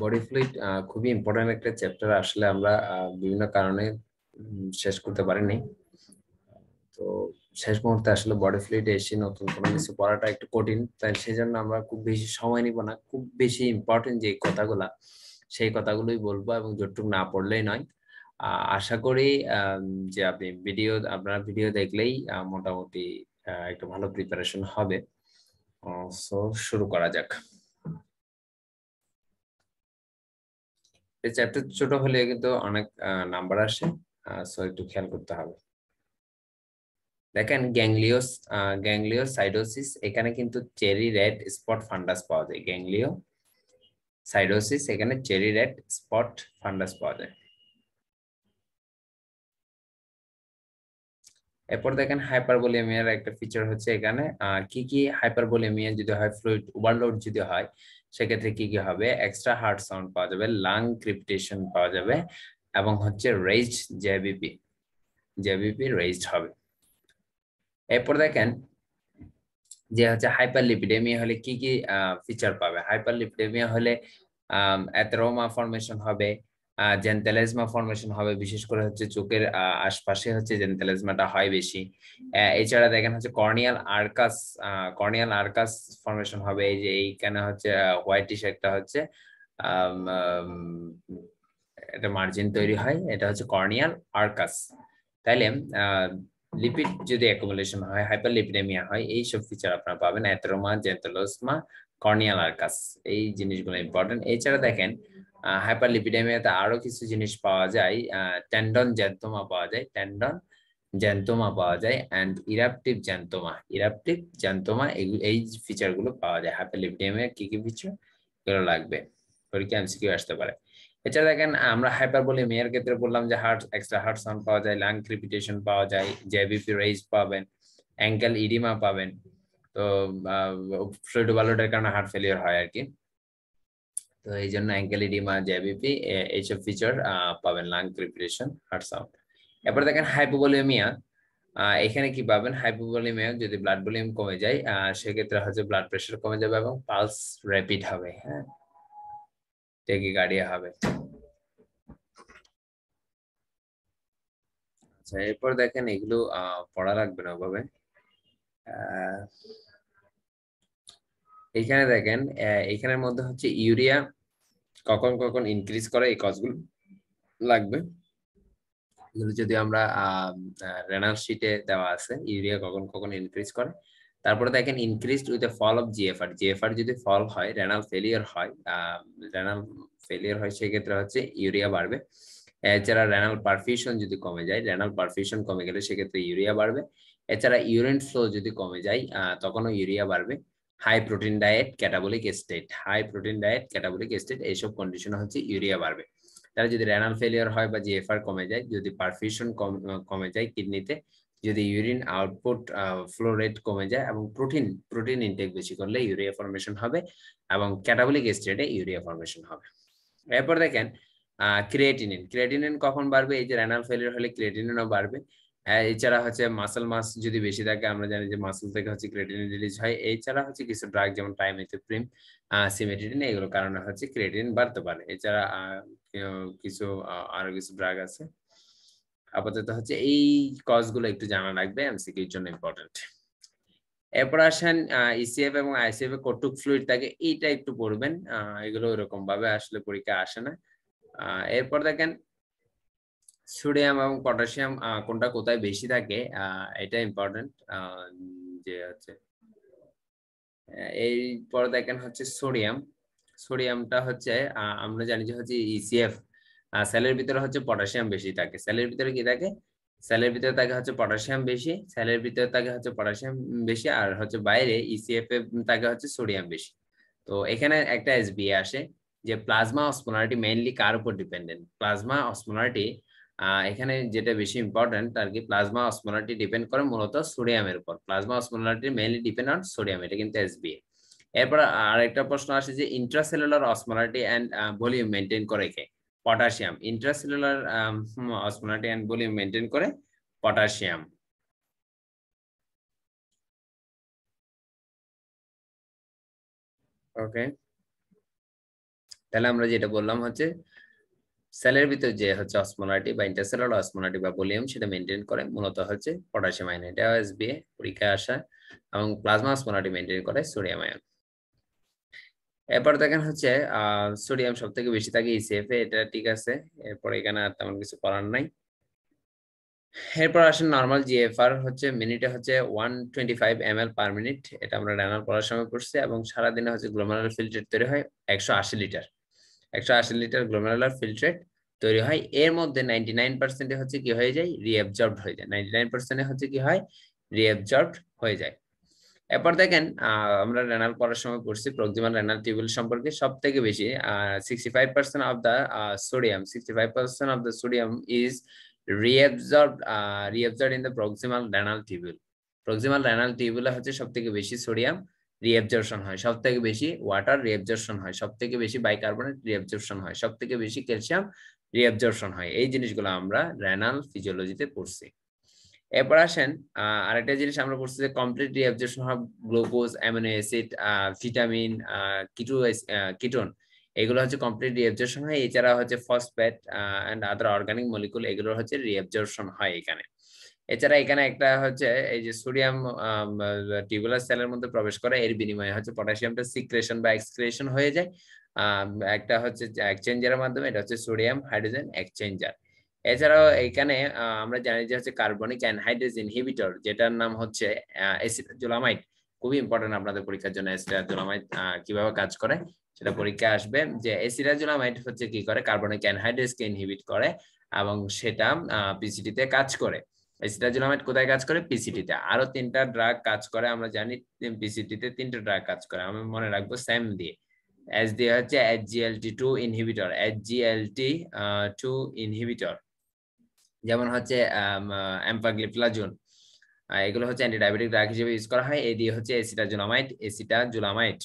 Body fluid খুবই important একটা chapter আসলে আমরা বিভিন্ন কারণে শেষ করতে পারিনি। তো শেষ মুহূর্তে আসলে বডি ফ্লুইড এসে নতুন কোনো কিছু পড়াটা একটু কঠিন, তাই সেই জন্য আমরা খুব বেশি সময় নিব না। খুব বেশি ইম্পর্টেন্ট যে কথাগুলা, সেই কথাগুলোই বলব এবং যতটুকু না পড়লেই নয়। আশা করি যে আপনি ভিডিও আপনার ভিডিও দেখলেই মোটামুটি একটা ভালো প্রিপারেশন হবে। সো শুরু করা যাক। এই চ্যাপ্টার ছোট হলে কিন্তু অনেক নাম্বার আসে সো একটু খেয়াল করতে হবে। দেখেন গ্যাংলিওস গ্যাংলিও সাইডোসিস এখানে কিন্তু চেরি রেড স্পট ফান্ডাস পাওয়া যায়। গ্যাংলিও সাইডোসিস, এখানে চেরি রেড স্পট ফান্ডাস পাওয়া যায়। এরপর দেখেন হাইপারবোলিমিয়ার একটা ফিচার হচ্ছে এখানে কি কি হাইপারবোলিমিয়া যদি হয় ফ্লুইড ওভারলোড যদি হয় সেক্ষেত্রে কি কি হবে? এক্সট্রা হার্ট সাউন্ড পাওয়া যাবে লাং ক্রিপ্টেশন পাওয়া যাবে এবং হচ্ছে রেজ জেবিপি জেবিপি রেজড হবে। এরপর দেখেন যে হচ্ছে হাইপারলিপিডেমিয়া হলে কি কি ফিচার পাবে? হাইপারলিপিডেমিয়া হলে অ্যাথেরোমা ফর্মেশন হবে জেন্টেলেজমা ফর্মেশন হবে, বিশেষ করে হচ্ছে চোখের আশপাশে হচ্ছে জেন্টেলেজমাটা হয় বেশি। এছাড়া দেখেন হচ্ছে corneal arcus corneal arcus formation হবে, এই যে এইখানে হচ্ছে হোয়াইটিশ একটা হচ্ছে একটা মার্জিন তৈরি হয়, এটা হচ্ছে কর্নিয়াল আর্কাস তাইলে লিপিড যদি অ্যাকুমুলেশন হয় হাইপারলিপিডেমিয়া হয়, এই সব ফিচার আপনারা পাবেন অ্যাথেরোমা জেন্টেলোসমা কর্নিয়াল আর্কাস এই জিনিসগুলো ইম্পর্টেন্ট এছাড়া দেখেন হাইপারলিপিডেমিয়াতে আরও কিছু জিনিস পাওয়া যায় টেন্ডন জ্যান্তোমা পাওয়া যায় টেন্ডন জ্যান্তোমা পাওয়া যায় অ্যান্ড ইরাপটিভ জ্যান্তোমা ইরাপটিভ জ্যান্তোমা এই ফিচারগুলো পাওয়া যায়। হাইপারলিপিডেমিয়া কি কি ফিচার এগুলো লাগবে। পরীক্ষা এমসিকিউ আসতে পারে। এছাড়া দেখেন, আমরা হাইপারবোলিমিয়ার ক্ষেত্রে বললাম যে হার্ট এক্সট্রা হার্ট সাউন্ড পাওয়া যায় লাং ক্রিপিটেশন পাওয়া যায় জেবিপি রেজ পাবেন অ্যাঙ্কেল ইডিমা পাবেন। তো ফ্লুইড ওভারলোডের কারণে হার্ট ফেলিয়ার হয় আর কি। তো এই জন্য অ্যাঙ্কেল ইডিমা জেবিপি এইসব ফিচার পাবেন লাং ক্রিপিটেশন হার্ট সাউন্ড এরপর দেখেন হাইপোভলিমিয়া এখানে কি পাবেন? হাইপোভলিমিয়া যদি ব্লাড ভলিউম কমে যায় সেক্ষেত্রে হচ্ছে ব্লাড প্রেশার কমে যাবে এবং পালস র্যাপিড হবে হ্যাঁ? টেকিকার্ডিয়া হবে। আচ্ছা এরপর দেখেন এগুলো পড়া লাগবে না ওভাবে। এখানে দেখেন এখানের মধ্যে হচ্ছে ইউরিয়া কখন কখন ইনক্রিজ করে এই কজগুলো লাগবে? এগুলো যদি আমরা রেনাল শিটে দেওয়া আছে ইউরিয়া কখন কখন ইনক্রিজ করে। তারপরে দেখেন increased with a fall of GFR GFR যদি ফল হয় রেনাল ফেলিয়ার হয় রেনাল ফেলিয়ার হয়, সেক্ষেত্রে হচ্ছে ইউরিয়া বাড়বে। এছাড়া রেনাল পারফিউশন যদি কমে যায় রেনাল পারফিউশন কমে গেলে সেক্ষেত্রে ইউরিয়া বাড়বে। এছাড়া ইউরিন ফ্লো যদি কমে যায় তখনও ইউরিয়া বাড়বে। High protein diet catabolic state high protein diet catabolic state এইসব কন্ডিশনে হচ্ছে ইউরিয়া বাড়বে। তারা যদি রেনাল ফেলিয়ার হয় বা জিএফআর কমে যায়, যদি পারফিউশন কমে যায় কিডনিতে, যদি ইউরিন আউটপুট ফ্লো রেট কমে যায় এবং প্রোটিন প্রোটিন ইনটেক বেশি করলে ইউরিয়া ফর্মেশন হবে এবং ক্যাটাবলিক স্টেটে ইউরিয়া ফর্মেশন হবে। এরপর দেখেন ক্রিয়েটিনিন ক্রিয়েটিনিন কখন বাড়বে? এই যে রেনাল ফেলিয়ার হলে ক্রিয়েটিনিনও বাড়বে। এছাড়া হচ্ছে মাসেল মাস যদি বেশি থাকে, আমরা জানি যে মাসেল থেকে হচ্ছে ক্রিয়েটিনিন রিলিজ হয়। এছাড়া হচ্ছে কিছু ড্রাগ যেমন টাইমেথোপ্রিম সিমেটিডিন এগুলো কারণে হচ্ছে ক্রিয়েটিনিন বাড়তে পারে। এছাড়া কিছু আরও কিছু ড্রাগ আছে। আপাতত হচ্ছে এই কজগুলো একটু জানা লাগবে এমসিকিউর জন্য ইম্পর্টেন্ট এরপর আসেন ইসিএফ এবং আইসিএফ এ কটুক ফ্লুইড থাকে এইটা একটু পড়বেন। এগুলো ওরকম ভাবে আসলে পরীক্ষা আসে না। এরপর দেখেন সোডিয়াম এবং পটাশিয়াম কোনটা কোথায় বেশি থাকে? এটা ইম্পর্টেন্ট যে হচ্ছে এরপর দেখেন হচ্ছে সোডিয়াম সোডিয়ামটা হচ্ছে আমরা জানি যে হচ্ছে ইসিএফ সেলের ভিতরে হচ্ছে পটাশিয়াম বেশি থাকে। সেলের ভিতরে কি থাকে? সেলের ভিতরে থাকে হচ্ছে পটাশিয়াম বেশি সেলের ভিতরে থাকে হচ্ছে পটাশিয়াম বেশি, আর হচ্ছে বাইরে ইসিএফ এ থাকে হচ্ছে সোডিয়াম বেশি। তো এখানে একটা এসবি আসে, যে প্লাজমা অসমোলারিটি মেইনলি কার উপর ডিপেন্ডেন্ট প্লাজমা অসমোলারিটি এখানে যেটা বেশি ইম্পর্টেন্ট আর কি প্লাজমা অসমোলারিটি ডিপেন্ড করে মূলত সোডিয়ামের উপর। Plasma osmolarity mainly depend on sodium এটা কিন্তু এসবিএ এরপর আরেকটা প্রশ্ন আসে যে intracellular osmolarity and volume maintain করে কে? Potassium intracellular osmolarity and volume maintain করে পটাশিয়াম ওকে তাহলে আমরা যেটা বললাম হচ্ছে সেলের ভিতর যে হচ্ছে অসমোলারিটি বা ইন্টারসেলার অসমোলারিটি বা ভলিউম সেটা মেনটেন করে, মূলত হচ্ছে পটাশিয়াম আয়ন এটা এসবিএ পরীক্ষায় আসা এবং প্লাজমা অসমোলারিটি মেনটেন করে সোডিয়াম আয়ন এরপর দেখেন হচ্ছে সোডিয়াম সব থেকে বেশি থাকে ইসিএফ এ, এটা ঠিক আছে। এরপর এখানে আর তেমন কিছু করার নাই। এরপর আসেন নর্মাল জিএফআর হচ্ছে মিনিটে হচ্ছে one twenty five M L per minute এটা আমরা র্যানাল পড়ার সময় পড়ছি এবং সারাদিনে হচ্ছে গ্লোমারুলার ফিল্ট্রেট তৈরি হয় একশো আশি লিটার। একশো আশি লিটার গ্লোমারুলার ফিল্ট্রেট তৈরি হয়। এর মধ্যে নাইনটি নাইন পার্সেন্টে হচ্ছে কি হয়ে যায়? রিঅ্যাবজর্বড হয়ে যায়। নাইনটি নাইন পার্সেন্টে হচ্ছে কি হয়? রিঅ্যাবজর্বড হয়ে যায়। এরপর দেখেন আমরা রেনাল পড়ার সময় পড়ছি প্রক্সিমাল রেনাল টিউবুল সম্পর্কে সব থেকে বেশি sixty five percent of the sodium sixty five percent of the sodium is reabsorbed uh, reabsorbed in the proximal renal tubule proximal renal হচ্ছে সবথেকে বেশি সোডিয়াম রিঅ্যাবজর্পশন হয়। সব থেকে বেশি ওয়াটার রিঅ্যাবজর্পশন হয় সব থেকে বেশি বাইকার্বনেট রিঅ্যাবজর্পশন হয় সব থেকে বেশি ক্যালসিয়াম রিঅ্যাবজর্পশন হয়। এই জিনিসগুলো আমরা রেনাল ফিজিওলজিতে পড়ছি। এরপর আসেন আরেকটা জিনিস আমরা পড়ছি যে কমপ্লিট রিঅ্যাবজর্পশন হয় glucose amino acid vitamin keto ketone এগুলো হচ্ছে কমপ্লিট রিঅ্যাবজর্পশন হয় এছাড়া হচ্ছে phosphate and other organic molecule এগুলো হচ্ছে রিঅ্যাবজর্পশন হয় এখানে। এছাড়া এখানে একটা হচ্ছে এই যে সোডিয়াম টিউবুলার সেলের মধ্যে প্রবেশ করে এর বিনিময়ে হচ্ছে পটাশিয়ামটা সিক্রেশন বা এক্সক্রেশন হয়ে যায়। একটা হচ্ছে এক্সচেঞ্জারের মাধ্যমে, এটা হচ্ছে সোডিয়াম হাইড্রোজেন এক্সচেঞ্জার। এছাড়াও এখানে আমরা জানি যে হচ্ছে কার্বনিক অ্যানহাইড্রেজ ইনহিবিটর, যেটার নাম হচ্ছে জোলামাইট খুবই ইম্পর্টেন্ট আপনাদের পরীক্ষার জন্য জোলামাইট কীভাবে কাজ করে সেটা পরীক্ষা আসবে যে এসিরাজোলামাইড হচ্ছে কি করে? কার্বনিক অ্যানহাইড্রেসকে ইনহিবিট করে এবং সেটা পিসিটি তে কাজ করে। এসিরাজোলামাইড কোথায় কাজ করে? পিসিটিতে আরও তিনটা ড্রাগ কাজ করে, আমরা জানি পিসিটিতে তিনটা ড্রাগ কাজ করে। আমি মনে রাখব স্যাম দিয়ে এস দিয়ে হচ্ছে SGLT two inhibitor SGLT two inhibitor যেমন হচ্ছে এম্পাগ্লিপ্লাজোন এগুলো হচ্ছে অ্যান্টিডায়াবেটিক ড্রাগ হিসেবে ইউজ করা হয়। এ দিয়ে হচ্ছে এসিটাজোলামাইড এসিটাজোলামাইড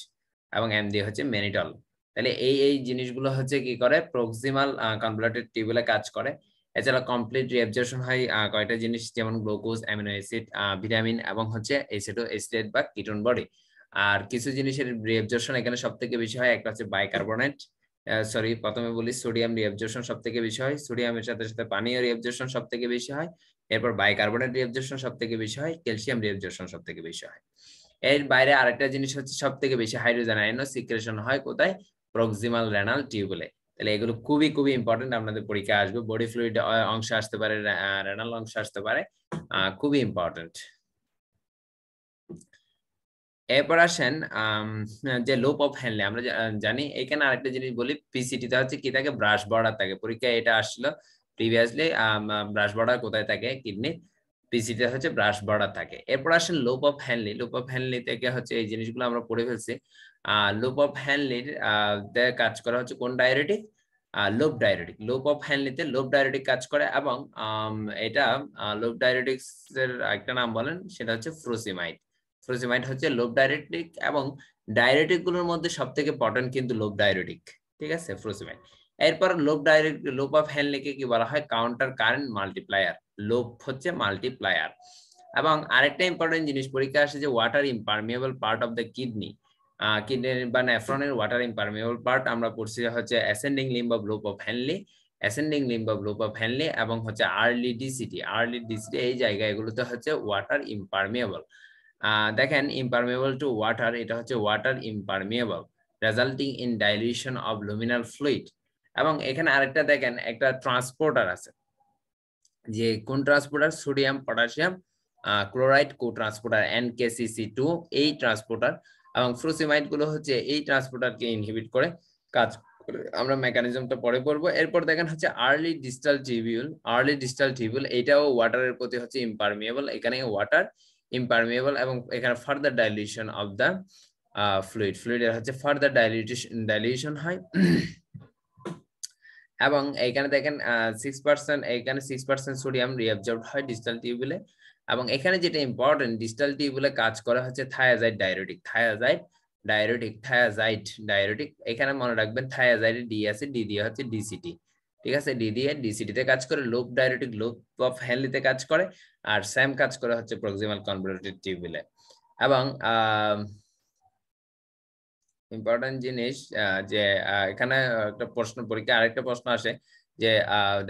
এবং এম দিয়ে হচ্ছে মেনিটল তাহলে এই এই জিনিসগুলো হচ্ছে কি করে? প্রক্সিমাল কনভ্লাটেড টিউবুলে কাজ করে। এছাড়া কমপ্লিট রিঅ্যাবজর্পশন হয় কয়টা জিনিস? যেমন গ্লুকোজ অ্যামিনো অ্যাসিড ভিটামিন এবং হচ্ছে এসিডো এসিডেট বা কিটোন বডি আর কিছু জিনিসের রিঅ্যাবজর্পশন এখানে সব থেকে বেশি হয়, একটা হচ্ছে বাইকার্বনেট সরি প্রথমে বলি সোডিয়াম রিঅ্যাবজর্পশন সব থেকে বেশি হয় সোডিয়ামের সাথে সাথে পানীয় রিঅ্যাবজর্পশন সব থেকে বেশি হয়, এরপর বাইকার্বনেট রিঅ্যাবজর্পশন সব থেকে বেশি হয় ক্যালসিয়াম রিঅ্যাবজর্পশন সব থেকে বেশি হয়। এর বাইরে আরেকটা জিনিস হচ্ছে সব থেকে বেশি হাইড্রোজেন আয়নও সিক্রেশন হয় কোথায়? প্রক্সিমাল রেনাল টিউবুলে তাহলে এগুলো খুবই খুবই ইম্পর্টেন্ট আপনাদের পরীক্ষা আসবে। বডি ফ্লুইড অংশ আসতে পারে রেনাল অংশ আসতে পারে খুবই ইম্পর্টেন্ট এরপর আসেন যে লোপ অফ হ্যান্ডলে আমরা জানি, এখানে আরেকটা জিনিস বলি পিসিটি পিসিটিতে হচ্ছে কি থাকে ব্রাশ বর্ডার থাকে। পরীক্ষায় এটা আসলো প্রিভিয়াসলি ব্রাশ বর্ডার কোথায় থাকে? কিডনি পিসিতে হচ্ছে ব্রাশ বর্ডার থাকে। এরপর আসেন লোপ অফ হ্যান্ডলি লোপ অফ হ্যান্ডলি থেকে হচ্ছে এই জিনিসগুলো আমরা পড়ে ফেলছি। লোপ অফ হ্যান্ডলির কাজ করা হচ্ছে কোন ডায়রেটিক লোভ ডায়রেটিক লোপ অফ হ্যান্ডলিতে লোভ ডায়রেটিক কাজ করে এবং এটা লোভ ডায়রেটিক্স এর একটা নাম বলেন, সেটা হচ্ছে ফ্রোসিমাইড ফ্রোসিমাইড হচ্ছে লোভ ডায়রেটিক এবং ডায়রেটিকগুলোর মধ্যে সব থেকে পটেন্ট কিন্তু লোভ ডায়রেটিক ঠিক আছে? ফ্রোসিমাইড এরপর লোভ ডাইরেক্ট লোপ অফ হ্যান্ডলিকে কি বলা হয়? কাউন্টার কারেন্ট মাল্টিপ্লায়ার লোপ হচ্ছে মাল্টিপ্লায়ার এবং আরেকটা ইম্পর্টেন্ট জিনিস পরীক্ষা আসে যে water impermeable part of the kidney kidney বা নেফ্রনের ওয়াটার ইম্পারমিয়েবল পার্ট আমরা পড়ছি হচ্ছে ascending limb of loop of Henle ascending limb of loop of Henle এবং হচ্ছে আর্লি ডিসিটি আর্লি ডিসিটি এই জায়গাগুলোতে হচ্ছে ওয়াটার ইম্পারমিয়েবল দেখেন ইম্পারমিয়েবল টু ওয়াটার এটা হচ্ছে water impermeable resulting in dilution of luminal fluid এবং এখানে আরেকটা দেখেন, একটা ট্রান্সপোর্টার আছে, যে কোন transporter sodium potassium chloride co transporter NKCC two এই ট্রান্সপোর্টার এবং ফ্রুসিমাইডগুলো হচ্ছে এই ট্রান্সপোর্টারকে ইনহিবিট করে কাজ করে। আমরা মেকানিজমটা পরে পড়ব। এরপর দেখেন হচ্ছে early distal tubule early distal tubule এটাও ওয়াটারের প্রতি হচ্ছে ইম্পারমিয়েবল এখানে ওয়াটার ইম্পারমিয়েবল এবং এখানে further dilution of the fluid ফ্লুইডের হচ্ছে ফার্দার ডাইলিউশন ডাইলিউশন হয়। এবং এখানে দেখেন সিক্স পার্সেন্ট এখানে সিক্স পার্সেন্ট সোডিয়াম রিঅবজর্ভ হয় ডিজিটাল টিউবুলে এবং এখানে যেটা ইম্পর্টেন্ট ডিজিটাল টিউবুলে কাজ করা হচ্ছে thiazide diuretic thiazide diuretic thiazide diuretic এখানে মনে রাখবেন থায়াজাইড ডি আছে ডি দিয়ে হচ্ছে ডিসিটি ঠিক আছে? ডি দিয়ে ডিসিটি তে কাজ করে লোপ ডায়রেটিক লোপ অফ হেনলিতে কাজ করে, আর স্যাম কাজ করে হচ্ছে প্রক্সিমাল কনভলিউটেড টিউবুলে এবং ইম্পর্টেন্ট জিনিস যে এখানে একটা প্রশ্ন পরীক্ষা আরেকটা প্রশ্ন আসে যে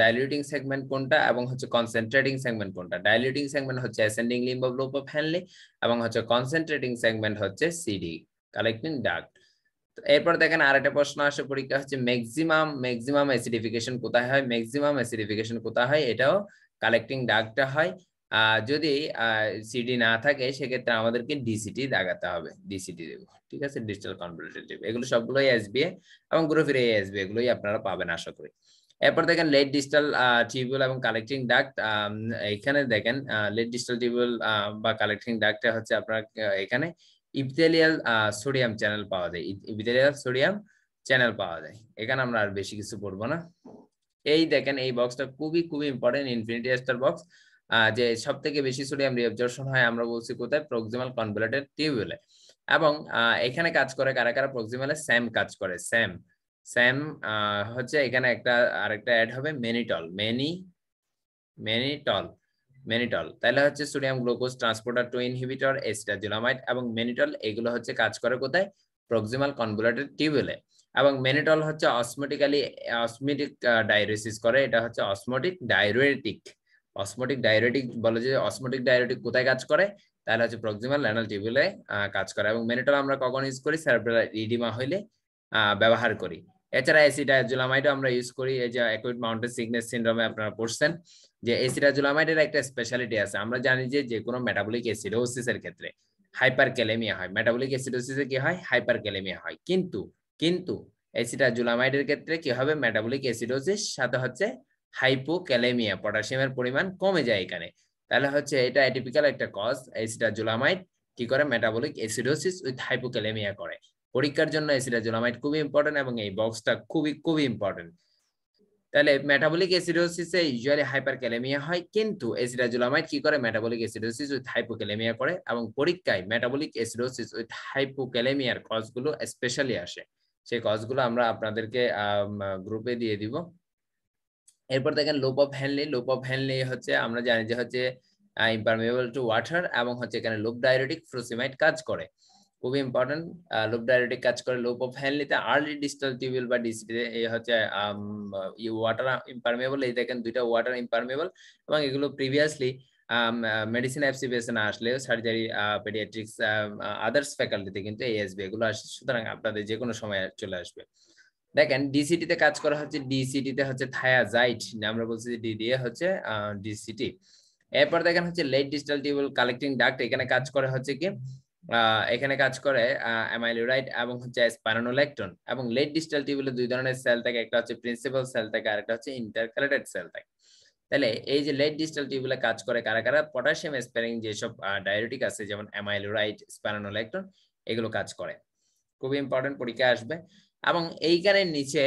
ডাইলিউটিং সেগমেন্ট কোনটা এবং হচ্ছে কনসেন্ট্রেটিং সেগমেন্ট কোনটা। ডাইলিউটিং সেগমেন্ট হচ্ছে ascending limb of loop of Henle এবং হচ্ছে কনসেন্ট্রেটিং সেগমেন্ট হচ্ছে সিডি কালেক্টিং ডাক্ট এরপর দেখেন আরেকটা প্রশ্ন আসে পরীক্ষা হচ্ছে ম্যাক্সিমাম ম্যাক্সিমাম অ্যাসিডিফিকেশন কোথায় হয়? ম্যাক্সিমাম অ্যাসিডিফিকেশন কোথায় হয়? এটাও কালেক্টিং ডাক্টটা হয়। যদি সিডি না থাকে, সেক্ষেত্রে আমাদেরকে ডিসিটি দাগাতে হবে। ডিসিটি দেবো, ঠিক আছে? ডিজিটাল কনভার্টেটিভ এগুলো সবগুলোই এসবিএ এবং গ্রুপের এই এসবি এগুলোই আপনারা পাবেন, আশা করি। এরপর দেখেন লেট ডিজিটাল টিউবুল এবং কালেক্টিং ডাক্ট এখানে দেখেন লেট ডিজিটাল টিউবুল বা কালেক্টিং ডাক্টটা হচ্ছে আপনার এখানে ইপথেলিয়াল সোডিয়াম চ্যানেল পাওয়া যায়। ইপথেলিয়াল সোডিয়াম চ্যানেল পাওয়া যায়। এখানে আমরা আর বেশি কিছু পড়ব না। এই দেখেন, এই বক্সটা খুবই খুবই ইম্পর্টেন্ট ইনফিনিটি স্টার বক্স যে সব থেকে বেশি সোডিয়াম রিঅবজর্পশন হয় আমরা বলছি কোথায়? প্রক্সিমাল কনভোলেটেড টিউবুলে এবং এখানে কাজ করে কারা কারা? প্রক্সিমালে স্যাম কাজ করে, স্যাম। স্যাম হচ্ছে এখানে একটা, আরেকটা অ্যাড হবে মেনিটল মেনি মেনিটল মেনিটল তাহলে হচ্ছে sodium glucose transporter two inhibitor acetazolamide এবং মেনিটল এগুলো হচ্ছে কাজ করে কোথায়? প্রক্সিমাল কনভোলেটেড টিউবুলে এবং মেনিটল হচ্ছে অসমোটিক্যালি অসমোটিক ডাইরেসিস করে, এটা হচ্ছে অসমোটিক ডাইরেটিক অসমোটিক ডাইরেটিক বলে যে অসমোটিক ডাইরেটিক কোথায় কাজ করে? তাহলে হচ্ছে প্রক্সিমাল ল্যানাল টিউবুলে কাজ করে। এবং মেনিটল আমরা কখন ইউজ করি? সেরেব্রাল ইডিমা হইলে ব্যবহার করি। এছাড়া অ্যাসিডাজোলামাইডও আমরা ইউজ করি। এই যে অ্যাকুইট মাউন্টেন সিকনেস সিনড্রোমে আপনারা পড়ছেন যে অ্যাসিডাজোলামাইডের একটা স্পেশালিটি আছে। আমরা জানি যে যে কোনো মেটাবলিক অ্যাসিডোসিসের ক্ষেত্রে হাইপার ক্যালেমিয়া হয়। মেটাবলিক অ্যাসিডোসিসে কি হয়? হাইপার ক্যালেমিয়া হয়। কিন্তু কিন্তু অ্যাসিডাজোলামাইডের ক্ষেত্রে কি হবে? মেটাবলিক অ্যাসিডোসিস সাথে হচ্ছে হাইপোক্যালেমিয়া পটাশিয়ামের পরিমাণ কমে যায় এখানে। তাহলে হচ্ছে এটা এটিপিক্যাল একটা কজ অ্যাসিডাজোলামাইড কি করে? মেটাবলিক অ্যাসিডোসিস উইথ হাইপোক্যালেমিয়া করে। পরীক্ষার জন্য অ্যাসিডাজোলামাইড খুবই ইম্পর্টেন্ট এবং এই বক্সটা খুবই খুবই ইম্পর্টেন্ট তাহলে মেটাবলিক অ্যাসিডোসিসে ইউজুয়ালি হাইপারক্যালেমিয়া হয়, কিন্তু অ্যাসিডাজোলামাইড কি করে মেটাবলিক অ্যাসিডোসিস উইথ হাইপোক্যালেমিয়া করে? এবং পরীক্ষায় মেটাবলিক অ্যাসিডোসিস উইথ হাইপোক্যালেমিয়ার কজগুলো স্পেশালি আসে। সেই কজগুলো আমরা আপনাদেরকে গ্রুপে দিয়ে দিব। এরপর দেখেন loop of Henle loop of Henle হচ্ছে, আমরা জানি যে হচ্ছে ইম্পারমেবল টু ওয়াটার এবং হচ্ছে এখানে লোপ ডায়রেটিক ফ্রুসিমাইড কাজ করে। খুবই ইম্পর্টেন্ট লোপ ডায়োরেটিক কাজ করে লোপ অফ হ্যানলিতে আর্লি ডিস্টাল টিউবুল বা ডিসিতে এই হচ্ছে ওয়াটার ইম্পারমেবল এই দেখেন দুইটা ওয়াটার ইম্পারমেবল এবং এগুলো প্রিভিয়াসলি মেডিসিন এফসিবিএসে না আসলেও সার্জারি পেডিয়াট্রিক্স আদার্স ফ্যাকাল্টিতে কিন্তু এএসবি এগুলো আসে। সুতরাং আপনাদের যে কোনো সময় চলে আসবে। দেখেন ডিসিটি তে কাজ করা হচ্ছে ডিসিটি তে হচ্ছে থায়াজাইট আমরা বলছি যে ডিডিএ হচ্ছে ডিসিটি এরপর দেখেন হচ্ছে late distal tubule collecting duct এখানে কাজ করে হচ্ছে কি? এখানে কাজ করে অ্যামাইলোরাইড এবং হচ্ছে স্পাইনোলেকট্রন এবং লেট ডিজিটাল টিউবুলে দুই ধরনের সেল থাকে, একটা হচ্ছে প্রিন্সিপাল সেল থাকে আর একটা হচ্ছে ইন্টারকালেটেড সেল থাকে। তাহলে এই যে লেট ডিজিটাল টিউবুলে কাজ করে কারা কারা? পটাশিয়াম স্পেরিং যেসব ডায়োরেটিক আছে, যেমন অ্যামাইলোরাইড স্পাইনোলেকট্রন এগুলো কাজ করে। খুবই ইম্পর্টেন্ট পরীক্ষা আসবে। এবং এইখানে নিচে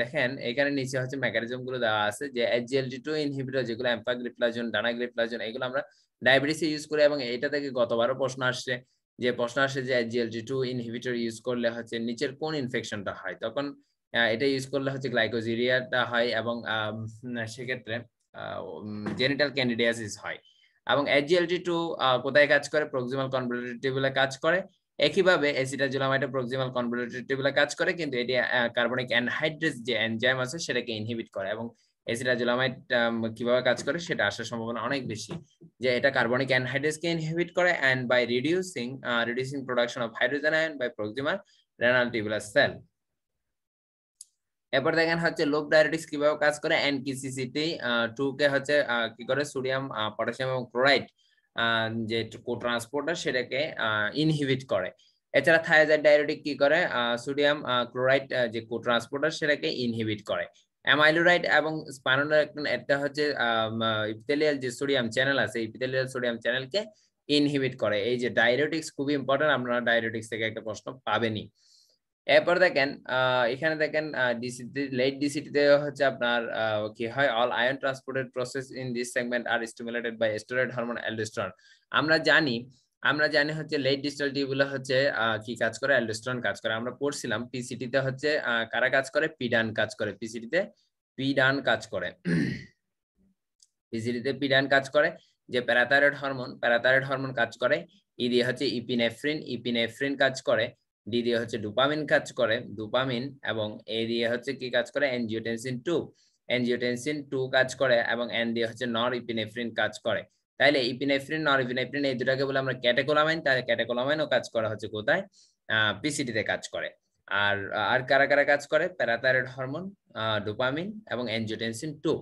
দেখেন, এইখানে নিচে হচ্ছে মেকানিজমগুলো দেওয়া আছে যে এইচজিএলটি টু ইনহিবিটর যেগুলো এম্পাগ্রিপ্লাজন ডানাগ্রিপ্লাজন এগুলো আমরা ডায়াবেটিসে ইউজ করি এবং এটা থেকে গতবারও প্রশ্ন আসছে যে প্রশ্ন আসে যে এইচজিএলটি টু ইনহিবিটর ইউজ করলে হচ্ছে নিচের কোন ইনফেকশনটা হয়? তখন এটা ইউজ করলে হচ্ছে গ্লাইকোজিরিয়াটা হয় এবং সেক্ষেত্রে জেনিটাল ক্যান্ডিডিয়াসিস হয়। এবং এইচজিএলটি টু কোথায় কাজ করে? প্রক্সিমাল কনভোলেটিভে কাজ করে। একইভাবে অ্যাসিটাজোলামাইডে প্রক্সিমাল কনভোলেটিভে কাজ করে, কিন্তু এটি কার্বনিক অ্যানহাইড্রেস যে এনজাইম আছে, সেটাকে ইনহিবিট করে এবং অ্যাসিটাজোলামাইড কীভাবে কাজ করে সেটা আসার সম্ভাবনা অনেক বেশি। যে এটা কার্বনিক অ্যানহাইড্রেসকে ইনহিবিট করে and by reducing reducing production of hydrogen ion by proximal renal tubular cell এরপর দেখেন হচ্ছে লোক ডায়াবেটিস কীভাবে কাজ করে এনকিসিসিটি টু কে হচ্ছে কি করে? সোডিয়াম পটাশিয়াম এবং ক্লোরাইড যে কো ট্রান্সপোর্টার সেটাকে ইনহিবিট করে। এছাড়া থায়াজাইড ডায়োরেটিক কি করে? সোডিয়াম ক্লোরাইড যে কো ট্রান্সপোর্টার সেটাকে ইনহিবিট করে। অ্যামাইলোরাইড এবং স্পাইনোলেকট্রন এটা হচ্ছে ইপিথেলিয়াল যে সোডিয়াম চ্যানেল আছে ইপিথেলিয়াল সোডিয়াম চ্যানেলকে ইনহিবিট করে। এই যে ডায়োরেটিক্স খুবই ইম্পর্টেন্ট আপনারা ডায়োরেটিক্স থেকে একটা প্রশ্ন পাবেনই। এরপর দেখেন এখানে দেখেন ডিসিটি লেট ডিসিটিতে হচ্ছে আপনার কি হয়? All ion transported process in this segment are stimulated by steroid hormone aldosterone আমরা জানি আমরা জানি হচ্ছে লেট ডিজিটাল টিউবুলা হচ্ছে কি কাজ করে? অ্যালডোস্টেরন কাজ করে। আমরা পড়ছিলাম পিসিটিতে হচ্ছে কারা কাজ করে? পিডান কাজ করে। পিসিটিতে পিডান কাজ করে। পিসিটিতে পিডান কাজ করে, যে প্যারাথাইরয়েড হরমোন প্যারাথাইরয়েড হরমোন কাজ করে। ই দিয়ে হচ্ছে ইপিনেফ্রিন ইপিনেফ্রিন কাজ করে। ডি দিয়ে হচ্ছে ডোপামিন কাজ করে ডোপামিন এবং এ দিয়ে হচ্ছে কি কাজ করে? এনজিওটেনসিন টু এনজিওটেনসিন টু কাজ করে এবং এন দিয়ে হচ্ছে নর ইপিনেফ্রিন কাজ করে। তাইলে ইপিনেফ্রিন নর ইপিনেফ্রিন এই দুটাকে বলে আমরা ক্যাটেকোলামাইন, তাহলে ক্যাটেকোলামাইনও কাজ করা হচ্ছে কোথায়? পিসিটিতে কাজ করে। আর আর কারা কারা কাজ করে? প্যারাথাইরয়েড হরমোন ডোপামিন এবং এনজিওটেনসিন টু।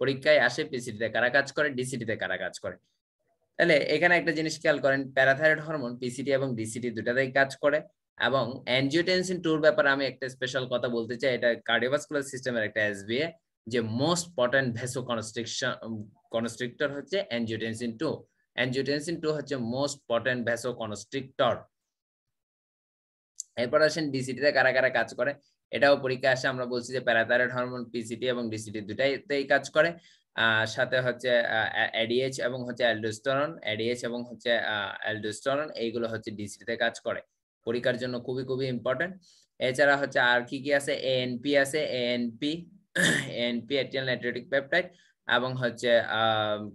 পরীক্ষায় আসে পিসিটিতে কারা কাজ করে ডিসিটিতে কারা কাজ করে। তাহলে এখানে একটা জিনিস খেয়াল করেন, প্যারাথাইরয়েড হরমোন পিসিটি এবং ডিসিটি দুটাতেই কাজ করে এবং অ্যানজিওটেনসিন টুর ব্যাপারে আমি একটা স্পেশাল কথা বলতে চাই, এটা কার্ডিওভাস্কুলার সিস্টেমের একটা এসবিএ যে most potent vasoconstriction constrictor হচ্ছে অ্যানজিওটেনসিন টু অ্যানজিওটেনসিন টু হচ্ছে মোস্ট পটেন্ট ভেসো কনস্ট্রিক্টর এরপর আসেন ডিসিটিতে কারা কারা কাজ করে? এটাও পরীক্ষা আসে, আমরা বলছি যে প্যারাথাইরয়েড হরমোন পিসিটি এবং ডিসিটি দুটাইতেই কাজ করে। সাথে হচ্ছে এডিএইচ এবং হচ্ছে অ্যালডোস্টেরন এডিএইচ এবং হচ্ছে অ্যালডোস্টেরন এইগুলো হচ্ছে ডিসিটিতে কাজ করে। পরীক্ষার জন্য খুবই খুবই ইম্পর্টেন্ট এছাড়া হচ্ছে আর কি কি আছে? এএনপি আছে। ANP ANP atrial natriuretic peptide এবং হচ্ছে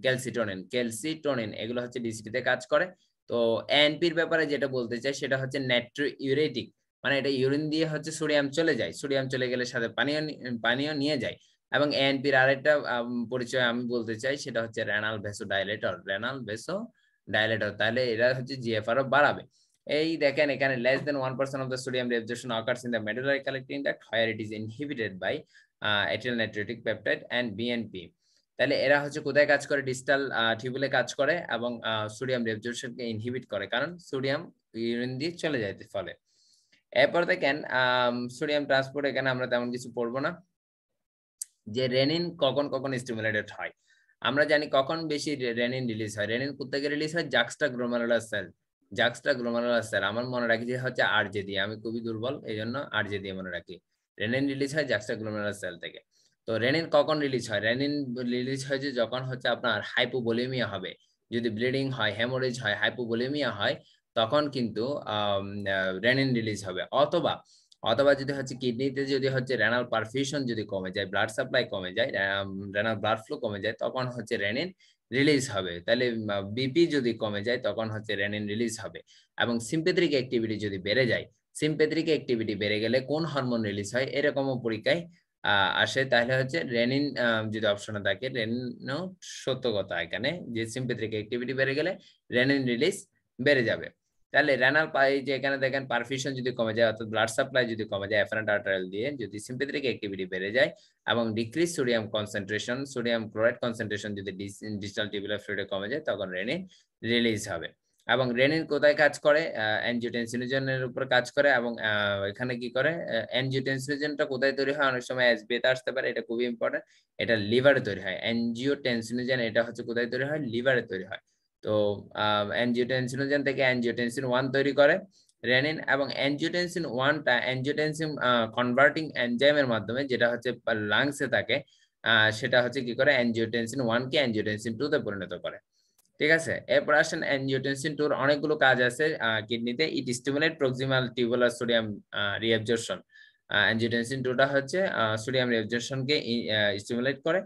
ক্যালসিটোনিন ক্যালসিটোনিন এগুলো হচ্ছে ডিসিটিতে কাজ করে। তো এনপির ব্যাপারে যেটা বলতে চাই সেটা হচ্ছে নেট্রো ইউরেটিক মানে এটা ইউরিন দিয়ে হচ্ছে সোডিয়াম চলে যায়। সোডিয়াম চলে গেলে সাথে পানীয় পানীয় নিয়ে যায়। এবং এএনপির আরেকটা পরিচয় আমি বলতে চাই সেটা হচ্ছে renal vasodilator renal vasodilator তাহলে এরা হচ্ছে জিএফআরও বাড়াবে। এই দেখেন এখানে less than 1% of the sodium reabsorption occurs in the medullary collecting duct where it is inhibited by uh, atyl natriuretic peptide and BNP তাহলে এরা হচ্ছে কোথায় কাজ করে? ডিস্টাল টিউবুলে কাজ করে এবং সোডিয়াম রিঅ্যাবজর্পশনকে ইনহিবিট করে। কারণ সোডিয়াম ইউরিন দিয়ে চলে যায় ফলে। এরপর দেখেন সোডিয়াম ট্রান্সপোর্ট এখানে আমরা তেমন কিছু পড়ব না। যে রেনিন কখন কখন স্টিমুলেটেড হয়। আমরা জানি কখন বেশি রেনিন রিলিজ হয়। রেনিন কোথেকে রিলিজ হয়? জাক্সটা গ্লোমারুলার সেল জাক্সটা গ্লোমারুলার সেল আমার মনে রাখি যে হচ্ছে আরজে দিয়ে আমি খুবই দুর্বল এই জন্য আরজে দিয়ে মনে রাখি। রেনিন রিলিজ হয় জাক্সটা গ্লোমারুলার সেল থেকে। তো রেনিন কখন রিলিজ হয়? রেনিন রিলিজ হয় যে যখন হচ্ছে আপনার হাইপোবোলিমিয়া হবে। যদি ব্লিডিং হয় হেমোরেজ হয় হাইপোবোলিমিয়া হয়, তখন কিন্তু রেনিন রিলিজ হবে। অথবা অথবা যদি হচ্ছে কিডনিতে যদি হচ্ছে রেনাল পারফিউশন যদি কমে যায় ব্লাড সাপ্লাই কমে যায় রেনাল ব্লাড ফ্লো কমে যায়, তখন হচ্ছে রেনিন রিলিজ হবে। তাহলে বিপি যদি কমে যায়, তখন হচ্ছে রেনিন রিলিজ হবে। এবং সিম্পেথ্রিক অ্যাক্টিভিটি যদি বেড়ে যায় সিম্পেথ্রিক অ্যাক্টিভিটি বেড়ে গেলে কোন হরমোন রিলিজ হয়? এরকমও পরীক্ষায় আসে। তাহলে হচ্ছে রেনিন যদি অপশনে থাকে রেনিনও সত্য কথা এখানে যে সিম্পেথ্রিক অ্যাক্টিভিটি বেড়ে গেলে রেনিন রিলিজ বেড়ে যাবে। তাহলে রেনাল যে এখানে দেখেন পারফিউশন যদি কমে যায়, অর্থাৎ ব্লাড সাপ্লাই যদি কমে যায় অ্যাফারেন্ট আর্টারিয়াল দিয়ে যদি সিম্পেথেটিক অ্যাক্টিভিটি বেড়ে যায় এবং decrease sodium concentration sodium chloride concentration যদি ডিজিটাল টিবিউলার ফ্লুইডে কমে যায়, তখন রেনিন রিলিজ হবে। এবং রেনিন কোথায় কাজ করে? অ্যানজিওটেনসিনোজেনের উপর কাজ করে এবং এখানে কি করে? অ্যানজিওটেনসিনোজেনটা কোথায় তৈরি হয়? অনেক সময় এসবিতে আসতে পারে, এটা খুবই ইম্পর্টেন্ট এটা লিভারে তৈরি হয়। অ্যানজিওটেনসিনোজেন এটা হচ্ছে কোথায় তৈরি হয়? লিভারে তৈরি হয়। তো অ্যানজিওটেনসিনোজেন থেকে অ্যানজিওটেনসিন ওয়ান তৈরি করে রেনিন এবং অ্যানজিওটেনসিন ওয়ানটা অ্যানজিওটেনসিন কনভার্টিং এনজাইমের মাধ্যমে যেটা হচ্ছে লাংসে থাকে সেটা হচ্ছে কি করে? অ্যানজিওটেনসিন ওয়ানকে অ্যানজিওটেনসিন টু তে পরিণত করে। ঠিক আছে? এরপর আসেন অ্যানজিওটেনসিন টুর অনেকগুলো কাজ আছে কিডনিতে it stimulate proximal tubular sodium reabsorption angiotensin টুটা হচ্ছে সোডিয়াম রিঅ্যাবজর্পশনকে স্টিমুলেট করে।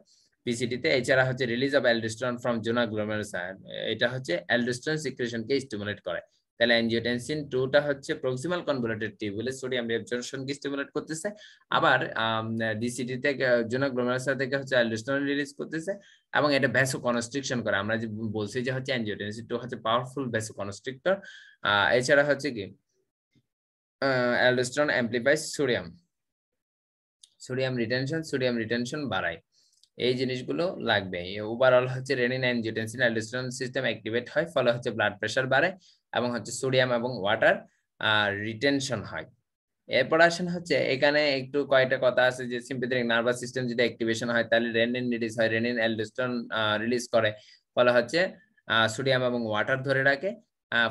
পিসিটিতে এছাড়া হচ্ছে release of aldosterone from zona glomerulosa এটা হচ্ছে অ্যালডোস্টেরন সিক্রেশনকে স্টিমুলেট করে। তাহলে অ্যানজিওটেনসিন টুটা হচ্ছে প্রক্সিমাল কনভোলেটেড টিউবুলে সোডিয়াম রিঅ্যাবজর্পশনকে স্টিমুলেট করতেছে। আবার ডিসিটি থেকে জোনা গ্লোমেরুলাস থেকে হচ্ছে অ্যালডোস্টেরন রিলিজ করতেছে। এবং এটা ভ্যাসো কনস্ট্রিকশন করে। আমরা যে বলছি যে হচ্ছে অ্যানজিওটেনসিন টু হচ্ছে পাওয়ারফুল ভ্যাসো কনস্ট্রিক্টর এছাড়া হচ্ছে কি? Aldosterone amplifies sodium sodium retention sodium retention বাড়ায়। এই জিনিসগুলো লাগবে। ওভারঅল হচ্ছে renin angiotensin aldosterone system activate হয়, ফলে হচ্ছে ব্লাড প্রেশার বাড়ে এবং হচ্ছে সোডিয়াম এবং ওয়াটার রিটেনশন হয়। এরপর আসেন হচ্ছে, এখানে একটু কয়েকটা কথা আছে যে সিম্পেথেটিক নার্ভাস সিস্টেম যদি অ্যাক্টিভেশন হয়, তাহলে রেনিন রিলিজ হয়। রেনিন অ্যালডোস্টেরন রিলিজ করে। ফলে হচ্ছে সোডিয়াম এবং ওয়াটার ধরে রাখে।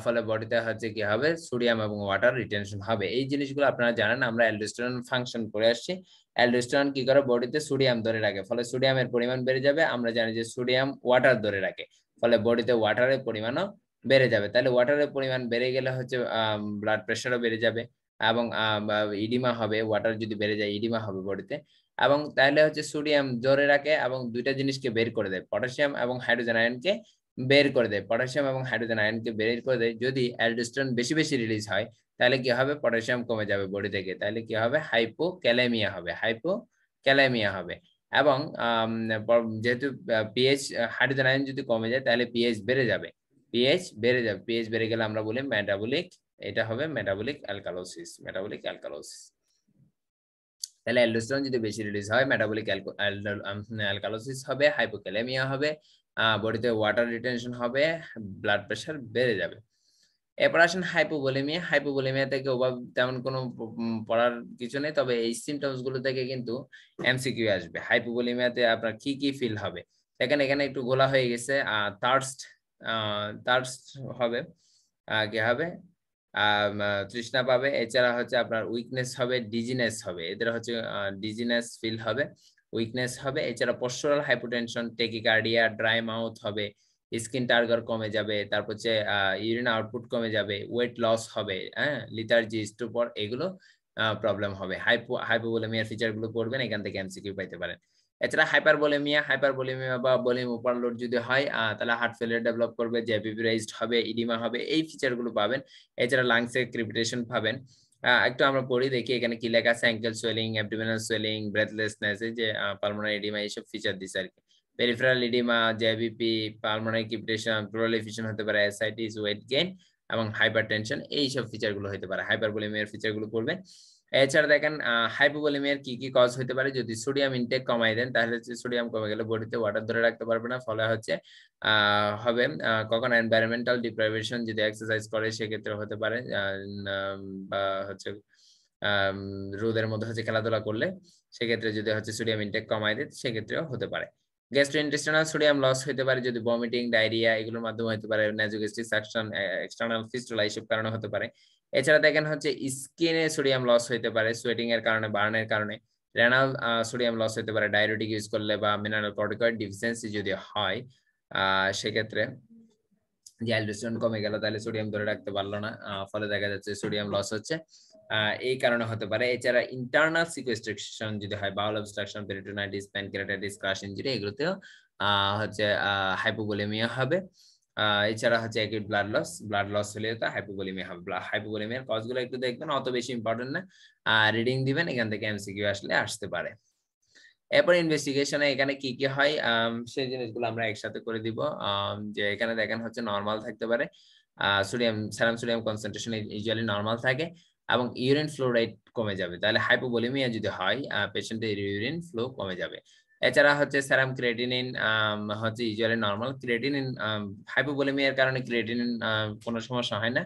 ফলে বডিতে হচ্ছে কি হবে? সোডিয়াম এবং ওয়াটার রিটেনশন হবে। এই জিনিসগুলো আপনারা জানেন, আমরা অ্যালডোস্টেরন ফাংশন করে আসছি। অ্যালডোস্টেরন কি করে? বডিতে সোডিয়াম ধরে রাখে। ফলে সোডিয়ামের পরিমাণ বেড়ে যাবে। আমরা জানি যে সোডিয়াম ওয়াটার ধরে রাখে। ফলে বডিতে ওয়াটারের পরিমাণও বেড়ে যাবে। তাহলে ওয়াটারের পরিমাণ বেড়ে গেলে হচ্ছে ব্লাড প্রেশারও বেড়ে যাবে। এবং ইডিমা হবে ওয়াটার যদি বেড়ে যায়, ইডিমা হবে বডিতে। এবং তাহলে হচ্ছে সোডিয়াম জোরে রাখে এবং দুইটা জিনিসকে বের করে দেয় পটাশিয়াম এবং হাইড্রোজেন আয়নকে বের করে দেয়। পটাশিয়াম এবং হাইড্রোজেন আয়নকে বের করে দেয়, যদি অ্যালডোস্টেরন বেশি বেশি রিলিজ হয়, তাহলে কি হবে? পটাশিয়াম কমে যাবে বডি থেকে। তাহলে কি হবে? হাইপোক্যালেমিয়া হবে হাইপোক্যালেমিয়া হবে। এবং যেহেতু পিএইচ হাইড্রোজেন আয়ন যদি কমে যায়, তাহলে পিএইচ বেড়ে যাবে। পিএইচ বেড়ে যাবে পিএইচ বেড়ে গেলে আমরা বলি মেটাবলিক এটা হবে মেটাবলিক অ্যালকালোসিস মেটাবলিক অ্যালকালোসিস তাহলে অ্যালডোস্টেরন যদি বেশি রিলিজ হয় মেটাবলিক অ্যালকালোসিস হবে হাইপোক্যালেমিয়া হবে বডিতে ওয়াটার রিটেনশন হবে ব্লাড প্রেশার বেড়ে যাবে। এরপর আসেন হাইপোবোলেমিয়া হাইপোবোলেমিয়া থেকে অভাব তেমন কোনো পড়ার কিছু নেই, তবে এই সিমটমসগুলো থেকে কিন্তু এমসিকিউ আসবে। হাইপোবোলেমিয়াতে আপনার কি কি ফিল হবে? দেখেন এখানে একটু গোলা হয়ে গেছে থার্স্ট থার্স্ট হবে কি হবে? তৃষ্ণা পাবে। এছাড়া হচ্ছে আপনার উইকনেস হবে ডিজিনেস হবে। এদের হচ্ছে ডিজিনেস ফিল হবে উইকনেস হবে। এছাড়া postural hypotension tachycardia dry mouth হবে স্কিন টার্গার কমে যাবে, তারপর হচ্ছে ইউরিন আউটপুট কমে যাবে ওয়েট লস হবে হ্যাঁ? লিথার্জি স্টুপর এগুলো প্রবলেম হবে। হাইপো হাইপোবোলেমিয়ার ফিচারগুলো করবেন এখান থেকে এমসিকিউ পাইতে পারেন। এছাড়া হাইপারবোলেমিয়া হাইপারবোলেমিয়া বা ভলিউম ওভারলোড যদি হয় তাহলে হার্ট ফেলিয়ার ডেভেলপ করবে জেপিপি রাইজড হবে ইডিমা হবে, এই ফিচারগুলো পাবেন। এছাড়া লাংসের ক্রিপিটেশন পাবেন। একটু আমরা পড়ি, দেখি এখানে কি লেখা আছে ankle swelling abdominal swelling breathlessness এই যে পালমোনারি এডিমা এইসব ফিচার দিছে আর কি। Peripheral oedema JVP pulmonary crepitation pleural effusion হতে পারে এসআইটিস ওয়েট গেইন এবং হাইপারটেনশন এই সব ফিচারগুলো হতে পারে। হাইপারবোলেমিয়ার ফিচারগুলো করবেন এছাড়া দেখেন হাইপোবোলেমিয়ার কি কি কজ হতে পারে? যদি সোডিয়াম ইনটেক কমাই দেন, তাহলে হচ্ছে সোডিয়াম কমে গেলে বডিতে ওয়াটার ধরে রাখতে পারবে না। ফলে হচ্ছে হবে কখন এনভায়রনমেন্টাল ডিপ্রাইভেশন যদি এক্সারসাইজ করে, সেক্ষেত্রে হতে পারে বা হচ্ছে রোদের মধ্যে হচ্ছে খেলাধুলা করলে সেক্ষেত্রে যদি হচ্ছে সোডিয়াম ইনটেক কমাই দেয়, সেক্ষেত্রেও হতে পারে। গ্যাস্ট্রোইন্টেস্টিনাল সোডিয়াম লস হতে পারে, যদি ভমিটিং ডায়রিয়া এগুলোর মাধ্যমে হতে পারে ন্যাজোগ্যাস্ট্রিক সাকশন এক্সটার্নাল ফিস্টুলা এইসব কারণে হতে পারে। এছাড়া দেখেন হচ্ছে স্কিনে সোডিয়াম লস হইতে পারে সোয়েটিং এর কারণে বার্নের কারণে। রেনাল সোডিয়াম লস হতে পারে ডায়রিটিক ইউজ করলে বা মিনারেল কর্টিকয়েড ডিফিসিয়েন্সি যদি হয় সেক্ষেত্রে যে কমে গেল, তাহলে সোডিয়াম ধরে রাখতে পারল না। ফলে দেখা যাচ্ছে সোডিয়াম লস হচ্ছে। এই কারণে হতে পারে। এছাড়া ইন্টারনাল সিকোয়েস্ট্রেকশন যদি হয় bowel obstruction peritonitis pancreatitis crush injury এগুলোতেও হচ্ছে হাইপোবোলেমিয়া হবে। এছাড়া হচ্ছে acute blood loss blood loss হলে তো হাইপোবোলেমিয়া হবে। হাইপোবোলেমিয়ার কজগুলো একটু দেখবেন, অত বেশি ইম্পর্টেন্ট না। আর রিডিং দিবেন, এখান থেকে এমসিকিউ আসলে আসতে পারে। এরপর ইনভেস্টিগেশনে এখানে কি কি হয়? সেই জিনিসগুলো আমরা একসাথে করে দিব। যে এখানে দেখেন হচ্ছে নর্মাল থাকতে পারে। Sodium serum sodium concentration usually normal থাকে এবং ইউরিন ফ্লো কমে যাবে। তাহলে হাইপোবোলিমিয়া যদি হয় পেশেন্টের ইউরিন ফ্লো কমে যাবে। এছাড়া হচ্ছে সেরাম ক্রেটিনিন হচ্ছে ইউজুয়ালি নর্মাল ক্রেটিনিন হাইপোবোলিমিয়ার কারণে ক্রেটিনিন কোনো সমস্যা হয় না।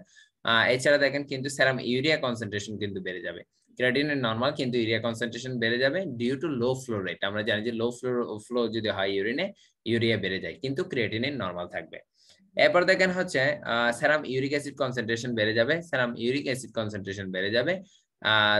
এছাড়া দেখেন কিন্তু স্যারাম ইউরিয়া কনসেন্ট্রেশন কিন্তু বেড়ে যাবে। ক্রেটিনিন নর্মাল কিন্তু ইউরিয়া কনসেন্ট্রেশন বেড়ে যাবে due to low flow rate আমরা জানি যে লো ফ্লো ফ্লো যদি হয় ইউরিনে ইউরিয়া বেড়ে যায়, কিন্তু ক্রিয়েটিনিন নর্মাল থাকবে। এরপর দেখেন হচ্ছে স্যারাম ইউরিক অ্যাসিড কনসেন্ট্রেশন বেড়ে যাবে। সেরাম ইউরিক অ্যাসিড কনসেন্ট্রেশন বেড়ে যাবে।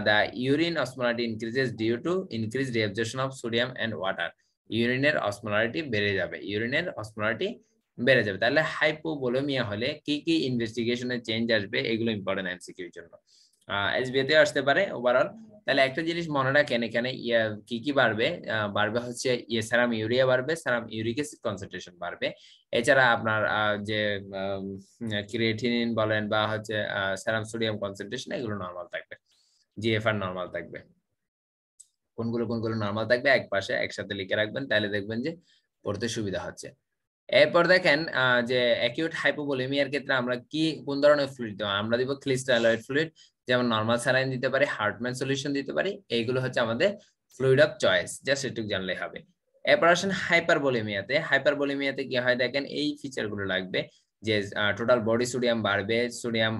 The urine osmolarity increases due to increase reabsorption of sodium and water ইউরিনের অসমোলারিটি বেড়ে যাবে। ইউরিনের অসমোলারিটি বেড়ে যাবে। তাহলে হাইপোবোলোমিয়া হলে কি কি ইনভেস্টিগেশনে চেঞ্জ আসবে এগুলো ইম্পর্টেন্ট এমসিকিউর জন্য। এসবিতে আসতে পারে ওভারঅল তাহলে একটা জিনিস মনে রাখেন এখানে কি কি বাড়বে? বাড়বে হচ্ছে ইয়ে সেরাম ইউরিয়া বাড়বে সেরাম ইউরিক অ্যাসিড কনসেন্ট্রেশন বাড়বে। এছাড়া আপনার যে ক্রিয়েটিনিন বলেন বা হচ্ছে সেরাম সোডিয়াম কনসেন্ট্রেশন এগুলো নর্মাল থাকবে। জিএফআর নর্মাল থাকবে। কোনগুলো কোনগুলো নর্মাল থাকবে, এক পাশে একসাথে লিখে রাখবেন, তাহলে দেখবেন যে পড়তে সুবিধা হচ্ছে। এরপর দেখেন যে অ্যাকিউট হাইপোভোলেমিয়ার ক্ষেত্রে আমরা কি, কোন ধরনের ফ্লুইড দেবো আমরা দিব ক্লিস্টালয়েড ফ্লুইড যেমন নর্মাল স্যালাইন দিতে পারি হার্টম্যান সলিউশন দিতে পারি, এইগুলো হচ্ছে আমাদের ফ্লুইড অফ চয়েস জাস্ট একটু জানলে হবে। এরপর আসেন হাইপারবোলেমিয়াতে হাইপারবোলেমিয়াতে কি হয় দেখেন, এই ফিচারগুলো লাগবে। যে টোটাল বডি সোডিয়াম বাড়বে সোডিয়াম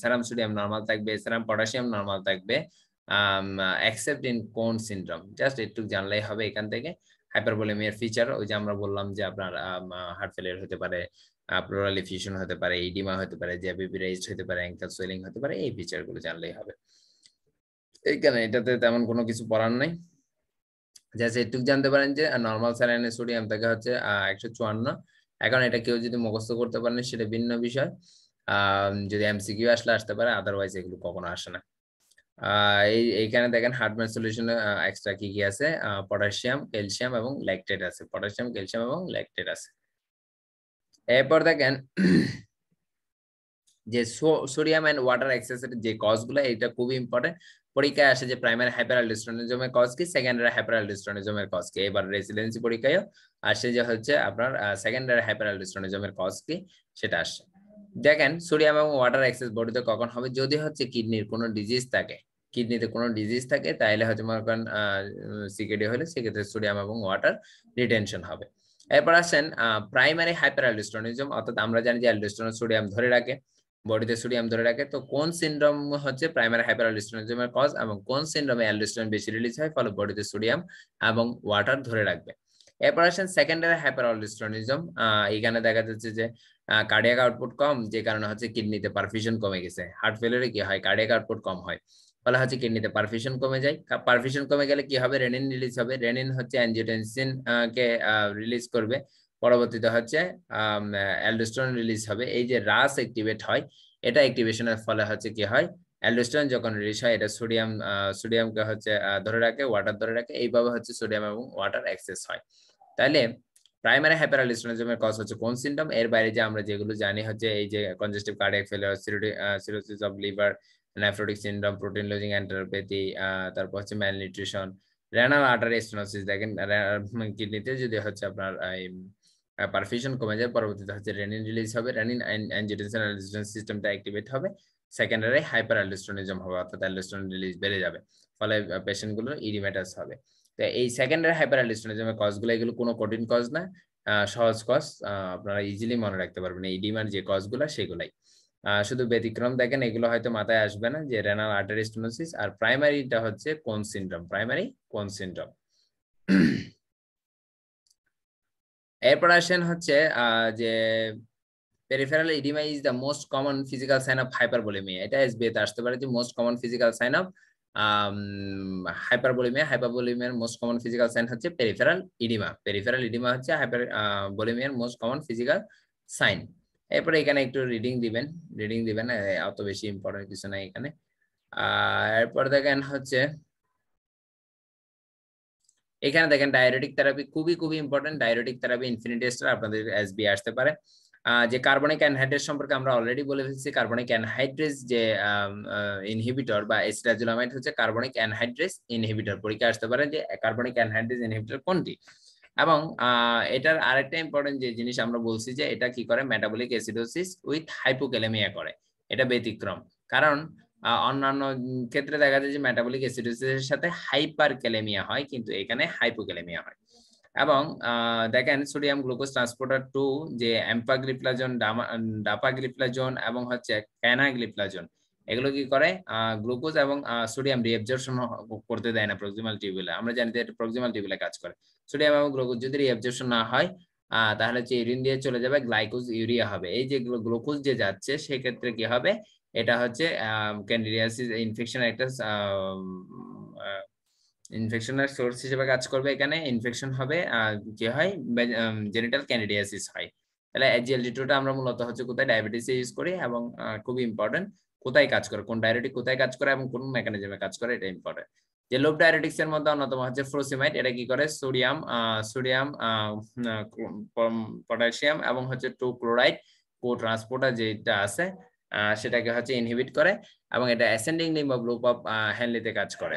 সেরাম সোডিয়াম নর্মাল থাকবে সেরাম পটাশিয়াম নর্মাল থাকবে except in Conn syndrome just একটু জানলেই হবে এখান থেকে। হাইপারবোলেমিয়ার ফিচার ওই যে আমরা বললাম যে আপনার হার্ট ফেলিয়ার হতে পারে প্লোরাল এফিউশন হতে পারে ইডিমা হতে পারে জ্যাবিবি রেজড হতে পারে অ্যাঙ্কেল সোয়েলিং হতে পারে, এই ফিচারগুলো জানলেই হবে। এইখানে এটাতে তেমন কোনো কিছু পড়ার নাই। জাস্ট একটু জানতে পারেন যে নর্মাল স্যালাইনের সোডিয়াম থেকে হচ্ছে একশো চুয়ান্ন এখন এটা কেউ যদি মুখস্থ করতে পারেন সেটা ভিন্ন বিষয়। যদি এমসিকিউ আসলে আসতে পারে আদারওয়াইজ এগুলো কখনো আসে না। এই, এইখানে দেখেন হার্ডম্যান সলিউশনে এক্সট্রা কি কি আছে? পটাশিয়াম ক্যালসিয়াম এবং ল্যাকটেট আছে। পটাশিয়াম ক্যালসিয়াম এবং ল্যাকটেট আছে। এরপর দেখেন, যে সোডিয়াম অ্যান্ড ওয়াটার এক্সেসের যে কজগুলো এটা খুবই ইম্পর্টেন্ট পরীক্ষায় আসে যে প্রাইমারি হাইপারঅ্যালডোস্টেরনিজমের কজ কি? সেকেন্ডারি হাইপারঅ্যালডোস্টেরনিজমের কজ কি? এবার রেসিডেন্সি পরীক্ষায়ও আসে যে হচ্ছে আপনার সেকেন্ডারি হাইপারঅ্যালডোস্টেরনিজমের কজ কি? সেটা আসে। দেখেন সোডিয়াম এবং ওয়াটার এক্সেস বডিতে কখন হবে? যদি হচ্ছে কিডনির কোনো ডিজিজ থাকে কিডনিতে কোনো ডিজিজ থাকে তাহলে হচ্ছে মনে করেন সিকেডি হলে সেক্ষেত্রে সোডিয়াম এবং ওয়াটার রিটেনশন হবে। এরপর আসেন প্রাইমারি হাইপার অর্থাৎ আমরা জানি যে অ্যালডোস্টেরন সোডিয়াম ধরে রাখে। বডিতে সোডিয়াম ধরে রাখে, তো কোন সিনড্রোম হচ্ছে প্রাইমারি হাইপার অ্যালডোস্টেরনিজমের কজ এবং কোন সিনড্রোমে অ্যালডোস্টেরন বেশি রিলিজ হয়? ফলে বডিতে সোডিয়াম এবং ওয়াটার ধরে রাখবে। এরপর আসেন সেকেন্ডারি হাইপার অ্যালডোস্টেরনিজম এখানে দেখা যাচ্ছে যে কার্ডিয়াক আউটপুট কম, যে কারণে হচ্ছে কিডনিতে পারফিউশন কমে গেছে। হার্ট ফেলিয়ারে কি হয়? কার্ডিয়াক আউটপুট কম হয়। ফলে হচ্ছে কিডনিতে পারফিউশন কমে যায়। পারফিউশন কমে গেলে কি হবে? রেনিন রিলিজ হবে। রেনিন হচ্ছে অ্যানজিওটেনসিন কে রিলিজ করবে। পরবর্তীতে হচ্ছে অ্যালডোস্টেরন রিলিজ হবে। এই যে রাস অ্যাক্টিভেট হয়, এটা অ্যাক্টিভেশনের ফলে হচ্ছে কি হয় অ্যালডোস্টেরন যখন রিলিজ হয়, এটা সোডিয়াম সোডিয়ামকে হচ্ছে ধরে রাখে ওয়াটার ধরে রাখে, এইভাবে হচ্ছে সোডিয়াম এবং ওয়াটার অ্যাক্সেস হয়। তাহলে প্রাইমারি হাইপারঅ্যালিস্টোনিজমের কজ হচ্ছে কোন সিম্পটম এর বাইরে যে আমরা যেগুলো জানি হচ্ছে, এই যে congestive cardiac failure cirrhosis of liver nephrotic syndrome protein losing enteropathy তারপর হচ্ছে ম্যালনিউট্রিশন রেনাল আর্টারি স্টেনোসিস দেখেন কিডনিতে যদি হচ্ছে আপনার পারফিউশন কমে যায়, পরবর্তীতে হচ্ছে রেনিন রিলিজ হবে। রেনিন অ্যাঞ্জিওটেনসিন অ্যালডোস্টেরন সিস্টেমটা অ্যাক্টিভেট হবে। সেকেন্ডারি হাইপার অ্যালডোস্টেরনিজম হবে, অর্থাৎ অ্যালডোস্টেরন রিলিজ বেড়ে যাবে। ফলে পেশেন্টগুলো ইডিমেটাস হবে। তো এই সেকেন্ডারি হাইপার অ্যালডোস্টেরনিজমের কজগুলো এগুলো কোনো কঠিন কজ না সহজ কজ আপনারা ইজিলি মনে রাখতে পারবেন। এই ডিমার যে কজগুলো সেগুলাই। শুধু ব্যতিক্রম দেখেন, এগুলো হয়তো মাথায় আসবে না যে রেনাল আর্টারি স্টেনোসিস আর প্রাইমারিটা হচ্ছে কোন সিনড্রোম প্রাইমারি কোন সিনড্রোম এরপর আসেন হচ্ছে যে peripheral oedema is the most common physical sign of hypervolaemia এটা এস এসবিএতে আসতে পারে যে most common physical sign of hypervolaemia হাইপারবোলিমিয়ার most common physical sign হচ্ছে পেরিফেরাল ইডিমা পেরিফেরাল ইডিমা হচ্ছে হাইপার বোলিমিয়ার মোস্ট কমন ফিজিক্যাল সাইন এরপরে এখানে একটু রিডিং দিবেন রিডিং দিবেন অত বেশি ইম্পর্টেন্ট কিছু নাই এখানে। এরপর দেখেন হচ্ছে এখানে দেখেন ডায়ারেটিক থেরাপি খুবই খুবই important diuretic therapy infinity star আপনাদের এসবি আসতে পারে। যে কার্বনিক অ্যানহাইড্রেস সম্পর্কে আমরা অলরেডি বলে ফেলছি কার্বনিক অ্যানহাইড্রেস যে ইনহিবিটর বা এস্ট্রাজোলামাইড হচ্ছে কার্বনিক অ্যানহাইড্রেস ইনহিবিটর পরীক্ষা আসতে পারে যে কার্বনিক অ্যানহাইড্রেস ইনহিবিটর কোনটি? এবং এটার আরেকটা ইম্পর্টেন্ট যে জিনিস আমরা বলছি যে এটা কি করে? মেটাবলিক অ্যাসিডোসিস উইথ হাইপোক্যালেমিয়া করে। এটা ব্যতিক্রম। কারণ অন্যান্য ক্ষেত্রে দেখা যায় যে মেটাবলিক অ্যাসিডোসিসের সাথে হাইপার ক্যালেমিয়া হয়, কিন্তু এখানে হাইপোক্যালেমিয়া হয়। এবং দেখেন সোডিয়াম গ্লুকোজ ট্রান্সপোর্টার টু যে অ্যাম্পাগ্লিপ্লাজন ডাপাগ্লিপ্লাজন এবং হচ্ছে ক্যানাগ্লিপ্লাজন এগুলো কি করে? গ্লুকোজ এবং সোডিয়াম রিঅ্যাবজর্পশন করতে দেয় না প্রক্সিমাল টিউবুলে আমরা জানি যে এটা প্রক্সিমাল টিউবুলে কাজ করে। সোডিয়াম এবং গ্লুকোজ যদি রিঅ্যাবজর্পশন না হয় তাহলে হচ্ছে ইউরিন দিয়ে চলে যাবে গ্লাইকোজ ইউরিয়া হবে। এই যে গ্লুকোজ যে যাচ্ছে, সেক্ষেত্রে কি হবে? এটা হচ্ছে ক্যান্ডিডিয়াসিস ইনফেকশন একটা ইনফেকশনের সোর্স হিসেবে কাজ করবে এখানে। ইনফেকশন হবে কি হয়? জেনিটাল ক্যান্ডিডিয়াসিস হয়। তাহলে এজিএলডি টুটা আমরা মূলত হচ্ছে কোথায়? ডায়াবেটিসে ইউজ করি এবং খুবই ইম্পর্টেন্ট কোথায় কাজ করে? কোন ডায়াবেটিক কোথায় কাজ করে এবং কোন মেকানিজমে কাজ করে? এটা ইম্পর্টেন্ট যে লোভ ডায়াবেটিক্স এর মধ্যে অন্যতম হচ্ছে ফ্রোসিমাইট এটা কি করে? সোডিয়াম সোডিয়াম পটাশিয়াম এবং হচ্ছে টু ক্লোরাইড কো ট্রান্সপোর্টার যেটা আছে সেটাকে হচ্ছে ইনহিবিট করে এবং এটা ascending limb of loop of হ্যান্ডলিতে কাজ করে।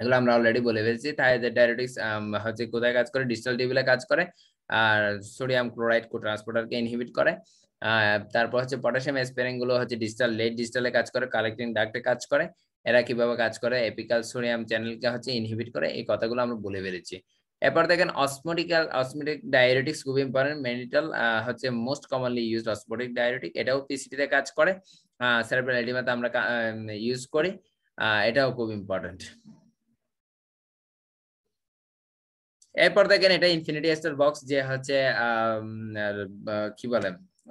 এগুলো আমরা অলরেডি বলে ফেলছি। থাইরয়েড ডায়াবেটিক্স হচ্ছে কোথায় কাজ করে? ডিজিটাল টিউবুলে কাজ করে। আর সোডিয়াম ক্লোরাইড কো ট্রান্সপোর্টারকে ইনহিবিট করে তারপর হচ্ছে পটাশিয়াম স্পেরিংগুলো হচ্ছে ডিজিটাল লেট ডিজিটালে কাজ করে কালেক্টিং ডাক্টে কাজ করে। এরা কীভাবে কাজ করে? এপিক্যাল সোডিয়াম চ্যানেলকে হচ্ছে ইনহিবিট করে। এই কথাগুলো আমরা বলে ফেলেছি। এরপর দেখেন অসমোটিক্যাল অসমোটিক ডায়ারেটিক্স খুব ইম্পর্টেন্ট মেনিটাল হচ্ছে most commonly used osmotic diuretic এটাও পিসিটিতে কাজ করে সেরেব্রাল এডিমাতে আমরা ইউজ করি এটাও খুব ইম্পর্টেন্ট এরপর দেখেন এটা ইনফিনিটি এস্টার বক্স যে হচ্ছে কি বলে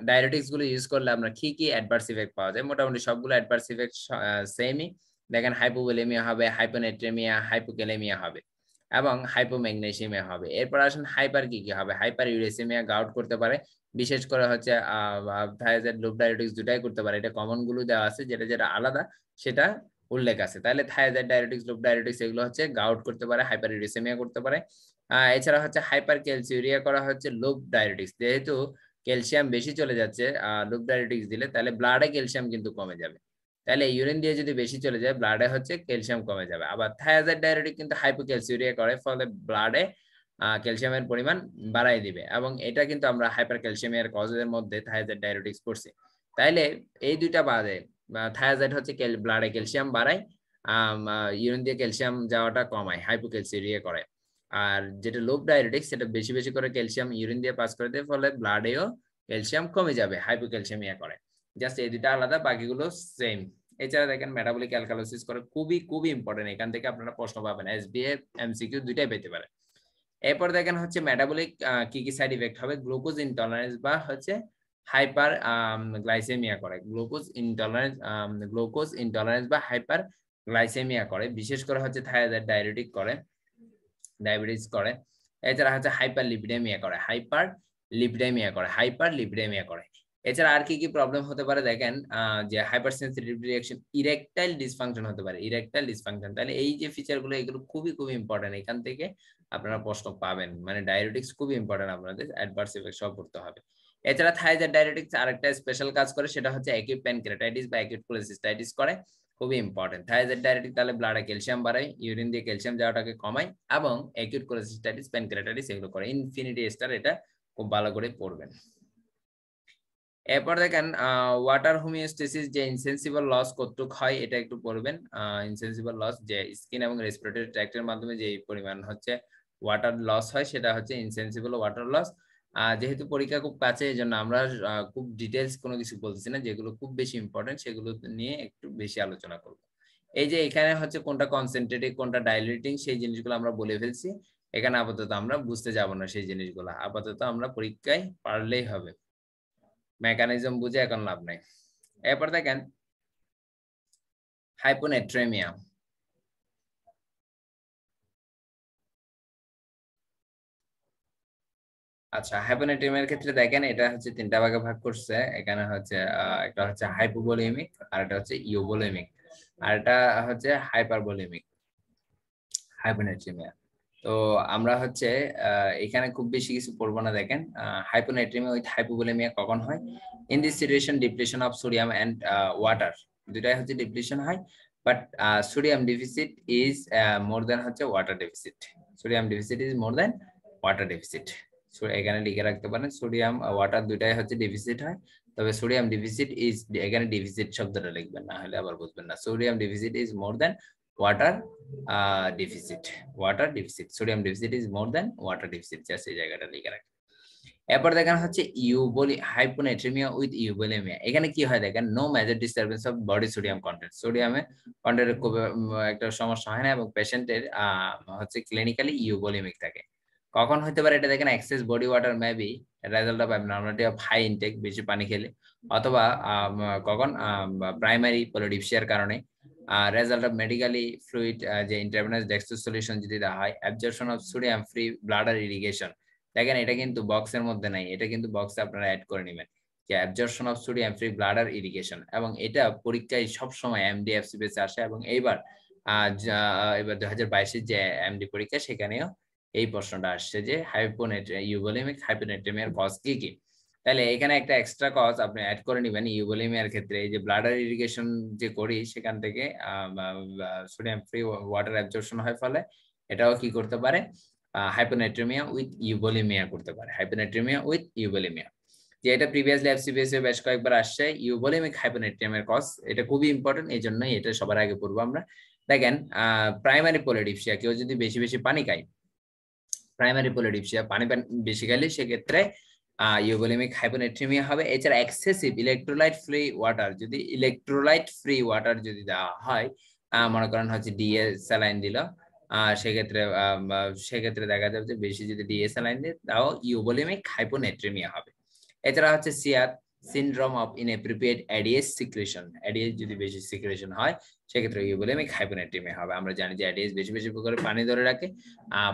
ডায়ারেটিক্সগুলো ইউজ করলে আমরা কি কি অ্যাডভার্স ইফেক্ট পাওয়া যায়? মোটামুটি সবগুলো অ্যাডভার্স ইফেক্ট সেমই দেখেন হাইপোভোলেমিয়া হবে হাইপোনেট্রেমিয়া হাইপোক্যালেমিয়া হবে। এবং হাইপোম্যাগনেসিয়ামিয়া হবে। এরপর আসেন হাইপার কি কি হবে? হাইপার ইউরেসিমিয়া গাউট করতে পারে। বিশেষ করে হচ্ছে থাইরয়েড লুপ ডায়াবেটিক্স দুটাই করতে পারে। এটা কমনগুলো দেওয়া আছে, যেটা যেটা আলাদা, সেটা উল্লেখ আছে। তাহলে থাইরয়েড ডায়াবেটিক্স লুপ ডায়াবেটিক্স এগুলো হচ্ছে গাউট করতে পারে হাইপার ইউরেসিমিয়া করতে পারে। এছাড়া হচ্ছে হাইপার ক্যালসিউরিয়া করা হচ্ছে লুপ ডায়াবেটিক্স যেহেতু ক্যালসিয়াম বেশি চলে যাচ্ছে লুপ ডায়াবেটিক্স দিলে, তাহলে ব্লাডে ক্যালসিয়াম কিন্তু কমে যাবে। তাহলে ইউরিন দিয়ে যদি বেশি চলে যায় ব্লাডে হচ্ছে ক্যালসিয়াম কমে যাবে। আবার থায়াজাইড ডায়াবেটিক কিন্তু হাইপোক্যালসিউরিয়া করে, ফলে ব্লাডে ক্যালসিয়ামের পরিমাণ বাড়াই দিবে। এবং এটা কিন্তু আমরা হাইপার ক্যালসিয়ামের কজের মধ্যে থায়াজাইড ডায়াবেটিক্স করছি। তাইলে এই দুইটা বাদে থায়াজাইড হচ্ছে ব্লাডে ক্যালসিয়াম বাড়ায় ইউরিন দিয়ে ক্যালসিয়াম যাওয়াটা কমায় হাইপোক্যালসিউরিয়া করে। আর যেটা লোভ ডায়াবেটিক্স সেটা বেশি বেশি করে ক্যালসিয়াম ইউরিন দিয়ে পাস করে দেয়, ফলে ব্লাডেও ক্যালসিয়াম কমে যাবে হাইপোক্যালসিয়ামিয়া করে। জাস্ট এই আলাদা, বাকিগুলো সেম এছাড়া দেখেন মেটাবলিক অ্যালকালোসিস করে খুবই খুবই ইম্পর্টেন্ট এখান থেকে আপনারা প্রশ্ন পাবেন। এসবিএ এমসিকিউ দুইটাই পেতে পারে এরপর দেখেন হচ্ছে মেটাবলিক কি কি সাইড ইফেক্ট হবে? গ্লুকোজ ইনটলারেন্স বা হচ্ছে হাইপার গ্লাইসেমিয়া করে। গ্লুকোজ ইনটলারেন্স গ্লুকোজ ইনটলারেন্স বা হাইপার গ্লাইসেমিয়া করে। বিশেষ করে হচ্ছে থাইরয়েড ডায়াবেটিক করে ডায়াবেটিস করে। এছাড়া হচ্ছে হাইপার লিপিডেমিয়া করে। হাইপার লিপিডেমিয়া করে। হাইপার লিপিডেমিয়া করে। এছাড়া আর কি কি প্রবলেম হতে পারে দেখেন যে hypersensitive reaction erectile dysfunction হতে পারে ইরেকটাইল ডিসফাংশন তাহলে এই যে ফিচারগুলো, এগুলো খুবই খুবই ইম্পর্টেন্ট এখান থেকে আপনারা প্রশ্ন পাবেন। মানে ডায়াবেটিক্স খুবই ইম্পর্টেন্ট আপনাদের অ্যাডভার্স ইফেক্ট সব করতে হবে। এছাড়া থাইজার ডায়াবেটিক্স আরেকটা স্পেশাল কাজ করে, সেটা হচ্ছে অ্যাকিউট প্যানক্রিয়াটাইটিস বা অ্যাকিউট কোলেসিস্টাইটিস করে। খুবই ইম্পর্টেন্ট থাইজার ডায়াবেটিক তাহলে ব্লাডে ক্যালসিয়াম বাড়ায় ইউরিন দিয়ে ক্যালসিয়াম যাওয়াটাকে কমায় এবং অ্যাকিউট কোলেসিস্টাইটিস প্যানক্রিয়াটাইটিস এগুলো করে। ইনফিনিটি স্টার এটা খুব ভালো করে পড়বেন। এরপর দেখেন ওয়াটার হোমিওস্টেসিস যে ইনসেন্সিবল লস কতটুক হয়, এটা একটু পড়বেন। ইনসেন্সিবল লস যে স্কিন এবং রেসপিরেটরি ট্র্যাক্টের মাধ্যমে যে পরিমাণ হচ্ছে ওয়াটার লস হয়, সেটা হচ্ছে ইনসেন্সিবল ওয়াটার লস যেহেতু পরীক্ষা খুব কাছে এই জন্য আমরা খুব ডিটেলস কোনো কিছু বলতেছি না। যেগুলো খুব বেশি ইম্পর্টেন্ট সেগুলো নিয়ে একটু বেশি আলোচনা করব। এই যে এখানে হচ্ছে কোনটা কনসেন্ট্রেটিভ কোনটা ডাইলেটিং সেই জিনিসগুলো আমরা বলে ফেলছি। এখানে আপাতত আমরা বুঝতে যাব না সেই জিনিসগুলো। আপাতত আমরা পরীক্ষায় পারলেই হবে। মেকানিজম বুঝে এখন লাভ নাই। এরপর দেখেন হাইপোনেট্রেমিয়া আচ্ছা হাইপোনেট্রেমিয়ার ক্ষেত্রে দেখেন, এটা হচ্ছে তিনটা ভাগে ভাগ করছে। এখানে হচ্ছে একটা হচ্ছে হাইপোবোলেমিক আর এটা হচ্ছে ইউবোলেমিক আর এটা হচ্ছে হাইপারবোলেমিক হাইপোনেট্রেমিয়া তো আমরা হচ্ছে এখানে খুব বেশি কিছু পড়ব না, দেখেন। হাইপোনাইট্রেমিয়া উইথ হাইপোবোলেমিয়া কখন হয়? In this situation depletion of sodium and water দুটাই হচ্ছে ডিপ্লেশন হয় but sodium deficit is more than হচ্ছে water deficit sodium deficit is more than water deficit এখানে লিখে রাখতে পারেন সোডিয়াম ওয়াটার দুটাই হচ্ছে ডেফিসিট হয়, তবে সোডিয়াম ডেফিসিট ইজ এখানে ডেফিসিট শব্দটা লিখবেন, না হলে আবার বুঝবেন না। Sodium deficit is more than water uh, deficit. Water deficit. Sodium deficit is more than water deficit. Just এই জায়গাটা লিখে রাখেন এরপর দেখেন হচ্ছে ইউবোলি হাইপোনেট্রিমিয়া উইথ ইউবোলেমিয়া এখানে কি হয় দেখেন? No major disturbance of body sodium content সোডিয়ামে কন্টেন্টের খুব একটা সমস্যা হয় না এবং পেশেন্টের হচ্ছে ক্লিনিক্যালি ইউবোলেমিক থাকে। কখন হতে পারে এটা দেখেন? Excess body water maybe result of abnormality of high intake বেশি পানি খেলে। অথবা কখন প্রাইমারি পলিডিপসিয়ার কারণে রেজাল্ট অফ মেডিকেলি ফ্লুইড যে ইন্টারভেনাস ডেক্সট্রোজ সলিউশন যদি দেওয়া হয় absorption of sodium free bladder irrigation দেখেন, এটা কিন্তু বক্সের মধ্যে নাই, এটা কিন্তু বক্সে আপনারা অ্যাড করে নেবেন, যে absorption of sodium free bladder irrigation এবং এটা পরীক্ষায় সব সময় এমডিএফসি বেসে আসে, এবং এইবার এবার দুই হাজার বাইশের যে এমডি পরীক্ষা, সেখানেও এই প্রশ্নটা আসছে যে হাইপোনেট ইউবোলেমিক হাইপোনেট্রেমিয়ার কজ কি কি? তাহলে এখানে একটা এক্সট্রা কজ আপনি অ্যাড করে নেবেন ইউবোলিমিয়ার ক্ষেত্রে। যে ব্লাডার ইরিগেশন যে করি, সেখান থেকে সোডিয়াম ফ্রি ওয়াটার অ্যাবজর্পশন হয় ফলে, এটাও কি করতে পারে? হাইপোনেট্রেমিয়া উইথ ইউবোলিমিয়া করতে পারে। হাইপোনেট্রেমিয়া উইথ ইউবোলিমিয়া যে এটা প্রিভিয়াসলি এফসিবিএস বেশ কয়েকবার আসছে ইউবোলিমিক হাইপোনেট্রেমিয়ার কজ এটা খুবই ইম্পর্টেন্ট এই জন্যই এটা সবার আগে পড়ব আমরা। দেখেন প্রাইমারি পোলিডিপসিয়া কেউ যদি বেশি বেশি পানি খায় প্রাইমারি পোলিডিপসিয়া পানি বেশি খেলে সেক্ষেত্রে ইউবোলিমিক হাইপোনেট্রিমিয়া হবে। এছাড়া এক্সেসিভ ইলেকট্রোলাইট ফ্রি ওয়াটার, যদি ইলেকট্রোলাইট ফ্রি ওয়াটার যদি দেওয়া হয় মনে করেন হচ্ছে ডিএ স্যালাইন দিল সেক্ষেত্রে সেক্ষেত্রে দেখা যাবে যে বেশি যদি ডিএ স্যালাইন দিয়ে, তাও ইউবোলিমিক হাইপোনেট্রিমিয়া হবে। এছাড়া হচ্ছে SIADH syndrome of inappropriate ADH secretion ADH যদি বেশি সিক্রেশন হয়, সেক্ষেত্রে ইউবোলেমিক হাইপোনেট্রিমিয়া হবে। আমরা জানি যে অ্যাডিএস বেশি বেশি করে পানি ধরে রাখে।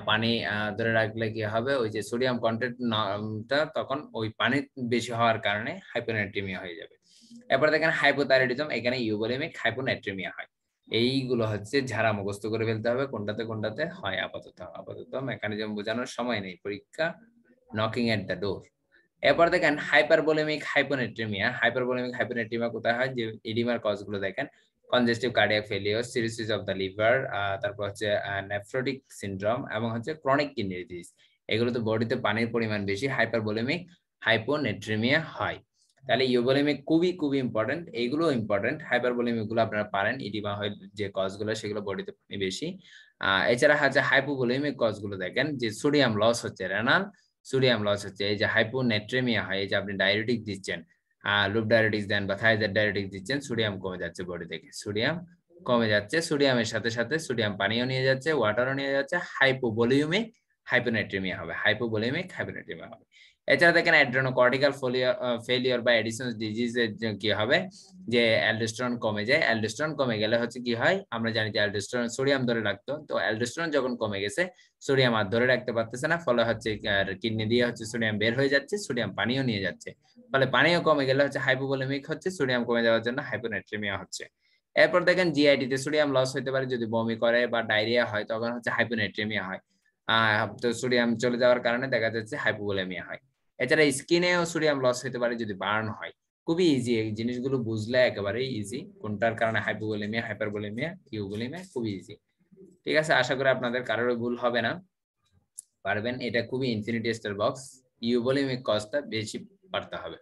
পানি ধরে রাখলে কি হবে? ওই যে সোডিয়াম কন্টেন্টটা তখন ওই পানি বেশি হওয়ার কারণে হাইপোনেট্রিমিয়া হয়ে যাবে। এরপর দেখেন হাইপোথাইরয়েডিজম এখানে ইউবোলেমিক হাইপোনেট্রিমিয়া হয়। এইগুলো হচ্ছে ঝাড়া মুখস্থ করে ফেলতে হবে। কোনটাতে কোনটাতে হয়? আপাতত আপাতত। মেকানিজম বোঝানোর সময় নেই। পরীক্ষা নকিং এট দ্য ডোর এরপর দেখেন হাইপারবোলেমিক হাইপোনেট্রিমিয়া হাইপারবোলেমিক হাইপোনেট্রিমিয়া কোথায় হয়? যে এডিমার কজগুলো দেখেন। Congestive cardiac failure cirrhosis of the liver তারপর হচ্ছে নেফ্রোটিক সিনড্রোম এবং হচ্ছে ক্রনিক কিডনি ডিজিজ এগুলো তো বডিতে পানির পরিমাণ বেশি হাইপারবোলেমিক হাইপোনেট্রিমিয়া হয়। তাহলে ইউবোলেমিক খুবই খুবই ইম্পর্টেন্ট এইগুলো ইম্পর্টেন্ট হাইপারবোলেমিকগুলো আপনারা পারেন ইডিমা হয় যে কজগুলো সেগুলো বডিতে পানি বেশি। এছাড়া হচ্ছে হাইপোবোলেমিক কজগুলো দেখেন, যে সোডিয়াম লস হচ্ছে রেনাল সোডিয়াম লস হচ্ছে, এই যে হাইপোনেট্রেমিয়া হয়, এই যে আপনি ডায়াবেটিক দিচ্ছেন লুপ ডায়রেটিক দেন বা থাইজার ডায়াবেটিক্স দিচ্ছেন সোডিয়াম কমে যাচ্ছে বডি থেকে। সোডিয়াম কমে যাচ্ছে সোডিয়ামের সাথে সাথে সোডিয়াম পানিও নিয়ে যাচ্ছে ওয়াটারও নিয়ে যাচ্ছে হাইপোভলিউমিক হাইপোনেট্রেমিয়া হবে হাইপোভলিউমিক হাইপোনেট্রেমিয়া হবে। এছাড়া দেখেন অ্যাড্রেনোকর্টিক্যাল ফেলিওর বা এডিসন্স ডিজিজের কি হবে? যে অ্যালডোস্টেরন কমে যায়। অ্যালডোস্টেরন কমে গেলে হচ্ছে কি হয়? আমরা জানি যে অ্যালডোস্টেরন সোডিয়াম ধরে রাখতো। তো অ্যালডোস্টেরন যখন কমে গেছে সোডিয়াম আর ধরে রাখতে পারতেছে না। ফলে হচ্ছে কিডনি দিয়ে হচ্ছে সোডিয়াম বের হয়ে যাচ্ছে সোডিয়াম পানিও নিয়ে যাচ্ছে। ফলে পানিও কমে গেলে হচ্ছে হাইপোভলিমিক হচ্ছে সোডিয়াম কমে যাওয়ার জন্য হাইপোনেট্রিমিয়া হচ্ছে। এরপর দেখেন জিআইডি তে সোডিয়াম লস হতে পারে। যদি বমি করে বা ডায়রিয়া হয়, তখন হচ্ছে হাইপোনেট্রিমিয়া হয়। তো সোডিয়াম চলে যাওয়ার কারণে দেখা যাচ্ছে হাইপোভলিমিয়া হয়। এছাড়া স্কিনেও সোডিয়াম লস হতে পারে যদি বার্ন হয়। খুবই ইজি এই জিনিসগুলো বুঝলে একেবারেই ইজি কোনটার কারণে হাইপোভলিমিয়া হাইপারভলিমিয়া ইউভলিমিয়া খুবই ইজি ঠিক আছে, আশা করি আপনাদের কারোর ভুল হবে না। পারবেন, এটা খুবই ইনফিনিটি স্টার বক্স ইউভলিমিক কজটা বেশি পারতে হবে।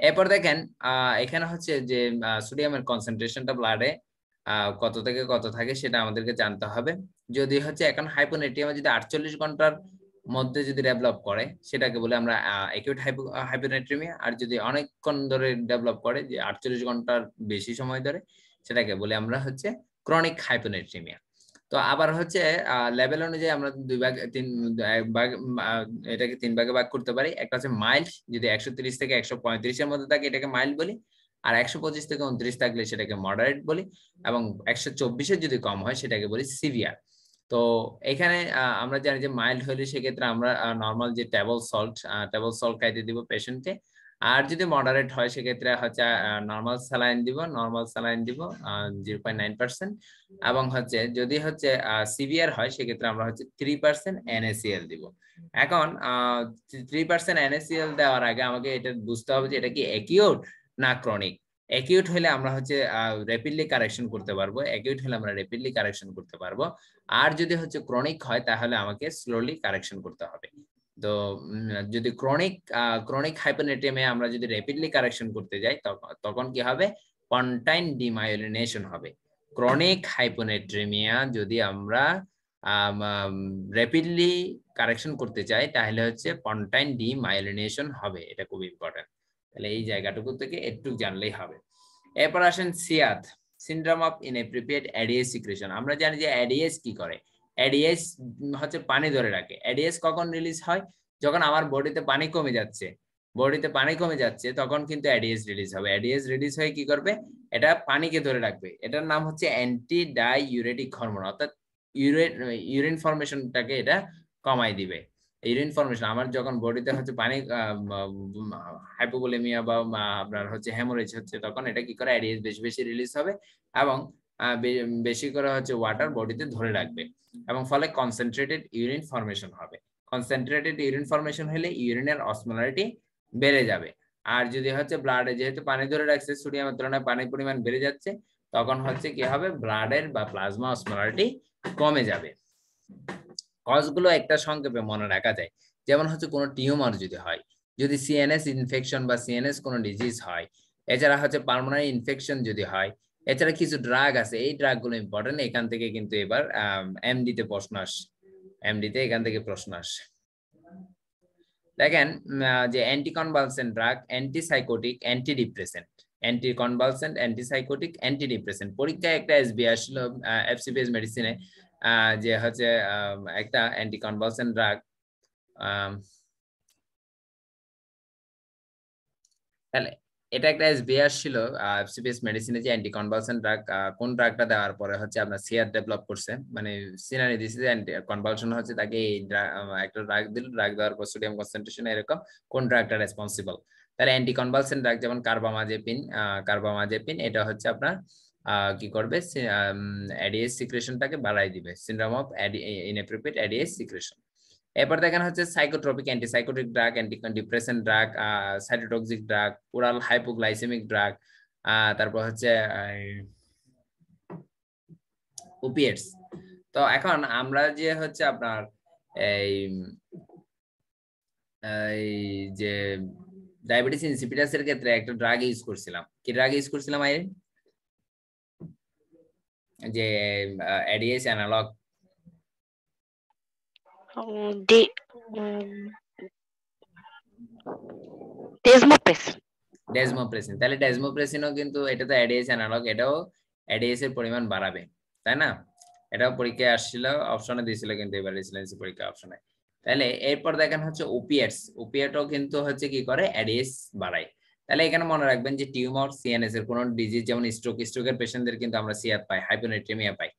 এরপর দেখেন এখানে হচ্ছে যে সোডিয়ামের কনসেন্ট্রেশনটা ব্লাডে কত থেকে কত থাকে সেটা আমাদেরকে জানতে হবে। যদি হচ্ছে এখন হাইপোনেটিয়ামে যদি আটচল্লিশ ঘণ্টার মধ্যে যদি ডেভেলপ করে, সেটাকে বলে আমরা একিউট হাইপোনেট্রিমিয়া আর যদি অনেকক্ষণ ধরে ডেভেলপ করে, যে আটচল্লিশ ঘণ্টার বেশি সময় ধরে, সেটাকে বলে আমরা হচ্ছে ক্রনিক হাইপোনেট্রিমিয়া তো আবার হচ্ছে লেভেল অনুযায়ী আমরা দুই ভাগ, তিন ভাগ এটাকে তিন ভাগে ভাগ করতে পারি। একটা হচ্ছে মাইল্ড যদি একশো তিরিশ থেকে একশো পঁয়ত্রিশের মধ্যে থাকে, এটাকে মাইল্ড বলি, আর একশো পঁচিশ থেকে উনত্রিশ থাকলে সেটাকে মডারেট বলি, এবং একশো চব্বিশের যদি কম হয়, সেটাকে বলি সিভিয়ার তো এখানে আমরা জানি যে মাইল্ড হলে সেক্ষেত্রে আমরা নর্মাল যে টেবল সল্ট টেবল সল্ট খাইতে দিব পেশেন্টকে আর যদি মডারেট হয় সেক্ষেত্রে হচ্ছে নর্মাল স্যালাইন দিব নর্মাল স্যালাইন দিব জিরো পয়েন্ট নাইন পার্সেন্ট এবং হচ্ছে যদি হচ্ছে সিভিয়ার হয় সেক্ষেত্রে আমরা হচ্ছে থ্রি পার্সেন্ট এনএসিএল দিব। এখন থ্রি পার্সেন্ট এনএসিএল দেওয়ার আগে আমাকে এটা বুঝতে হবে যে এটা কি একিউট না ক্রনিক অ্যাকিউট হলে আমরা হচ্ছে র্যাপিডলি কারেকশন করতে পারব। অ্যাকিউট হলে আমরা র্যাপিডলি কারেকশন করতে পারব। আর যদি হচ্ছে ক্রনিক হয়, তাহলে আমাকে স্লোলি কারেকশন করতে হবে। তো যদি ক্রনিক ক্রনিক হাইপোনেটেমে আমরা যদি র্যাপিডলি কারেকশন করতে যাই তখন কি হবে? পন্টাইন ডিমায়োলিনেশন হবে। ক্রনিক হাইপোনেট্রেমিয়া যদি আমরা র্যাপিডলি কারেকশন করতে চাই তাহলে হচ্ছে পন্টাইন ডিমায়োলিনেশন হবে। এটা খুব ইম্পর্টেন্ট তাহলে এই জায়গাটুকু থেকে একটু জানলেই হবে। এরপর আসেন SIADH syndrome of inappropriate ADH secretion আমরা জানি যে অ্যাডিএস কি করে? অ্যাডিএস হচ্ছে পানি ধরে রাখে। অ্যাডিএস কখন রিলিজ হয়? যখন আমার বডিতে পানি কমে যাচ্ছে। বডিতে পানি কমে যাচ্ছে, তখন কিন্তু অ্যাডিএস রিলিজ হবে। অ্যাডিএস রিলিজ হয়ে কি করবে? এটা পানিকে ধরে রাখবে। এটার নাম হচ্ছে অ্যান্টি ডাই ইউরেটিক হরমোন অর্থাৎ ইউরিন ফরমেশনটাকে এটা কমাই দিবে। ইউরিন ফরমেশন আমার যখন বডিতে হচ্ছে পানি হাইপোবোলেমিয়া বা আপনার হচ্ছে হেমোরেজ হচ্ছে, তখন এটা কি করে অ্যাডিএস বেশি বেশি রিলিজ হবে এবং বেশি করে হচ্ছে ওয়াটার বডিতে ধরে রাখবে এবং ফলে কনসেন্ট্রেটেড ইউরিন ফরমেশন হবে। কনসেন্ট্রেটেড ইউরিন ফরমেশন হলে ইউরিনের অসমোলারিটি বেড়ে যাবে। আর যদি হচ্ছে ব্লাডে যেহেতু পানি ধরে রাখছে সোডিয়ামের তুলনায় পানির পরিমাণ বেড়ে যাচ্ছে, তখন হচ্ছে কি হবে ব্লাডের বা প্লাজমা অসমোলারিটি কমে যাবে। কজগুলো একটা সংক্ষেপে মনে রাখা যায়। যেমন হচ্ছে কোনো টিউমার যদি হয়, যদি সিএনএস ইনফেকশন বা সিএনএস কোনো ডিজিজ হয়, এছাড়া হচ্ছে পালমোনারি ইনফেকশন যদি হয়, এছাড়া কিছু ড্রাগ আছে, এই ড্রাগগুলো ইম্পর্টেন্ট এখান থেকে কিন্তু এবার এমডি তে প্রশ্ন আসে। এমডি তে এখান থেকে প্রশ্ন আসে। দেখেন যে anticonvulsant drug antipsychotic antidepressant anticonvulsant antipsychotic antidepressant পরীক্ষায় একটা এসবি আসলো এফসিপিএস মেডিসিনে যে হচ্ছে একটা অ্যান্টি কনভালসেন্ট ড্রাগ তাহলে এটা একটা এসবিআর ছিল এফসিপিএস মেডিসিনে যে অ্যান্টি কনভালসেন্ট ড্রাগ কোন ড্রাগটা দেওয়ার পরে হচ্ছে আপনার সিআর ডেভেলপ করছে মানে সিনারি দিছে যে অ্যান্টি কনভালশন হচ্ছে তাকে এই একটা ড্রাগ দিল ড্রাগ দেওয়ার পর সোডিয়াম কনসেন্ট্রেশন এরকম, কোন ড্রাগটা রেসপন্সিবল তাহলে অ্যান্টি কনভালসেন্ট ড্রাগ যেমন কার্বামাজেপিন কার্বামাজেপিন এটা হচ্ছে আপনার কি করবে? অ্যাডিএস সিক্রেশনটাকে বাড়াই দিবে। Syndrome of inappropriate ADH secretion এরপর দেখেন হচ্ছে psychotropic antipsychotic drug antidepression drug cytotoxic drug oral hypoglycaemic drug তারপর হচ্ছে ওপিয়েটস তো এখন আমরা যে হচ্ছে আপনার এই এই যে ডায়াবেটিস ইনসিপিটাস এর ক্ষেত্রে একটা ড্রাগ ইউজ করছিলাম। কি ড্রাগ ইউজ করছিলাম আই যে এডিএস অ্যানালগ ডেজমোপ্রেসিন ডেজমোপ্রেসিন তাহলে ডেজমোপ্রেসিনও কিন্তু এটা তো এডিএস অ্যানালগ এটাও এডিএস এর পরিমাণ বাড়াবে তাই না? এটাও পরীক্ষায় আসছিল অপশনে দিয়েছিল কিন্তু এবার রেসিডেন্সি পরীক্ষা অপশনে তাহলে এরপর দেখেন হচ্ছে ওপিএটস ওপিএটও কিন্তু হচ্ছে কি করে? এডিএস বাড়ায়। তাহলে এখানে মনে রাখবেন যে টিউমার, সিএনএস এর কোন ডিজিজ যেমন স্ট্রোক স্ট্রোকের পেশেন্টদের কিন্তু আমরা সিআর পাই হাইপোনেট্রেমিয়া পাই।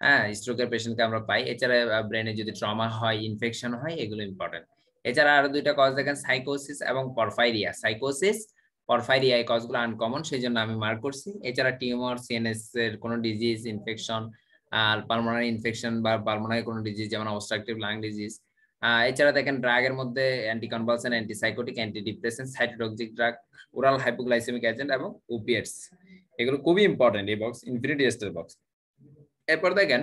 হ্যাঁ স্ট্রোকের পেশেন্টকে আমরা পাই। এছাড়া ব্রেনে যদি ট্রমা হয় ইনফেকশন হয়, এগুলো ইম্পর্টেন্ট এছাড়া আরও দুইটা কজ দেখেন সাইকোসিস এবং পরফাইরিয়া সাইকোসিস পরফাইরিয়া এই কজগুলো আনকমন সেই জন্য আমি মার্ক করছি। এছাড়া টিউমার, সিএনএস এর কোনো ডিজিজ ইনফেকশন আর পালমোনারি ইনফেকশন বা পালমোনারি কোনো ডিজিজ যেমন অবস্ট্রাকটিভ লাং ডিজিজ এছাড়া দেখেন ড্রাগের মধ্যে anti antipsychotic antidepressant cytotoxic drug oral hypoglycaemic agent এবং ওপিয়েটস এগুলো খুবই ইম্পর্টেন্ট এই বক্স ইনফিনিটি এস্টার বক্স এরপর দেখেন,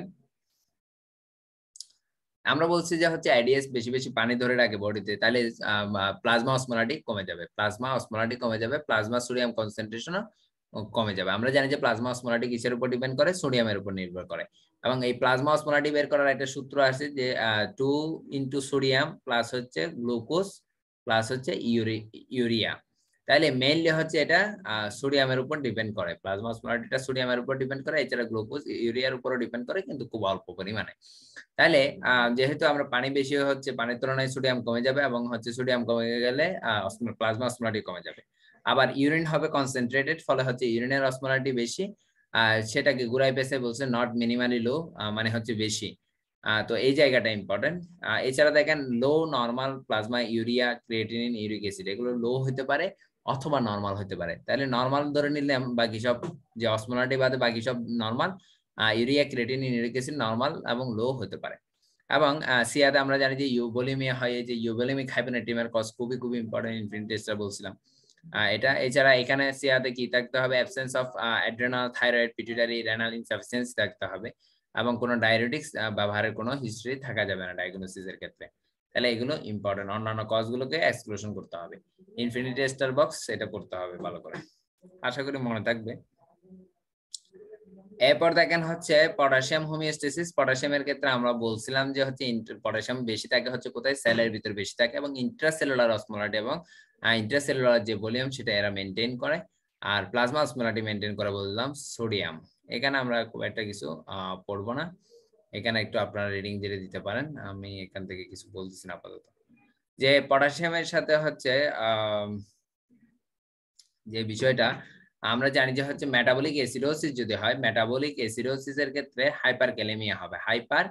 আমরা বলছি যে হচ্ছে আইডিএস বেশি বেশি পানি ধরে রাখে বডিতে, তাহলে প্লাজমা অসমোলাটি কমে যাবে। প্লাজমা অসমোলাটি কমে যাবে প্লাজমা সোডিয়াম কনসেন্ট্রেশনও কমে যাবে। আমরা জানি যে প্লাজমা অসমোলাটি কিসের উপর ডিপেন্ড করে? সোডিয়ামের উপর নির্ভর করে। এবং এই প্লাজমা অসমোলাটি বের করার একটা সূত্র আছে যে টু ইন্টু সোডিয়াম প্লাস হচ্ছে গ্লুকোজ প্লাস হচ্ছে ইউরিয়া তাহলে মেইনলি হচ্ছে এটা সোডিয়ামের উপর ডিপেন্ড করে। প্লাজমা অসমোলাটিটা সোডিয়ামের উপর ডিপেন্ড করে, এছাড়া গ্লুকোজ ইউরিয়ার উপরও ডিপেন্ড করে, কিন্তু খুব অল্প পরিমাণে। তাহলে যেহেতু আমরা পানি বেশি হচ্ছে, পানির তুলনায় সোডিয়াম কমে যাবে এবং হচ্ছে সোডিয়াম কমে গেলে প্লাজমা অসমোলাটি কমে যাবে। আবার ইউরিন হবে কনসেন্ট্রেটেড ফলে হচ্ছে ইউরিনের অসমোলাটি বেশি, আর সেটাকে গুড়াই পেসে বলছে নট মিনিমালি লো মানে হচ্ছে বেশি। তো এই জায়গাটা ইম্পর্টেন্ট এছাড়া দেখেন low normal plasma urea creatinine uric acid এগুলো লো হতে পারে অথবা নর্মাল হতে পারে। তাহলে নর্মাল ধরে নিলে বাকি সব যে অসমোলাটি বাদে বাকি সব normal urea creatinine uric acid normal এবং লো হতে পারে। এবং সিয়াতে আমরা জানি যে ইউবোলিমিয়া হয় যে ইউবোলিমিক হাইপোনেটিমের কজ খুবই খুবই ইম্পর্টেন্ট ইনফিনিটেস্টটা বলছিলাম। এটা এছাড়া এখানে সিয়াতে কি থাকতে হবে? Absence of adrenal thyroid pituitary renal insufficiency থাকতে হবে। এবং কোনো ডায়াবেটিক্স ব্যবহারের কোনো হিস্ট্রি থাকা যাবে না ডায়াগনোসিসের ক্ষেত্রে। তাহলে এগুলো ইম্পর্টেন্ট অন্যান্য কজগুলোকে এক্সক্লুশন করতে হবে। ইনফিনিটি স্টার বক্স এটা করতে হবে ভালো করে। আশা করি মনে থাকবে। এরপর দেখেন হচ্ছে পটাশিয়াম হোমিওস্টেসিস পটাশিয়ামের ক্ষেত্রে আমরা বলছিলাম যে হচ্ছে পটাশিয়াম বেশি থাকে হচ্ছে কোথায়? সেলের ভিতর বেশি থাকে এবং ইন্ট্রাসেলুলার অসমোলাটি এবং ইন্ট্রাসেলুলার যে ভলিউম, সেটা এরা মেনটেন করে। আর প্লাজমা অসমোলাটি মেনটেন করে বললাম সোডিয়াম এখানে আমরা খুব একটা কিছু পড়ব না। এখানে একটু আপনারা রিডিং জেরে দিতে পারেন। আমি এখান থেকে কিছু বলতেছি না আপাতত। যে পটাশিয়ামের সাথে হচ্ছে যে বিষয়টা, আমরা জানি যে হচ্ছে মেটাবলিক অ্যাসিডোসিস যদি হয় মেটাবলিক অ্যাসিডোসিসের ক্ষেত্রে হাইপার ক্যালেমিয়া হবে। হাইপার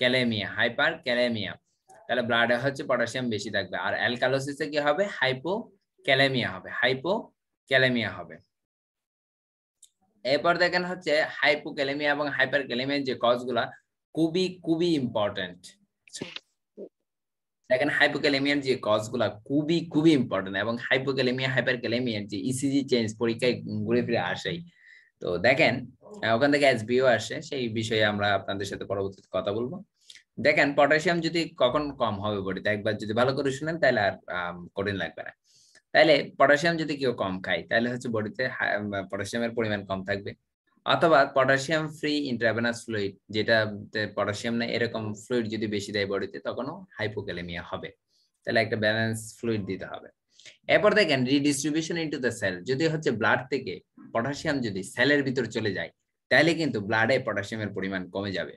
ক্যালেমিয়া হাইপার ক্যালেমিয়া তাহলে ব্লাডে হচ্ছে পটাশিয়াম বেশি থাকবে। আর অ্যালকালোসিসে কি হবে? হাইপো ক্যালেমিয়া হবে। হাইপো ক্যালেমিয়া হবে। এরপর দেখেন হচ্ছে হাইপো ক্যালেমিয়া এবং হাইপার ক্যালেমিয়ার যে কজগুলা খুবই খুবই ইম্পর্টেন্ট দেখেন হাইপোক্যালেমিয়ার যে কজগুলা খুবই খুবই ইম্পর্টেন্ট এবং হাইপোক্যালেমিয়া হাইপারক্যালেমিয়ার যে ইসিজি চেঞ্জ পরীক্ষায় ঘুরে ফিরে আসেই। তো দেখেন ওখান থেকে এসবিও আসে। সেই বিষয়ে আমরা আপনাদের সাথে পরবর্তীতে কথা বলব। দেখেন পটাশিয়াম যদি কখন কম হবে বডিতে, একবার যদি ভালো করে শুনেন, তাহলে আর কঠিন লাগবে না। তাহলে পটাশিয়াম যদি কেউ কম খায়, তাহলে হচ্ছে বডিতে পটাশিয়ামের পরিমাণ কম থাকবে। অথবা পটাশিয়াম ফ্রি ইন্ট্রাভেনাস ফ্লুইড যেটা পটাশিয়াম নেই এরকম ফ্লুইড যদি বেশি দেয় বডিতে, তখনও হাইপোক্যালেমিয়া হবে। তাহলে একটা ব্যালেন্স ফ্লুইড দিতে হবে। এরপর দেখেন রিডিস্ট্রিবিউশন ইনটু দ্য সেল যদি হচ্ছে ব্লাড থেকে পটাশিয়াম যদি সেলের ভিতর চলে যায়, তাহলে কিন্তু ব্লাডে পটাশিয়ামের পরিমাণ কমে যাবে।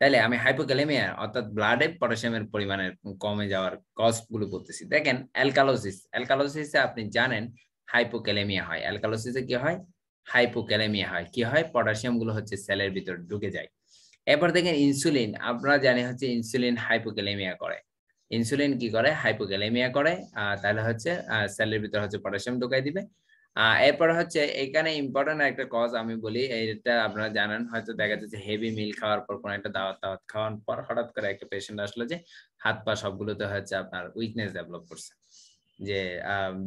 তাহলে আমি হাইপোক্যালেমিয়া অর্থাৎ ব্লাডে পটাশিয়ামের পরিমাণের কমে যাওয়ার কজগুলো বলতেছি। দেখেন অ্যালকালোসিস অ্যালকালোসিসে আপনি জানেন হাইপোক্যালেমিয়া হয়। অ্যালকালোসিসে কি হয়? হাইপোক্যালেমিয়া হয়। কি হয়? পটাশিয়ামগুলো হচ্ছে সেলের ভিতর ঢুকে যায়। এরপর দেখেন ইনসুলিন আপনারা জানি হচ্ছে ইনসুলিন হাইপোক্যালেমিয়া করে। ইনসুলিন কি করে? হাইপোক্যালেমিয়া করে তাহলে হচ্ছে সেলের ভিতর হচ্ছে পটাশিয়াম ঢুকাই দিবে। এরপর হচ্ছে এখানে ইম্পর্টেন্ট একটা কজ আমি বলি এটা আপনারা জানেন, হয়তো দেখা যাচ্ছে হেভি মিল খাওয়ার পর কোন একটা দাওয়াত দাওয়াত খাওয়ার পর হঠাৎ করে একটা পেশেন্ট আসলো যে হাত পা সবগুলোতে হচ্ছে আপনার উইকনেস ডেভেলপ করছে। যে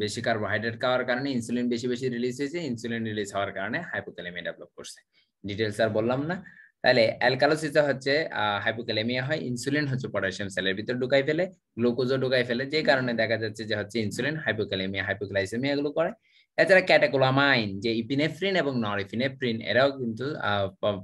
বেশি কার্বোহাইড্রেট খাওয়ার কারণে ইনসুলিন বেশি বেশি রিলিজ হয়েছে ইনসুলিন রিলিজ হওয়ার কারণে হাইপোক্যালেমিয়া ডেভেলপ করছে। ডিটেলস আর বললাম না। তাহলে অ্যালকালোসিসে হচ্ছে হাইপোক্যালেমিয়া হয় ইনসুলিন হচ্ছে পটাশিয়াম সেলের ভিতর ঢুকাই ফেলে গ্লুকোজও ঢুকাই ফেলে যে কারণে দেখা যাচ্ছে যে হচ্ছে ইনসুলিন হাইপোক্যালেমিয়া হাইপোগ্লাইসেমিয়া এগুলো করে। এছাড়া ক্যাটাকোলামাইন, যে ইপিনেফ্রিন এবং নরিফিনেফ্রিন, এরাও কিন্তু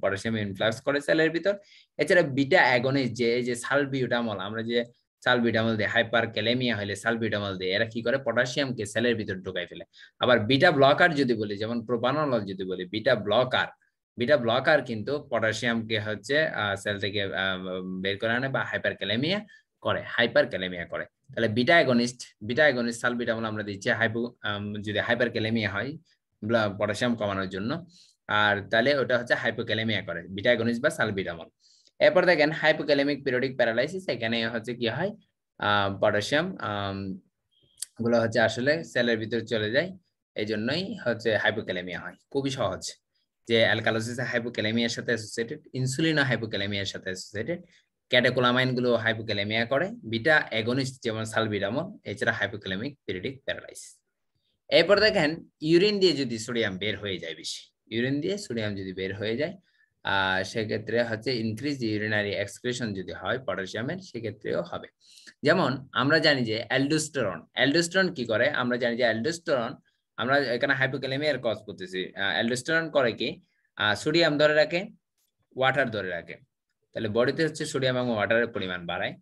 পটাশিয়াম ইনফ্লাক্স করে সেলের ভিতর। এছাড়া বিটা অ্যাগনিস যে যে সালবিউটামল, আমরা যে সালবিউটামল দিয়ে হাইপার ক্যালেমিয়া হলে সালবিউটামল দিয়ে এরা কি করে? পটাশিয়ামকে সেলের ভিতর ঢুকাই ফেলে। আবার বিটা ব্লকার যদি বলি, যেমন প্রোপানল যদি বলি, বিটা ব্লকার বিটা ব্লকার কিন্তু পটাশিয়ামকে হচ্ছে সেল থেকে বের করে আনে বা হাইপার ক্যালেমিয়া করে হাইপার ক্যালেমিয়া করে। তাহলে beta agonist beta agonist salbutamol আমরা দিচ্ছি হাইপো যদি হাইপার ক্যালেমিয়া হয় পটাশিয়াম কমানোর জন্য। আর তাহলে ওটা হচ্ছে হাইপোক্যালেমিয়া করে বিটা বা সালবিটামল এরপর দেখেন হাইপোক্যালেমিক পিরিয়ডিক প্যারালাইসিস এখানে হচ্ছে কি হয়? পটাশিয়ামগুলো হচ্ছে আসলে সেলের ভিতরে চলে যায় এই জন্যই হচ্ছে হাইপোক্যালেমিয়া হয়। খুবই সহজ যে অ্যালকালোসিস হাইপোক্যালেমিয়ার সাথে অ্যাসোসিয়েটেড ইনসুলিন হাইপোক্যালেমিয়ার সাথে অ্যাসোসিয়েটেড ক্যাটাকোলামাইনগুলো হাইপোক্যালেমিয়া করে, বিটা অ্যাগনিস্ট যেমন সালবিডামল এছাড়া হাইপোক্যালেমিক পিরিয়ডিক প্যারালাইসিস। এরপর দেখেন, ইউরিন দিয়ে যদি সোডিয়াম বের হয়ে যায় বেশি, ইউরিন দিয়ে সোডিয়াম যদি বের হয়ে যায় সেক্ষেত্রে হচ্ছে ইনক্রিজ ইউরিনারি এক্সক্রিশন যদি হয় পটাশিয়ামের, সেক্ষেত্রেও হবে। যেমন, আমরা জানি যে অ্যালডোস্টেরন অ্যালডোস্টেরন কি করে? আমরা জানি যে অ্যালডোস্টেরন আমরা এখানে হাইপোক্যালেমিয়ার কজ করতেছি। অ্যালডোস্টেরন করে কি? সোডিয়াম ধরে রাখে ওয়াটার ধরে রাখে। তাহলে বডিতে হচ্ছে সোডিয়াম এবং ওয়াটারের পরিমাণ বাড়ায়,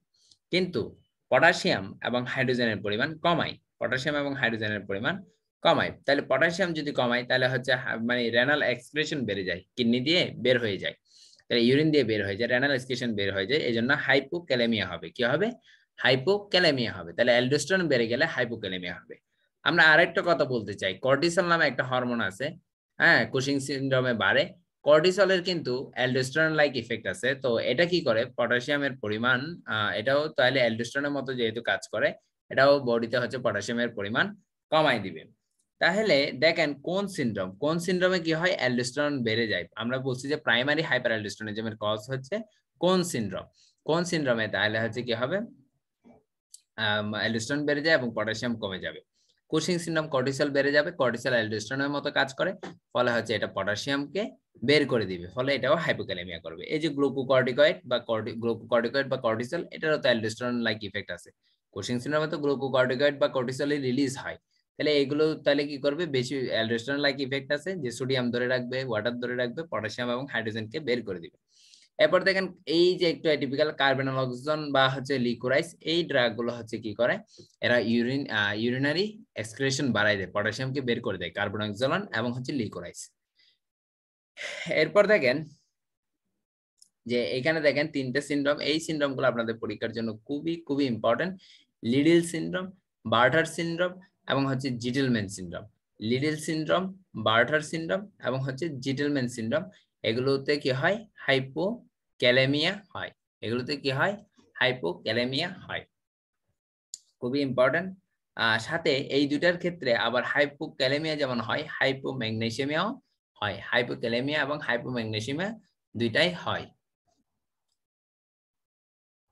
কিন্তু পটাশিয়াম এবং হাইড্রোজেনের পরিমাণ কমায়, পটাশিয়াম এবং হাইড্রোজেনের পরিমাণ কমায়। তাহলে পটাশিয়াম যদি কমায়, তাহলে হচ্ছে মানে রেনাল এক্সক্রেশন বেড়ে যায়, কিডনি দিয়ে বের হয়ে যায়, তাহলে ইউরিন দিয়ে বের হয়ে যায় রেনাল এক্সক্রেশন বের হয়ে যায় এই জন্য হাইপোক্যালেমিয়া হবে। কি হবে? হাইপোক্যালেমিয়া হবে। তাহলে অ্যালডোস্টেরন বেড়ে গেলে হাইপোক্যালেমিয়া হবে। আমরা আরেকটা কথা বলতে চাই। কর্টিসল নামে একটা হরমোন আছে হ্যাঁ? কুশিং সিনড্রোমে বাড়ে। কর্টিসলের কিন্তু অ্যালডোস্টেরন লাইক ইফেক্ট আছে। তো এটা কি করে? পটাশিয়ামের পরিমাণ এটাও তাহলে অ্যালডোস্টেরনের মতো যেহেতু কাজ করে, এটাও বডিতে হচ্ছে পটাশিয়ামের পরিমাণ কমাই দিবে। তাহলে দেখেন কোন সিনড্রোম কোন সিনড্রোমে কি হয়? অ্যালডোস্টেরন বেড়ে যায়। আমরা বলছি যে প্রাইমারি হাইপার অ্যালডোস্টেরনিজমের কজ হচ্ছে কোন সিনড্রোম কোন সিনড্রোমে তাহলে হচ্ছে কি হবে? অ্যালডোস্টেরন বেড়ে যায় এবং পটাশিয়াম কমে যাবে। কুশিং সিনড্রোম কর্টিসল বেড়ে যাবে, কর্টিসল অ্যালডোস্টেরনের মতো কাজ করে, ফলে হচ্ছে এটা পটাশিয়ামকে বের করে দিবে, ফলে এটাও হাইপোক্যালেমিয়া করবে। এই যে গ্লুকোকর্টিকয়েড বা গ্লুকোকর্টিকয়েড বা কর্টিসল, এটারও তো অ্যালডোস্টেরন লাইক ইফেক্ট আছে। কুশিং সিনড্রোমে তো গ্লুকোকর্টিকয়েড বা কর্টিসলই রিলিজ হয়। তাহলে এগুলো তাহলে কি করবে? বেশি অ্যালডোস্টেরন লাইক ইফেক্ট আছে, যে সোডিয়াম ধরে রাখবে ওয়াটার ধরে রাখবে পটাশিয়াম এবং হাইড্রোজেনকে বের করে দিবে। এরপর দেখেন এই যে একটু অ্যাটিপিক্যাল কার্বনাল বা হচ্ছে লিকোরাইস এই ড্রাগগুলো হচ্ছে কি করে? এরা ইউরিন ইউরিনারি এক্সক্রেশন বাড়াই দেয় পটাশিয়ামকে বের করে দেয় কার্বন অক্সিজেন এবং হচ্ছে লিকোরাইস এরপর দেখেন যে এখানে দেখেন তিনটে সিনড্রোম এই সিনড্রোমগুলো আপনাদের পরীক্ষার জন্য খুবই খুবই important Liddle syndrome Bartter syndrome এবং হচ্ছে Gitelman syndrome Liddle syndrome Bartter syndrome এবং হচ্ছে জিটেলম্যান সিনড্রোম এগুলোতে কি হয়? হাইপো ক্যালেমিয়া হয়। এগুলোতে কি হয়? হাইপো ক্যালেমিয়া হয়। খুবই ইম্পর্টেন্ট সাথে এই দুটার ক্ষেত্রে আবার হাইপো ক্যালেমিয়া যেমন হয় হাইপো ম্যাগনেশিয়ামিয়াও হয়। হাইপো ক্যালেমিয়া এবং হাইপো ম্যাগনেশিয়ামিয়া দুইটাই হয়।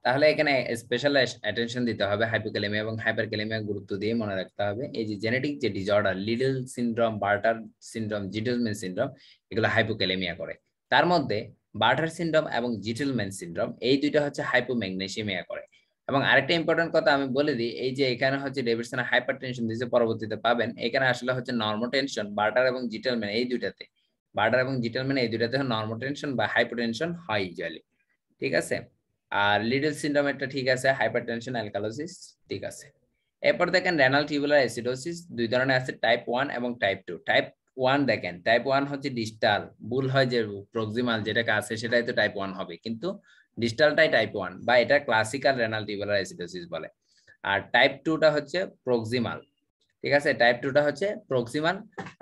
তাহলে এখানে স্পেশাল অ্যাটেনশন দিতে হবে হাইপোক্যালেমিয়া এবং হাইপারক্যালেমিয়া গুরুত্ব দিয়ে মনে রাখতে হবে। এই যে জেনেটিক যে disorder Liddle syndrome Bartter syndrome Gitelman syndrome এগুলো হাইপোক্যালেমিয়া করে। তার মধ্যে বার্টার সিনড্রোম এবং জিটেলম্যান সিনড্রোম এই দুইটা হচ্ছে হাইপোম্যাগনেসিয়ামিয়া করে। এবং আরেকটা ইম্পর্টেন্ট কথা আমি বলে দিই, এই যে এখানে হচ্ছে ডেভিডসন হাইপার টেনশন দিয়েছে, পরবর্তীতে পাবেন। এখানে আসলে হচ্ছে নর্মো টেনশন বার্টার এবং জিটেলম্যান এই দুইটাতে। বার্টার এবং জিটেলম্যান এই দুইটাতে নর্মো টেনশন বা হাইপোটেনশন হয় ইউজুয়ালি ঠিক আছে? আর লিডল সিন্ড্রোমেরটা ঠিক আছে হাইপারটেনশন অ্যালকালোসিস ঠিক আছে। এরপর দেখেন রেনাল টিউবুলার অ্যাসিডোসিস দুই ধরনের আছে টাইপ ওয়ান এবং টাইপ টু টাইপ ওয়ান দেখেন টাইপ ওয়ান হচ্ছে ডিস্টাল ভুল হয় যে প্রক্সিমাল যেটাকে আছে সেটাই তো টাইপ ওয়ান হবে, কিন্তু ডিস্টালটাই টাইপ ওয়ান বা এটা ক্লাসিক্যাল রেনাল টিউবুলার অ্যাসিডোসিস বলে। আর টাইপ টুটা হচ্ছে প্রক্সিমাল ঠিক আছে? টাইপ টুটা হচ্ছে প্রক্সিমাল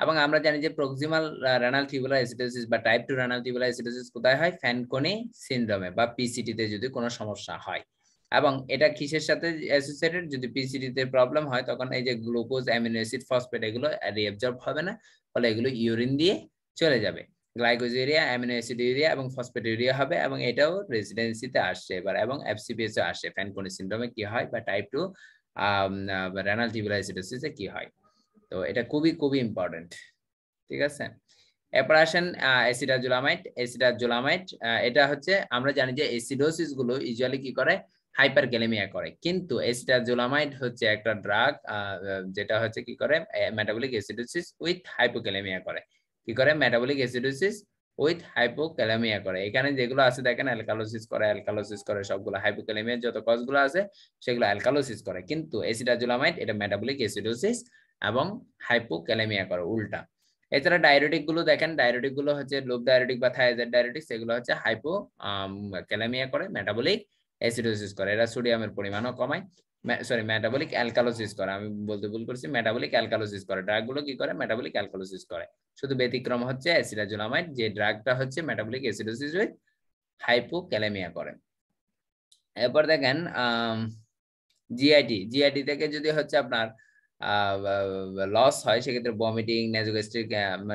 এবং আমরা জানি যে প্রক্সিমাল রেনাল টিউবুলার অ্যাসিডোসিস বা type two renal tubular acidosis কোথায় হয়? ফ্যানকোনি সিনড্রোমে বা পিসিটি তে যদি কোনো সমস্যা হয়। এবং এটা কিসের সাথে অ্যাসোসিয়েটেড যদি পিসিডি তে প্রবলেম হয়, তখন এই যে গ্লুকোজ অ্যামিনো অ্যাসিড ফসফেট এগুলো রিঅ্যাবজর্ব হবে না। ফলে এগুলো ইউরিন দিয়ে চলে যাবে। Glycosuria amino acid urea এবং ফসফেট ইউরিয়া হবে এবং এটাও রেসিডেন্সিতে আসছে এবার এবং এফসিপিএস এ আসছে। ফ্যানকোনি সিনড্রোমে কি হয়? বা টাইপ টু রেনাল অ্যাসিডোসিসে কি হয়? তো এটা খুবই খুবই ইম্পর্টেন্ট ঠিক আছে? এরপর আসেন অ্যাসিডাজোলামাইট অ্যাসিডাজোলামাইট এটা হচ্ছে আমরা জানি যে অ্যাসিডোসিসগুলো ইউজুয়ালি কি করে? হাইপার ক্যালেমিয়া করে। কিন্তু অ্যাসিডাজোলামাইড হচ্ছে একটা ড্রাগ যেটা হচ্ছে কি করে? মেটাবলিক অ্যাসিডোসিস উইথ হাইপোক্যালেমিয়া করে। কি করে? মেটাবলিক অ্যাসিডোসিস উইথ হাইপোক্যালেমিয়া করে। এখানে যেগুলো আছে দেখেন অ্যালকালোসিস করে অ্যালকালোসিস করে সবগুলো। হাইপোক্যালেমিয়ার যত কজগুলো আছে, সেগুলো অ্যালকালোসিস করে। কিন্তু অ্যাসিডাজোলামাইড এটা মেটাবলিক অ্যাসিডোসিস এবং হাইপোক্যালেমিয়া করে, উল্টা। এছাড়া ডায়রেটিকগুলো দেখেন ডায়রেটিকগুলো হচ্ছে লোভ ডায়রেটিক বা থায়াজাইড ডায়রেটিক সেগুলো হচ্ছে হাইপো ক্যালামিয়া করে মেটাবলিক অ্যাসিডোসিস করে। এরা সোডিয়ামের পরিমাণও কমায়। সরি মেটাবলিক অ্যালকালোসিস করে। আমি বলতে ভুল করছি মেটাবলিক অ্যালকালোসিস করে। ড্রাগগুলো কি করে? মেটাবলিক অ্যালকালোসিস করে। শুধু ব্যতিক্রম হচ্ছে অ্যাসিডাজোলামাইড যে ড্রাগটা হচ্ছে মেটাবলিক অ্যাসিডোসিস উইথ হাইপোক্যালেমিয়া করে। এরপর দেখেন জিআইটি জিআইটি থেকে যদি হচ্ছে আপনার লস হয়, সেক্ষেত্রে ভমিটিং নেজোগেস্ট্রিক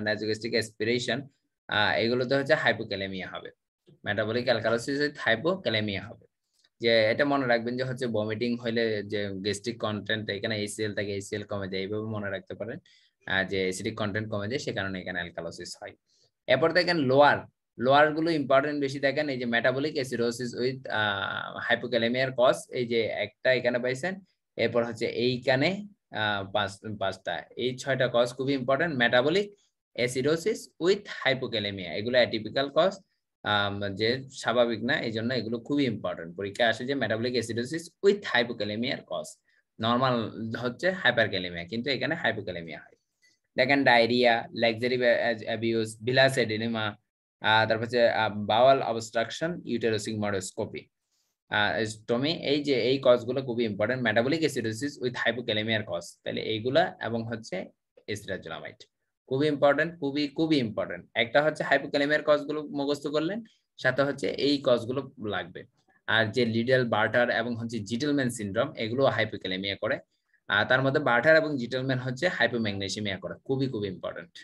নেজোগেস্ট্রিক অ্যাসপিরেশন এগুলোতে হচ্ছে হাইপোক্যালেমিয়া হবে। মেটাবলিক অ্যালকালোসিস উইথ হাইপোক্যালেমিয়া হবে। যে এটা মনে রাখবেন যে হচ্ছে ভমিটিং হইলে যে গেস্ট্রিক কন্টেন্ট এখানে এসিএল থাকে এসিএল কমে যায়, এইভাবে মনে রাখতে পারেন। যে অ্যাসিডিক কন্টেন্ট কমে যায়, সে কারণে এখানে অ্যালকালোসিস হয়। এরপর দেখেন লোয়ার লোয়ারগুলো ইম্পর্টেন্ট বেশি। দেখেন এই যে মেটাবলিক অ্যাসিডোসিস উইথ হাইপোক্যালেমিয়ার কজ এই যে একটা এখানে পাইছেন, এরপর হচ্ছে এইখানে পাঁচটা। এই ছয়টা কজ খুবই important metabolic acidosis with hypokalaemia এগুলো অ্যাটিপিক্যাল কজ যে স্বাভাবিক না এই জন্য এগুলো খুবই ইম্পর্টেন্ট পরীক্ষা আসে যে মেটাবলিক অ্যাসিডোসিস উইথ হাইপোক্যালেমিয়ার কজ নর্মাল হচ্ছে হাইপারক্যালেমিয়া কিন্তু এখানে হাইপোক্যালেমিয়া হয়। দেখেন diarrhoea laxative abuse villous adenoma তারপর হচ্ছে বাওয়াল অবস্ট্রাকশন ইউটেরোসিং মডোস্কোপি স্টমি এই যে, এই কজগুলো খুবই ইম্পর্টেন্ট মেটাবলিক অ্যাসিডোসিস উইথ হাইপোক্যালেমিয়ার কজ তাহলে এইগুলা এবং হচ্ছে এসিডাজোলামাইড খুবই ইম্পর্টেন্ট খুবই খুবই ইম্পর্টেন্ট একটা হচ্ছে হাইপোক্যালেমিয়ার কজগুলো মুখস্থ করলেন, সাথে হচ্ছে এই কজগুলো লাগবে। আর যে লিডেল বার্টার এবং হচ্ছে জিটেলম্যান সিনড্রোম এগুলো হাইপোক্যালেমিয়া করে। আর তার মধ্যে বার্টার এবং জিটেলম্যান হচ্ছে হাইপোম্যাগনেসিমিয়া করে। খুবই খুবই ইম্পর্টেন্ট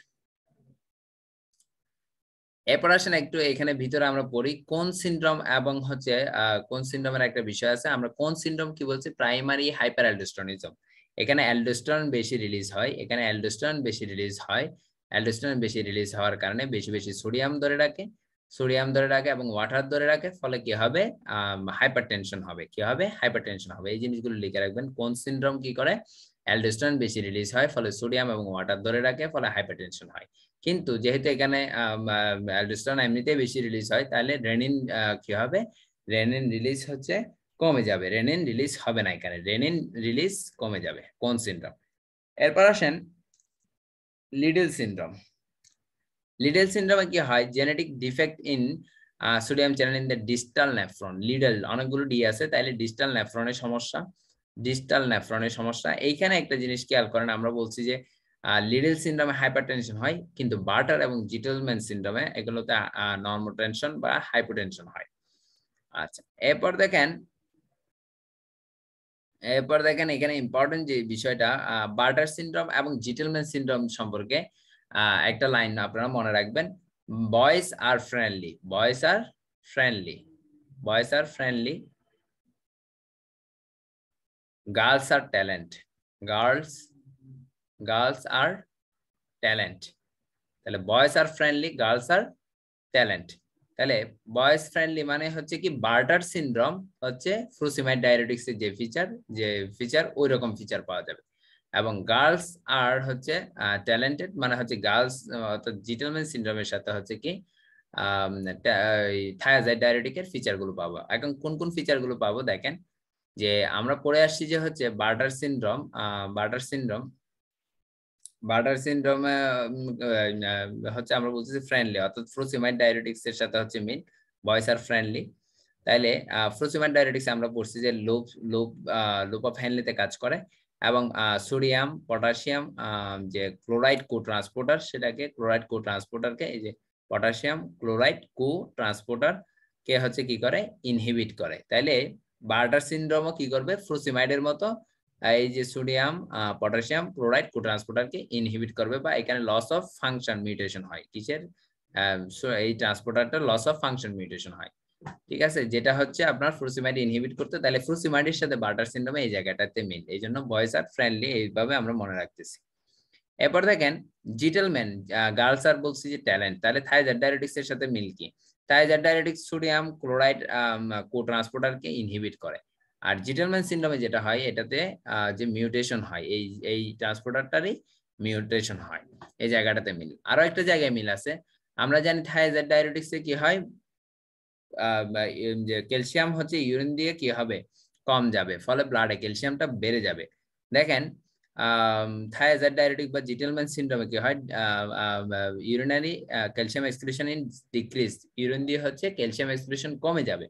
এরপর আসেন একটু এখানে ভিতরে আমরা পড়ি, কোন সিনড্রোম এবং হচ্ছে কোন সিনড্রোমের একটা বিষয় আছে, আমরা কোন সিনড্রোম কি বলছি? প্রাইমারি হাইপার এখানে অ্যালডোস্টন বেশি রিলিজ হয়, এখানে অ্যালডোস্টেরন বেশি রিলিজ হয় অ্যালডোস্টেরন বেশি রিলিজ হওয়ার কারণে বেশি বেশি সোডিয়াম ধরে রাখে সোডিয়াম ধরে রাখে এবং ওয়াটার ধরে রাখে, ফলে কি হবে? হাইপার টেনশন হবে। কি হবে? হাইপার টেনশন হবে। এই জিনিসগুলো লিখে রাখবেন, কোন সিনড্রোম কি করে? অ্যালডোস্টন বেশি রিলিজ হয়, ফলে সোডিয়াম এবং ওয়াটার ধরে রাখে, ফলে হাইপার টেনশন হয়। কিন্তু যেহেতু এখানে অ্যালডোস্টেরন এমনিতেই বেশি রিলিজ হয়, তাহলে রেনিন কি হবে? রেনিন রিলিজ হচ্ছে কমে যাবে, রেনিন রিলিজ হবে না এখানে, রেনিন রিলিজ কমে যাবে, কোন সিনড্রোম এরপর আসেন লিডল সিনড্রোম লিডল সিনড্রোমে কি হয়? Genetic defect in sodium channel in the distal nephron Liddle অনেকগুলো ডি আছে, তাইলে ডিস্টাল নেফ্রনের সমস্যা ডিস্টাল নেফ্রনের সমস্যা। এইখানে একটা জিনিস খেয়াল করেন, আমরা বলছি যে লিডল সিনড্রোমে হাইপারটেনশন হয়, কিন্তু বার্টার এবং জিটেলম্যান সিনড্রোমে এগুলোতে নর্মোটেনশন বা হাইপোটেনশন হয়। আচ্ছা এরপর দেখেন এরপর দেখেন এখানে ইম্পর্টেন্ট যে বিষয়টা বার্টার সিনড্রোম এবং জিটেলম্যান সিনড্রোম সম্পর্কে একটা লাইন আপনারা মনে রাখবেন। বয়েস আর ফ্রেন্ডলি বয়েস আর ফ্রেন্ডলি বয়েস আর ফ্রেন্ডলি গার্লস আর ট্যালেন্ট গার্লস গার্লস আর ট্যালেন্ট তাহলে বয়েস আর ফ্রেন্ডলি গার্লস আর ট্যালেন্ট তাহলে বয়েস ফ্রেন্ডলি মানে হচ্ছে কি বার্টার সিনড্রোম হচ্ছে ফ্রুসিমাইড ডায়াবেটিক্স যে ফিচার যে ফিচার ওই রকম ফিচার পাওয়া যাবে। এবং গার্লস আর হচ্ছে ট্যালেন্টেড মানে হচ্ছে গার্লস অর্থাৎ জিটেলম্যান সিনড্রোমের সাথে হচ্ছে কি থায়াজাইড ডায়াবেটিকের ফিচারগুলো পাবো। এখন কোন কোন ফিচারগুলো পাবো দেখেন, যে আমরা পড়ে আসছি যে হচ্ছে Bartter syndrome Bartter syndrome Bartter সিনড্রোমে হচ্ছে আমরা বলতেছি ফ্রেন্ডলি অর্থাৎ ফ্রুসিমাইড ডায়াবেটিক্স এর সাথে হচ্ছে মিন বয়েস আর ফ্রেন্ডলি তাইলে ফ্রুসিমাইড ডায়াবেটিক্স আমরা পড়ছি যে লোপ লোপ লোপ অফ হ্যান্ডলিতে কাজ করে এবং সোডিয়াম পটাশিয়াম যে ক্লোরাইড কো ট্রান্সপোর্টার সেটাকে ক্লোরাইড কো ট্রান্সপোর্টারকে এই যে পটাশিয়াম ক্লোরাইড কো ট্রান্সপোর্টার কে হচ্ছে কি করে? ইনহিবিট করে। তাইলে বার্টার সিনড্রোমও কি করবে? ফ্রুসিমাইডের মতো এই যে সোডিয়াম পটাশিয়াম ক্লোরাইড কোট্রান্সপোর্টারকে ইনহিবিট করবে বা এখানে লস অফ ফাংশন মিউটেশন হয়। কিসের? এই ট্রান্সপোর্টারটা লস অফ ফাংশন মিউটেশন হয়। ঠিক আছে? যেটা হচ্ছে আপনার ফ্রুসিমাইড ইনহিবিট করতে, তাহলে ফ্রুসিমাইডের সাথে বার্টার সিনড্রোমে এই জায়গাটাতে মিল। এই জন্য বয়েস আর ফ্রেন্ডলি এইভাবে আমরা মনে রাখতেছি। এরপর দেখেন জিটেলম্যান গার্লস আর বলছি যে ট্যালেন্ট তাহলে থাইজার ডায়াবেটিক্স এর সাথে মিল কি? থাইজার ডায়াবেটিক্স সোডিয়াম ক্লোরাইড কো ট্রান্সপোর্টারকে ইনহিবিট করে। আর জিটেলম্যান সিনড্রোমে যেটা হয়, এটাতে যে মিউটেশন হয়, এই এই ট্রান্সপোর্টারটারই মিউটেশন হয়, এই জায়গাটাতে মিল। আরও একটা জায়গায় মিল আছে, আমরা জানি থাইজার ডায়াবেটিক্সে কি হয়? যে ক্যালসিয়াম হচ্ছে, ইউরিন দিয়ে কি হবে? কম যাবে, ফলে ব্লাডে ক্যালসিয়ামটা বেড়ে যাবে। দেখেন থায়াজার ডায়াবেটিক বা জিটেলম্যান সিনড্রোমে কি হয়? Urinary calcium excretion in decrease urine দিয়ে হচ্ছে ক্যালসিয়াম এক্সক্রিশন কমে যাবে,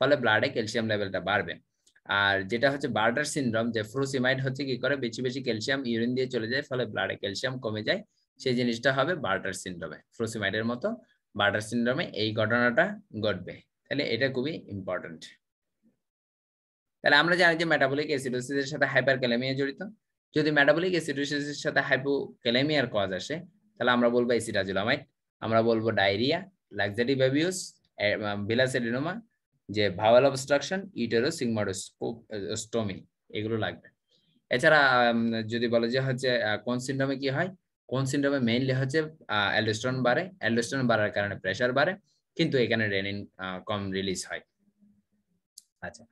ফলে ব্লাডে ক্যালসিয়াম লেভেলটা বাড়বে। আর যেটা হচ্ছে বার্ডার সিনড্রোম যে ফ্রুসিমাইড হচ্ছে কি করে? বেশি বেশি ক্যালসিয়াম ইউরিন দিয়ে চলে যায়, ফলে ব্লাডে ক্যালসিয়াম কমে যায়। সেই জিনিসটা হবে বার্ডার সিনড্রোমে ফ্রুসিমাইডের মতো বার্ডার সিনড্রোমে এই ঘটনাটা ঘটবে। তাহলে এটা খুবই ইম্পর্টেন্ট তাহলে আমরা জানি যে মেটাবলিক অ্যাসিডোসিসের সাথে হাইপার ক্যালেমিয়া জড়িত। যদি মেটাবলিক অ্যাসিডোসিসের সাথে হাইপোক্যালেমিয়ার কজ আসে, তাহলে আমরা বলব অ্যাসিডাজোলামাইড আমরা বলব ডায়রিয়া লাক্সারি বেবিউস বিলাসেডিনোমা যে ভাওয়াল অবস্ট্রাকশন ইউটেরো সিগমাডোস্টোমি এগুলো লাগবে। এছাড়া যদি বলে যে হচ্ছে কোন সিন্ড্রোমে কি হয়? কোন সিন্ড্রোমে মেইনলি হচ্ছে অ্যালডোস্টেরন বাড়ে। অ্যালডোস্টেরন বাড়ার কারণে প্রেসার বাড়ে, কিন্তু এখানে রেনিন কম রিলিজ হয়। আচ্ছা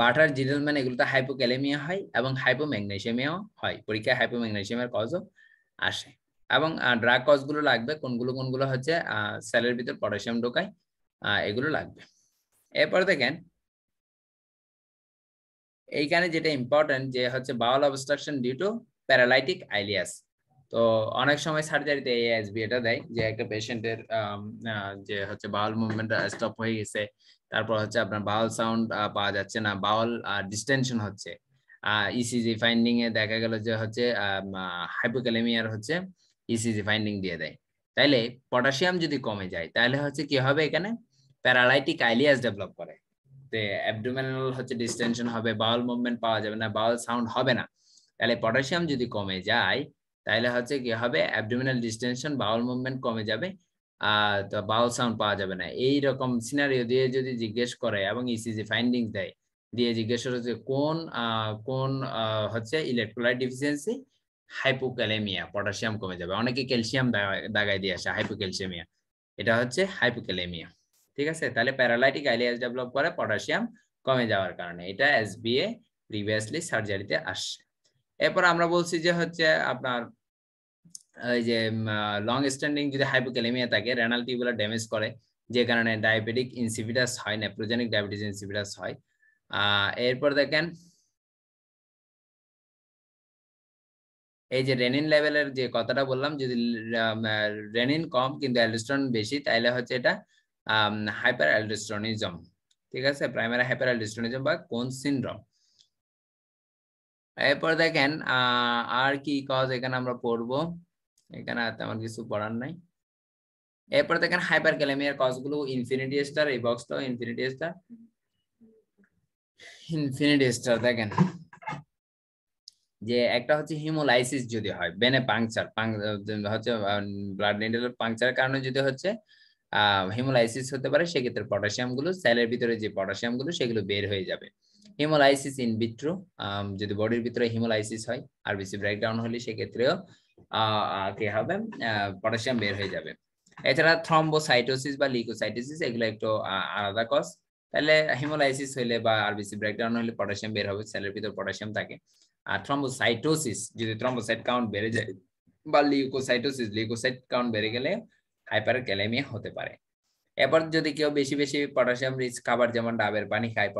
বাটার জিডেলম্যান এগুলোতে হাইপোক্যালেমিয়া হয় এবং হাইপোম্যাগনেসিয়ামিয়াও হয়। পরীক্ষায় হাইপোম্যাগনেসিয়ামের কজও আসে। এবং ড্রাগ কজগুলো লাগবে। কোনগুলো কোনগুলো হচ্ছে সেলের ভিতর পটাশিয়াম ঢোকায় এগুলো লাগবে। এরপর দেখেন, এইখানে যেটা ইম্পর্টেন্ট যে হচ্ছে bowel obstruction due to paralytic ileus তো অনেক সময় সার্জারিতে এএসবি এটা দেয় যে একটা পেশেন্টের যে হচ্ছে বাউল মুভমেন্ট স্টপ হয়ে গেছে, তারপর হচ্ছে আপনার বাউল সাউন্ড পাওয়া যাচ্ছে না বাউল ডিস্টেনশন হচ্ছে। ইসিজি ফাইন্ডিং এ দেখা গেল যে হচ্ছে হাইপোক্যালেমিয়ার হচ্ছে ইসিজি ফাইন্ডিং দিয়ে দেয়। তাইলে পটাশিয়াম যদি কমে যায় তাহলে হচ্ছে কি হবে এখানে? প্যারালাইটিক আইলিয়াস ডেভেলপ করে। তে অ্যাবডোমিনাল হচ্ছে ডিস্টেনশন হবে, বাউল মুভমেন্ট পাওয়া যাবে না, বাউল সাউন্ড হবে না। তাহলে পটাশিয়াম যদি কমে যায়, তাহলে হচ্ছে কি হবে, অ্যাবডোমিনাল ডিস্টেনশন, বাউল মুভমেন্ট কমে যাবে তো বাউল সাউন্ড পাওয়া যাবে না। এই রকম সিনারিও দিয়ে যদি জিজ্ঞেস করে এবং ইসিজি ফাইন্ডিং দেয়, দিয়ে জিজ্ঞেস যে কোন কোন হচ্ছে ইলেকট্রোলাইট ডিফিসিয়েন্সি হাইপোক্যালেমিয়া পটাশিয়াম কমে যাবে। অনেকে ক্যালসিয়াম দাগাই দিয়ে আসে হাইপোক্যালসিয়ামিয়া এটা হচ্ছে হাইপোক্যালেমিয়া ঠিক আছে? তাহলে প্যারালাইটিক আইলিয়াস ডেভেলপ করে পটাশিয়াম কমে যাওয়ার কারণে। এটা এসবিএ প্রিভিয়াসলি সার্জারিতে আসছে। এরপর আমরা বলছি যে হচ্ছে আপনার এই যে লং স্ট্যান্ডিং যদি হাইপোক্যালেমিয়া থাকে রেনাল টিউবুলার ড্যামেজ করে, যে কারণে ডায়াবেটিক ইনসিপিটাস হয় নেপ্রোজেনিক ডায়াবেটিস ইনসিপিটাস হয়। এরপর দেখেন, এই যে রেনিন লেভেলের যে কথাটা বললাম, যদি রেনিন কম কিন্তু অ্যালডোস্টেরন বেশি তাহলে হচ্ছে এটা হাইপার অ্যালডোস্টেরনিজম ঠিক আছে? প্রাইমারি হাইপার বা কোন সিনড্রোম এরপর দেখেন আর কি কজ এখানে আমরা পড়ব? এখানে তেমন কিছু পড়ার নাই। এরপর দেখেন হাইপার ক্যালেমিয়ার কজগুলো ইনফিনিটি স্টার এই বক্সটাও ইনফিনিটি স্টার ইনফিনিটি স্টার দেখেন। যে একটা হচ্ছে হিমোলাইসিস যদি হয় বেনে পাংচার হচ্ছে ব্লাড নিডেলের পাংচারের কারণে যদি হচ্ছে হিমোলাইসিস হতে পারে, সেক্ষেত্রে পটাশিয়ামগুলো সেলের ভিতরে যে পটাশিয়ামগুলো, সেগুলো বের হয়ে যাবে। হিমোলাইসিস ইন ভিট্রো যদি বডির ভিতরে হিমোলাইসিস হয় আর বেশি ব্রেকডাউন হলে সেক্ষেত্রেও কি হবে? পটাশিয়াম বের হয়ে যাবে। এছাড়া থ্রম্বোসাইটোসিস বা লিকোসাইটোসিস এগুলো একটু আলাদা কজ তাহলে হিমোলাইসিস হলে বা আরবিসি ব্রেকডাউন হলে পটাশিয়াম বের হবে সেলের ভিতরে পটাশিয়াম থাকে। আর থ্রম্বোসাইটোসিস যদি থ্রম্বোসাইট কাউন্ট বেড়ে যায় বা লিউকোসাইটোসিস লিউকোসাইট কাউন্ট বেড়ে গেলে হাইপার ক্যালেমিয়া হতে পারে। এবার যদি কেউ বেশি বেশি পটাশিয়াম রিচ খাবার যেমন ডাবের পানি খায়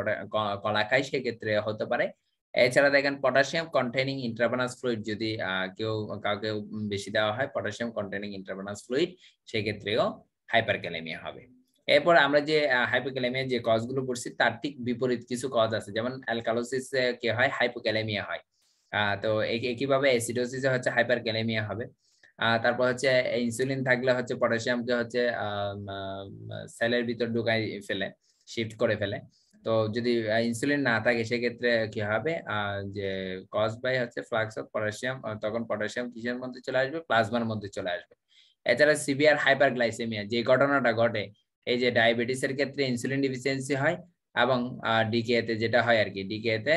কলা খায়, সেক্ষেত্রে হতে পারে। এছাড়া দেখেন পটাশিয়াম কন্টেনিং ইন্ট্রাভেনাস ফ্লুইড যদি কেউ, কাউকে বেশি দেওয়া হয় পটাশিয়াম কন্টেনিং ইন্ট্রাভেনাস ফ্লুইড সেক্ষেত্রেও হাইপার ক্যালেমিয়া হবে। এরপর আমরা যে হাইপোক্যালেমিয়া যে কজগুলো পড়ছি, তার ঠিক বিপরীত কিছু কজ আছে। যেমন অ্যালকালোসিস কে হয়? হাইপোক্যালেমিয়া হয়। তো একইভাবে অ্যাসিডোসিসে হচ্ছে হাইপার ক্যালেমিয়া হবে? তারপর হচ্ছে ইনসুলিন থাকলে হচ্ছে পটাশিয়ামকে হচ্ছে সেলের ভিতর ঢুকাই ফেলে শিফট করে ফেলে। তো যদি ইনসুলিন না থাকে, সেক্ষেত্রে কি হবে? যে কজ বাই হচ্ছে ফ্লাক্স অফ পটাশিয়াম তখন পটাশিয়াম কিসের মধ্যে চলে আসবে? প্লাজমার মধ্যে চলে আসবে। এছাড়া সিভিয়ার হাইপারগ্লাইসেমিয়া যে ঘটনাটা ঘটে, এই যে ডায়াবেটিসের ক্ষেত্রে ইনসুলিন ডিফিসিয়েন্সি হয় এবং ডিকে তে যেটা হয় আর কি ডিকে তে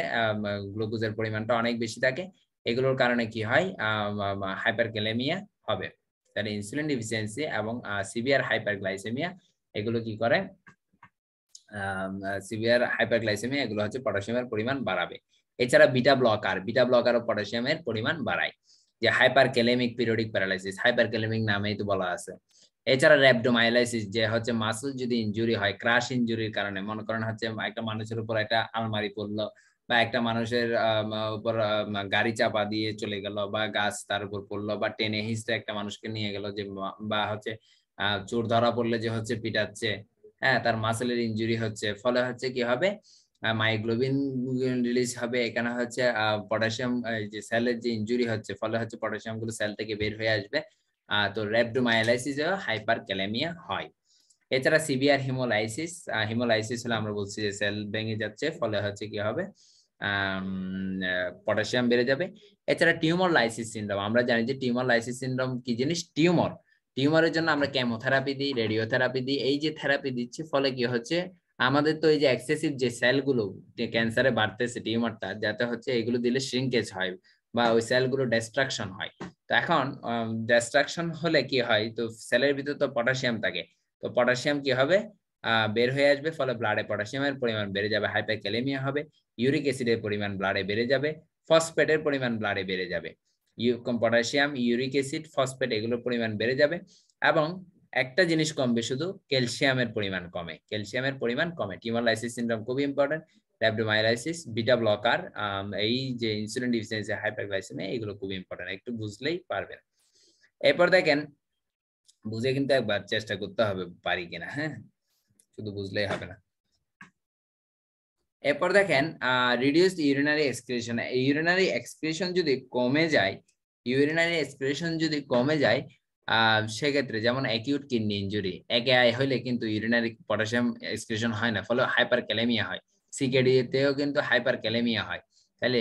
গ্লুকোজের পরিমাণটা অনেক বেশি থাকে। এগুলোর কারণে কি হয়? হাইপার হাইপারক্যালেমিয়া হবে। তাহলে ইনসুলিন ডিফিসিয়েন্সি এবং সিভিয়ার হাইপারগ্লাইসেমিয়া এগুলো কি করে? সিভিয়ার হাইপারগ্লাইসেমিয়া এগুলো হচ্ছে পটাশিয়ামের পরিমাণ বাড়াবে। এছাড়া বিটা ব্লকার বিটা ব্লকার ও পটাশিয়ামের পরিমাণ বাড়ায়। যে hyperkalaemic periodic paralysis hyperkalaemic নামেই তো বলা আছে। এছাড়া র্যাবডোমাইলাইসিস যে হচ্ছে মাসল যদি ইনজুরি হয় ক্রাশ ইনজুরির কারণে, মনে করেন হচ্ছে একটা মানুষের উপর একটা আলমারি পড়ল বা একটা মানুষের উপর গাড়ি চাপা দিয়ে চলে গেল বা গাছ তার উপর পড়ল বা টেনে হিসড়ে একটা মানুষকে নিয়ে গেল যে বা হচ্ছে চোর ধরা পড়লে যে হচ্ছে পিটাচ্ছে হ্যাঁ তার মাসেলের ইনজুরি হচ্ছে। ফলে হচ্ছে কি হবে? মাইগ্লোবিন রিলিজ হবে। এখানে হচ্ছে পটাশিয়াম যে সেলের যে ইনজুরি হচ্ছে, ফলে হচ্ছে পটাশিয়ামগুলো সেল থেকে বের হয়ে আসবে। তো র্যাবডোমায়ালাইসিস হাইপার ক্যালেমিয়া হয়। এছাড়া সিভিয়ার হিমোলাইসিস হিমোলাইসিস হলে আমরা বলছি যে সেল ভেঙে যাচ্ছে। ফলে হচ্ছে কি হবে? পটাশিয়াম বেড়ে যাবে। এছাড়া টিউমার লাইসিস সিন্ড্রোম, আমরা জানি যে টিউমার লাইসিস সিন্ড্রোম কি জিনিস? টিউমার। টিউমারের জন্য আমরা কেমোথেরাপি দিই, রেডিওথেরাপি দিই। এই যে থেরাপি দিচ্ছি, ফলে কি হচ্ছে? আমাদের তো এই যে এক্সেসিভ যে সেলগুলো ক্যান্সারে বাড়তেছে টিউমারটা, যাতে হচ্ছে এগুলো দিলে শ্রিঙ্কেজ হয় বা ওই সেলগুলো ডেস্ট্রাকশন হয়। তো এখন ডেস্ট্রাকশন হলে কি হয়? তো সেলের ভিতরে তো পটাশিয়াম থাকে। তো পটাশিয়াম কি হবে? বের হয়ে আসবে, ফলে ব্লাডে পটাশিয়ামের পরিমাণ বেড়ে যাবে হাইপারক্যালেমিয়া হবে ইউরিক অ্যাসিডের পরিমাণ ব্লাডে বেড়ে যাবে ফসফেটের পরিমাণ ব্লাডে বেড়ে যাবে। পটাশিয়াম ইউরিক অ্যাসিড ফসফেট এগুলোর পরিমাণ বেড়ে যাবে এবং একটা জিনিস কমবে শুধু ক্যালসিয়ামের পরিমাণ কমে। ক্যালসিয়ামের পরিমাণ কমে। টিউমারলাইসিস সিনড্রোম খুবই ইম্পর্টেন্ট র্যাবডোমাইলাইসিস বিটা ব্লকার এই যে ইনসুলিন ডিফিসিয়েন্সি হাইপারগ্লাইসেমিয়া এগুলো খুবই ইম্পর্টেন্ট একটু বুঝলেই পারবেন। এরপর দেখেন, বুঝে কিন্তু একবার চেষ্টা করতে হবে পারি কিনা হ্যাঁ? শুধু বুঝলেই হবে না। এরপর দেখেন reduced urinary excretion urinary excretion যদি কমে যায় ইউরিনারি এক্সক্রিশন যদি কমে যায় সেক্ষেত্রে যেমন acute kidney injury A K I হইলে কিন্তু ইউরিনারি পটাশিয়াম এক্সক্রিশন হয় না, ফলে হাইপার ক্যালেমিয়া হয় সিকেডিতেও কিন্তু হাইপার ক্যালেমিয়া হয়। তাহলে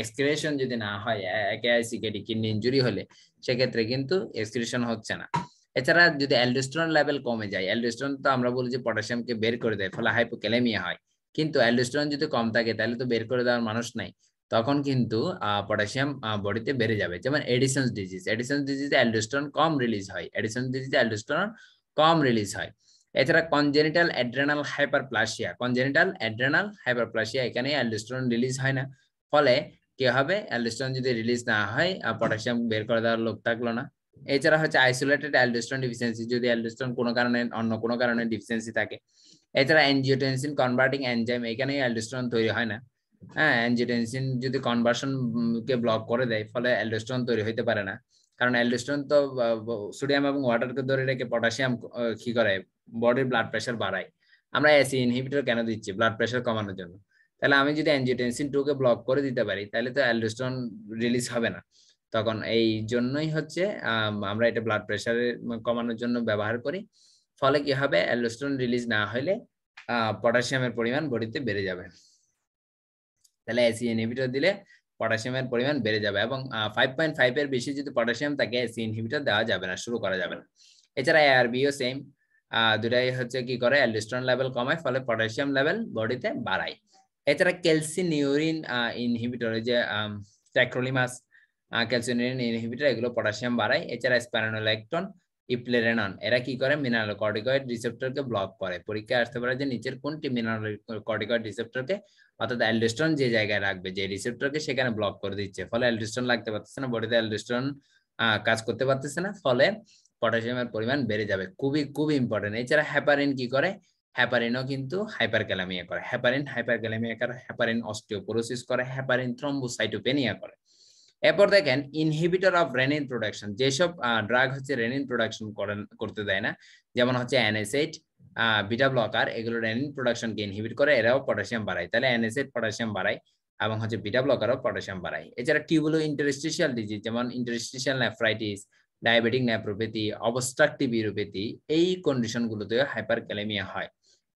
এক্সক্রিশন যদি না হয় একে আই সিকেডি কিডনি ইঞ্জুরি হলে, সেক্ষেত্রে কিন্তু এক্সক্রিশন হচ্ছে না। এছাড়া যদি অ্যালডোস্টেরন লেভেল কমে যায় অ্যালডোস্টেরন তো আমরা বলি যে পটাশিয়ামকে বের করে দেয়, ফলে হাইপোক্যালেমিয়া হয়। কিন্তু অ্যালডোস্টেরন যদি কম থাকে, তাহলে তো বের করে দেওয়ার মানুষ নাই। তখন কিন্তু পটাশিয়াম বডিতে বেড়ে যাবে। যেমন এডিসন্স ডিজিজ এডিসন্স ডিজিজে অ্যালডোস্টেরন কম রিলিজ হয়। এডিসন্স ডিজিজে অ্যালডোস্টেরন কম রিলিজ হয়। এছাড়া congenital adrenal hyperplasia congenital adrenal hyperplasia এখানে অ্যালডোস্টেরন রিলিজ হয় না। ফলে কি হবে? অ্যালডোস্টেরন যদি রিলিজ না হয় পটাশিয়াম বের করে দেওয়ার লোক থাকল না। এছাড়া হচ্ছে আইসোলেটেড অ্যালডোস্টেরন ডিফিসিয়েন্সি যদি অ্যালডোস্টেরন কোনো কারণে, অন্য কোনো কারণে ডিফিসিয়েন্সি থাকে। এছাড়া অ্যানজিওটেনসিন কনভার্টিং এনজাইম এখানে অ্যালডোস্টেরন তৈরি হয় না। হ্যাঁ অ্যানজিওটেনসিন যদি কনভার্সন কে ব্লক করে দেয়, ফলে অ্যালডোস্টেরন তৈরি হইতে পারে না। কারণ অ্যালডোস্টেরন তো সোডিয়াম এবং ওয়াটারকে ধরে রেখে পটাশিয়াম কি করে? বডির ব্লাড প্রেশার বাড়ায়। আমরা এসি ইনহিবিটর কেন দিচ্ছি? ব্লাড প্রেশার কমানোর জন্য। তাহলে আমি যদি অ্যানজিওটেনসিন টু কে ব্লক করে দিতে পারি, তাহলে তো অ্যালডোস্টেরন রিলিজ হবে না। তখন এই জন্যই হচ্ছে আমরা এটা ব্লাড প্রেশার কমানোর জন্য ব্যবহার করি। ফলে কি হবে? অ্যালডোস্টেরন রিলিজ না হলে পটাশিয়ামের পরিমাণ বডিতে বেড়ে যাবে। তাহলে এসি ইনহিবিটর দিলে পটাশিয়ামের পরিমাণ বেড়ে যাবে এবং ফাইভ পয়েন্ট ফাইভ এর বেশি যদি পটাশিয়াম থাকে এসি ইনহিবিটর দেওয়া যাবে না, শুরু করা যাবে না। এছাড়া এআরবিও সেম দুটাই হচ্ছে কি করে? অ্যালডোস্টেরন লেভেল কমায়, ফলে পটাশিয়াম লেভেল বডিতে বাড়ায়। এছাড়া ক্যালসিনিউরিন ইনহিবিটর যে ট্যাক্রোলিমাস ক্যালসিনিউরিন ইনহিবিটর, এগুলো পটাশিয়াম বাড়ায়। এছাড়া স্প্যানোলেকটন ইপ্লেরেনন, এরা কি করে? মিনারেল কর্টিকয়েড রিসেপ্টরকে ব্লক করে। পরীক্ষায় আসতে পারে যে নিচের কোনটি মিনারেল কর্টিকয়েড রিসেপ্টরকে অর্থাৎ অ্যালডোস্টেরন যে জায়গায় রাখবে, যে রিসেপ্টরকে সেখানে ব্লক করে দিচ্ছে। ফলে অ্যালডোস্টেরন লাগতে পারতেছে না, বডিতে অ্যালডোস্টেরন কাজ করতে পারতেছে না। ফলে পটাশিয়ামের পরিমাণ বেড়ে যাবে। খুবই খুবই ইম্পর্টেন্ট এছাড়া হ্যাপারিন কি করে? হ্যাপারিনও কিন্তু হাইপারক্যালামিয়া করে। হ্যাপারিন হাইপারক্যালামিয়া করে হ্যাপারিন অস্টিওপোরোসিস করে হ্যাপারিন থ্রম্বোসাইটোপেনিয়া করে। এরপর দেখেন ইনহিবিটর অফ রেনিন প্রোডাকশন যেসব ড্রাগ হচ্ছে রেনিন প্রোডাকশন করতে দেয় না। যেমন হচ্ছে এনএসএইট বিটা ব্লকার এগুলো রেনিন প্রোডাকশনকে ইনহিবিট করে, এরাও পটাশিয়াম বাড়ায়। তাহলে এনএসএইট পটাশিয়াম বাড়ায় এবং হচ্ছে বিটা ব্লকারও পটাশিয়াম বাড়ায়। এছাড়া টিউবুলো ইন্টারস্টিশিয়াল ডিজিজ যেমন interstitial nephritis diabetic nephropathy obstructive uropathy এই কন্ডিশনগুলোতে হাইপার ক্যালেমিয়া হয়।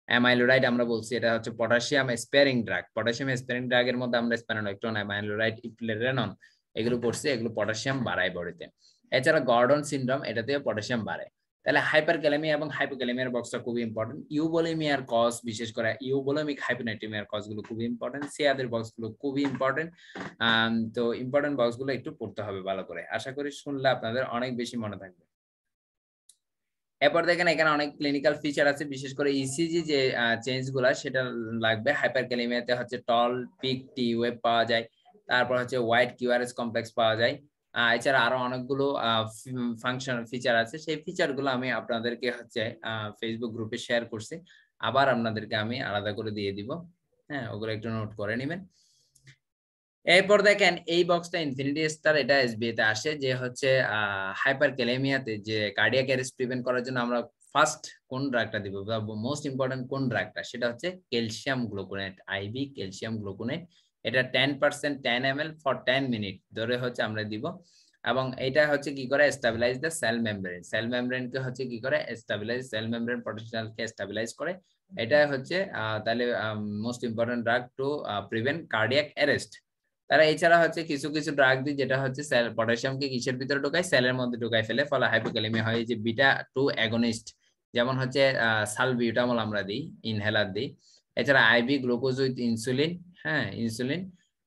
অ্যামাইলোরাইড আমরা বলছি এটা হচ্ছে potassium sparing drug potassium sparing ড্রাগের মধ্যে আমরা স্প্যানোলেকটন অ্যামাইলোরাইড ইপ্লেরেনন এগুলো পড়ছি, এগুলো পটাশিয়াম বাড়ায় বডিতে। এছাড়া গর্ডন সিনড্রোম, এটাতেও পটাশিয়াম বাড়ে তাহলে হাইপার ক্যালেমিয়া এবং হাইপোক্যালেমিয়ার বক্সটা খুবই ইম্পর্টেন্ট ইউবোলেমিয়ার কজ বিশেষ করে ইউবোলেমিক হাইপোনাইটেমিয়ার কজগুলো খুবই ইম্পর্টেন্ট সিয়াদের বক্সগুলো খুবই ইম্পর্টেন্ট তো ইম্পর্টেন্ট বক্সগুলো একটু পড়তে হবে ভালো করে। আশা করি শুনলে আপনাদের অনেক বেশি মনে থাকবে। এরপর দেখেন এখানে অনেক ক্লিনিক্যাল ফিচার আছে, বিশেষ করে ইসিজি যে চেঞ্জগুলা, সেটা লাগবে। হাইপার ক্যালেমিয়াতে হচ্ছে টল পিক টি ওয়েব পাওয়া যায়। তারপর হচ্ছে হোয়াইট কিউআরএস কমপ্লেক্স পাওয়া যায়। এছাড়া আরও অনেকগুলো ফাংশন ফিচার আছে। সেই ফিচারগুলো আমি আপনাদেরকে হচ্ছে ফেসবুক গ্রুপে শেয়ার করছি। আবার আপনাদেরকে আমি আলাদা করে দিয়ে দিব। হ্যাঁ ওগুলো একটু নোট করে নেবেন। এরপর দেখেন, এই বক্সটা ইনফিনিটি স্টার এটা এসবিএ তে আসে। যে হচ্ছে হাইপার ক্যালেমিয়াতে যে কার্ডিয়াক অ্যারেস্ট প্রিভেন্ট করার জন্য আমরা ফার্স্ট কোন ড্রাগটা দিব? বা মোস্ট ইম্পর্টেন্ট কোন ড্রাগটা সেটা হচ্ছে calcium gluconate IV calcium gluconate এটা ten percent ten M L for ten minute ধরে হচ্ছে আমরা দিব। এবং এটা হচ্ছে কি করে? Stabilize the cell membrane cell membrane কে হচ্ছে কি করে? স্টাবিলাইজ সেল মেমব্রেন পটেনশিয়াল কে স্টাবিলাইজ করে। এটা হচ্ছে তাহলে most important drug to prevent cardiac arrest তারা এছাড়া হচ্ছে কিছু কিছু ড্রাগ দিই যেটা হচ্ছে সেল পটাশিয়ামকে কিসের ভিতরে ঢোকায়? সেলের মধ্যে ঢোকায় ফেলে। ফলে হাইপোক্যালেমিয়া হয় যে বিটা টু অ্যাগনিস্ট যেমন হচ্ছে সালবিউটামল আমরা দিই ইনহেলার দিই। এছাড়া আইভি গ্লুকোজ উইথ ইনসুলিন হ্যাঁ ইনসুলিন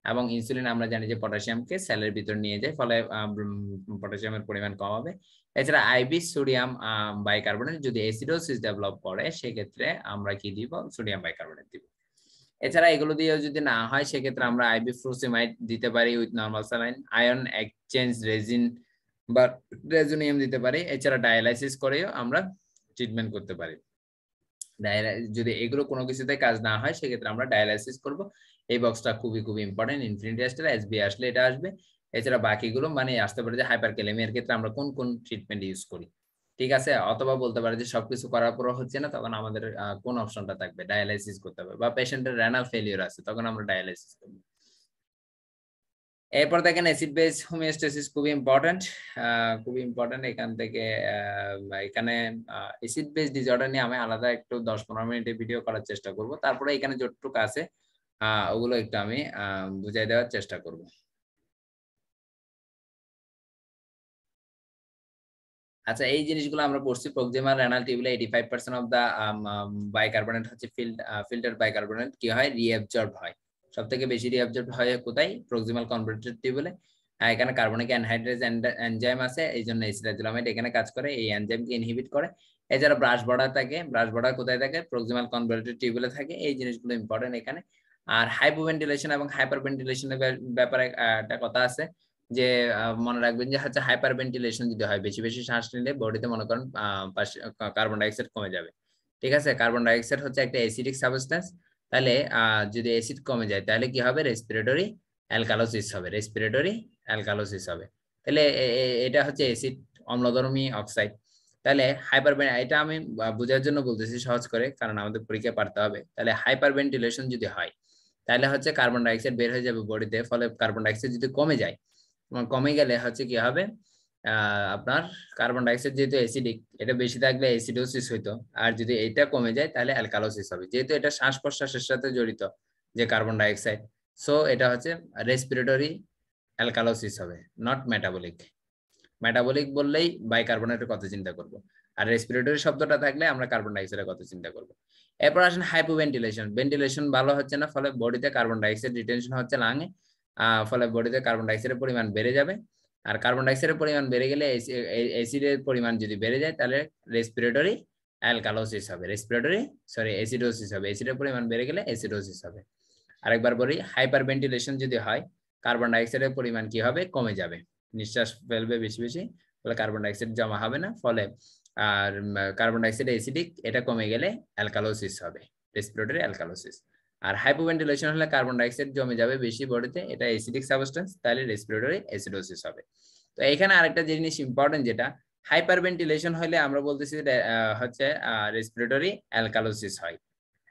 এবং ইনসুলিন আমরা জানি যে পটাশিয়ামকে সেলের ভিতর নিয়ে যায়, ফলে পটাশিয়ামের পরিমাণ কম হবে। এছাড়া আইবি সোডিয়াম বাইকার্বনেট যদি অ্যাসিডোসিস ডেভেলপ করে, সেক্ষেত্রে আমরা কি দিব? সোডিয়াম বাইকার্বনেট দিব। এছাড়া এগুলো দিয়েও যদি না হয়, সেক্ষেত্রে আমরা আইবি ফ্রুসিমাইড দিতে পারি with normal saline ion exchange resin বা রেজোনিয়াম দিতে পারি। এছাড়া ডায়ালাইসিস করেও আমরা ট্রিটমেন্ট করতে পারি। যদি এগুলো কোনো কিছুতে কাজ না হয়, সেক্ষেত্রে আমরা ডায়ালাইসিস করব। এই বক্সটা খুবই খুবই ইম্পর্টেন্ট ইনফিনিটি আসলে এসবি আসলে এটা আসবে। এছাড়া বাকিগুলো মানে আসতে পারে যে হাইপার ক্যালেমিয়ার ক্ষেত্রে আমরা কোন কোন ট্রিটমেন্ট ইউজ করি। ঠিক আছে? অথবা বলতে পারে যে সবকিছু করার পর হচ্ছে না, তখন আমাদের কোন অপশনটা থাকবে? ডায়ালাইসিস করতে হবে বা পেশেন্টের রেনাল ফেলিওর আছে, তখন আমরা ডায়ালাইসিস করব। এরপর দেখেন অ্যাসিড বেস হোমিওস্টেসিস খুবই ইম্পর্টেন্ট খুবই ইম্পর্টেন্ট এখান থেকে এখানে অ্যাসিড বেস ডিসঅর্ডার নিয়ে আমি আলাদা একটু দশ পনেরো মিনিটে ভিডিও করার চেষ্টা করব। তারপরে এখানে যতটুকু আছে ওগুলো একটু আমি বুঝাই দেওয়ার চেষ্টা করব। আচ্ছা এই জিনিসগুলো আমরা পড়ছি proximal renal eighty five percent of the bicarbonate হচ্ছে ফিল্ড ফিল্টার বাইকার্বনেট কি হয়? রিঅ্যাবজর্ব হয়। সব থেকে বেশি রিঅ্যাবজর্ব হয় কোথায়? প্রক্সিমাল কনভার্টেড টিউবুলে এখানে কার্বনিক অ্যানহাইড্রেজ এনজাইম আছে এই জন্য এসিটাজোলামাইড এখানে কাজ করে, এই এনজাইমকে ইনহিবিট করে। এছাড়া ব্রাশ বর্ডার থাকে ব্রাশ বর্ডার কোথায় থাকে? প্রক্সিমাল কনভার্টেড টিউবুলে থাকে, এই জিনিসগুলো ইম্পর্টেন্ট এখানে। আর হাইপোভেন্টিলেশন এবং হাইপার ভেন্টিলেশনের ব্যাপারে একটা কথা আছে যে মনে রাখবেন যে হচ্ছে হাইপার ভেন্টিলেশন যদি হয়, বেশি বেশি শ্বাস নিলে বডিতে মনে করেন কার্বন ডাইঅক্সাইড কমে যাবে। ঠিক আছে? কার্বন ডাইঅক্সাইড হচ্ছে একটা অ্যাসিডিক সাবস্টেন্স তাহলে যদি অ্যাসিড কমে যায়, তাহলে কি হবে? রেসপিরেটরি অ্যালকালোসিস হবে রেসপিরেটরি অ্যালকালোসিস হবে। তাহলে এটা হচ্ছে অ্যাসিড অম্লধর্মী অক্সাইড তাহলে হাইপার এটা আমি বোঝার জন্য বলতেছি সহজ করে, কারণ আমাদের পরীক্ষায় পারতে হবে। তাহলে হাইপার ভেন্টিলেশন যদি হয় তাহলে হচ্ছে কার্বন ডাইঅক্সাইড বের হয়ে যাবে বডিতে ফলে কার্বন ডাইঅক্সাইড যদি কমে যায় কমে গেলে হচ্ছে কি হবে? আপনার কার্বন ডাইঅক্সাইড যেহেতু অ্যাসিডিক এটা বেশি থাকলে অ্যাসিডোসিস হইতো। আর যদি এটা কমে যায়, তাহলে অ্যালকালোসিস হবে। যেহেতু এটা শ্বাস প্রশ্বাসের সাথে জড়িত যে কার্বন ডাইঅক্সাইড সো এটা হচ্ছে রেসপিরেটরি অ্যালকালোসিস হবে নট মেটাবলিক মেটাবলিক বললেই বাইকার্বনেটের কথা চিন্তা করব। আর রেসপিরেটরি শব্দটা থাকলে আমরা কার্বন ডাইঅক্সাইডের কথা চিন্তা করব। এরপর আসেন হাইপোভেন্টিলেশন ভেন্টিলেশন ভেন্টিলেশন ভালো হচ্ছে না, ফলে বডিতে কার্বন ডাইঅক্সাইড রিটেনশন হচ্ছে লাঙে ফলে বডিতে কার্বন ডাইঅক্সাইডের পরিমাণ বেড়ে যাবে। আর কার্বন ডাইঅক্সাইডের পরিমাণ বেড়ে গেলে অ্যাসিডের পরিমাণ যদি বেড়ে যায়, তাহলে রেসপিরেটরি অ্যালকালোসিস হবে। রেসপিরেটরি সরি অ্যাসিডোসিস হবে। অ্যাসিডের পরিমাণ বেড়ে গেলে অ্যাসিডোসিস হবে। আরেকবার বলি হাইপার ভেন্টিলেশন যদি হয় কার্বন ডাইঅক্সাইডের পরিমাণ কি হবে? কমে যাবে। নিঃশ্বাস ফেলবে বেশি বেশি, ফলে কার্বন ডাইঅক্সাইড জমা হবে না, ফলে আর কার্বন ডাইঅক্সাইড অ্যাসিডিক এটা কমে গেলে অ্যালকালোসিস হবে রেসপিরেটরি অ্যালকালোসিস আর হাইপোভেন্টিলেশন হলে কার্বন ডাইঅক্সাইড জমে যাবে বেশি বডিতে, এটা অ্যাসিডিক সাবস্টেন্স তাহলে রেসপিরেটরি অ্যাসিডোসিস হবে। তো এখানে আরেকটা জিনিস ইম্পর্টেন্ট যেটা হাইপার ভেন্টিলেশন হলে আমরা বলতেছি হচ্ছে রেসপিরেটরি অ্যালকালোসিস হয়।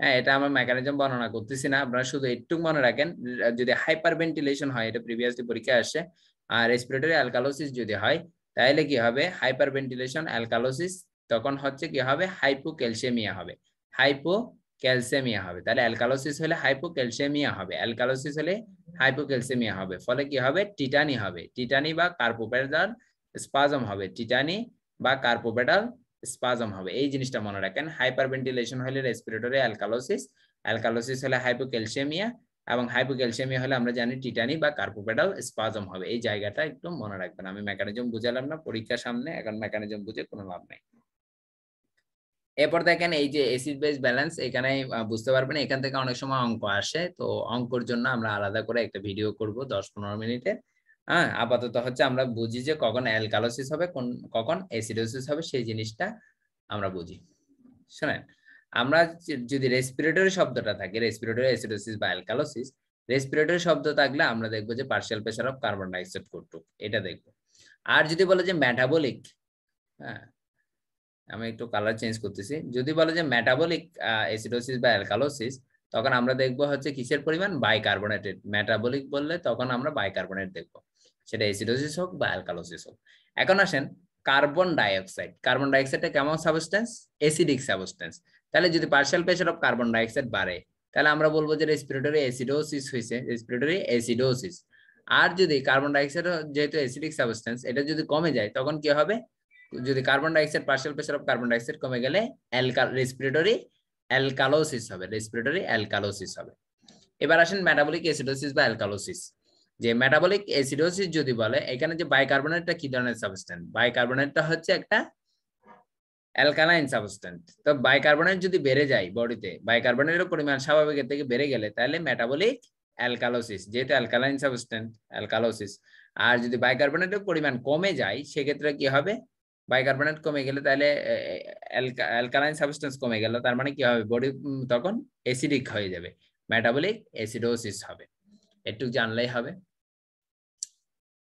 হ্যাঁ এটা আমার মেকানিজম বর্ণনা করতেছি না, আপনারা শুধু একটু মনে রাখেন, যদি হাইপার ভেন্টিলেশন হয়, এটা প্রিভিয়াসলি পরীক্ষায় আসছে আর রেসপিরেটরি অ্যালকালোসিস যদি হয় তাহলে কি হবে? হাইপার ভেন্টিলেশন অ্যালকালোসিস তখন হচ্ছে কি হবে? হাইপোক্যালসিয়ামিয়া হবে। হাইপো ক্যালসিয়ামিয়া হবে। তাহলে অ্যালকালোসিস হলে হাইপো হাইপোক্যালসিয়ামিয়া হবে। অ্যালকালোসিস হলে হাইপোক্যালসিয়ামিয়া হবে। ফলে কি হবে? টিটানি হবে। টিটানি বা কার্পোপেডাল স্পাজম হবে। টিটানি বা কার্পোপেডাল স্পাজম হবে। এই জিনিসটা মনে রাখেন। হাইপার ভেন্টিলেশন হলে রেসপিরেটরি অ্যালকালোসিস অ্যালকালোসিস হলে হাইপো হাইপোক্যালসিয়ামিয়া এবং হাইপোক্যালসিয়ামিয়া হলে আমরা জানি টিটানি বা কার্পোপেডাল স্পাজম হবে। এই জায়গাটা একটু মনে রাখবেন। আমি মেকানিজম বুঝালাম না, পরীক্ষার সামনে এখন মেকানিজম বুঝে কোনো লাভ নাই। এরপর দেখেন এই যে এসিড বেস ব্যালেন্স এখানে বুঝতে পারবেন এখান থেকে অনেক সময় অঙ্ক আসে। তো অঙ্কর জন্য আমরা আলাদা করে একটা ভিডিও করব দশ পনেরো মিনিটে। হ্যাঁ আপাতত হচ্ছে আমরা বুঝি যে কখন অ্যালকালোসিস হবে, কোন, কখন অ্যাসিডোসিস হবে, সেই জিনিসটা আমরা বুঝি। শোনেন আমরা যদি রেসপিরেটরি শব্দটা থাকে রেসপিরেটরি অ্যাসিডোসিস বা অ্যালকালোসিস রেসপিরেটরি শব্দ থাকলে আমরা দেখব যে partial pressure of carbon dioxide কতটুক এটা দেখব। আর যদি বলে যে মেটাবলিক হ্যাঁ আমি একটু কালার চেঞ্জ করতেছি। যদি বলে যে মেটাবলিক অ্যাসিডোসিস বা অ্যালকালোসিস তখন আমরা দেখব হচ্ছে কিসের পরিমাণ? বাইকার্বনেটেড মেটাবলিক বললে তখন আমরা বাইকার্বনেট দেখব। সেটা অ্যাসিডোসিস হোক বা অ্যালকালোসিস হোক। এখন আসেন কার্বন ডাইঅক্সাইড কার্বন ডাইঅক্সাইডটা কেমন সাবস্টেন্স অ্যাসিডিক সাবস্টেন্স তাহলে যদি partial pressure of carbon dioxide বাড়ে, তাহলে আমরা বলব যে রেসপিরেটরি অ্যাসিডোসিস হয়েছে রেসপিরেটরি অ্যাসিডোসিস আর যদি কার্বন ডাইঅক্সাইড যেহেতু অ্যাসিডিক সাবস্টেন্স এটা যদি কমে যায়, তখন কি হবে? যদি carbon dioxide partial pressure of carbon dioxide কমে গেলে অ্যালকাল রেসপিরেটরি অ্যালকালোসিস হবে রেসপিরেটরি অ্যালকালোসিস হবে। এবার আসেন মেটাবলিক অ্যাসিডোসিস বা অ্যালকালোসিস যে মেটাবলিক অ্যাসিডোসিস যদি বলে, এখানে যে বাইকার্বনেটটা কি ধরনের সাবস্টেন্স বাইকার্বনেটটা হচ্ছে একটা অ্যালকালাইন সাবস্টেন্ট তো বাইকার্বনেট যদি বেড়ে যায় বডিতে বাইকার্বনেটের পরিমাণ স্বাভাবিকের থেকে বেড়ে গেলে তাহলে মেটাবলিক অ্যালকালোসিস যেহেতু অ্যালকালাইন সাবস্টেন্ট অ্যালকালোসিস আর যদি বাইকার্বনেটের পরিমাণ কমে যায়, সেক্ষেত্রে কি হবে? বাইকার্বনেট কমে গেলে তাহলে অ্যালকালাইন সাবস্টেন্স কমে গেল, তার মানে কি হবে? বডি তখন অ্যাসিডিক হয়ে যাবে মেটাবলিক অ্যাসিডোসিস হবে। একটু জানলেই হবে।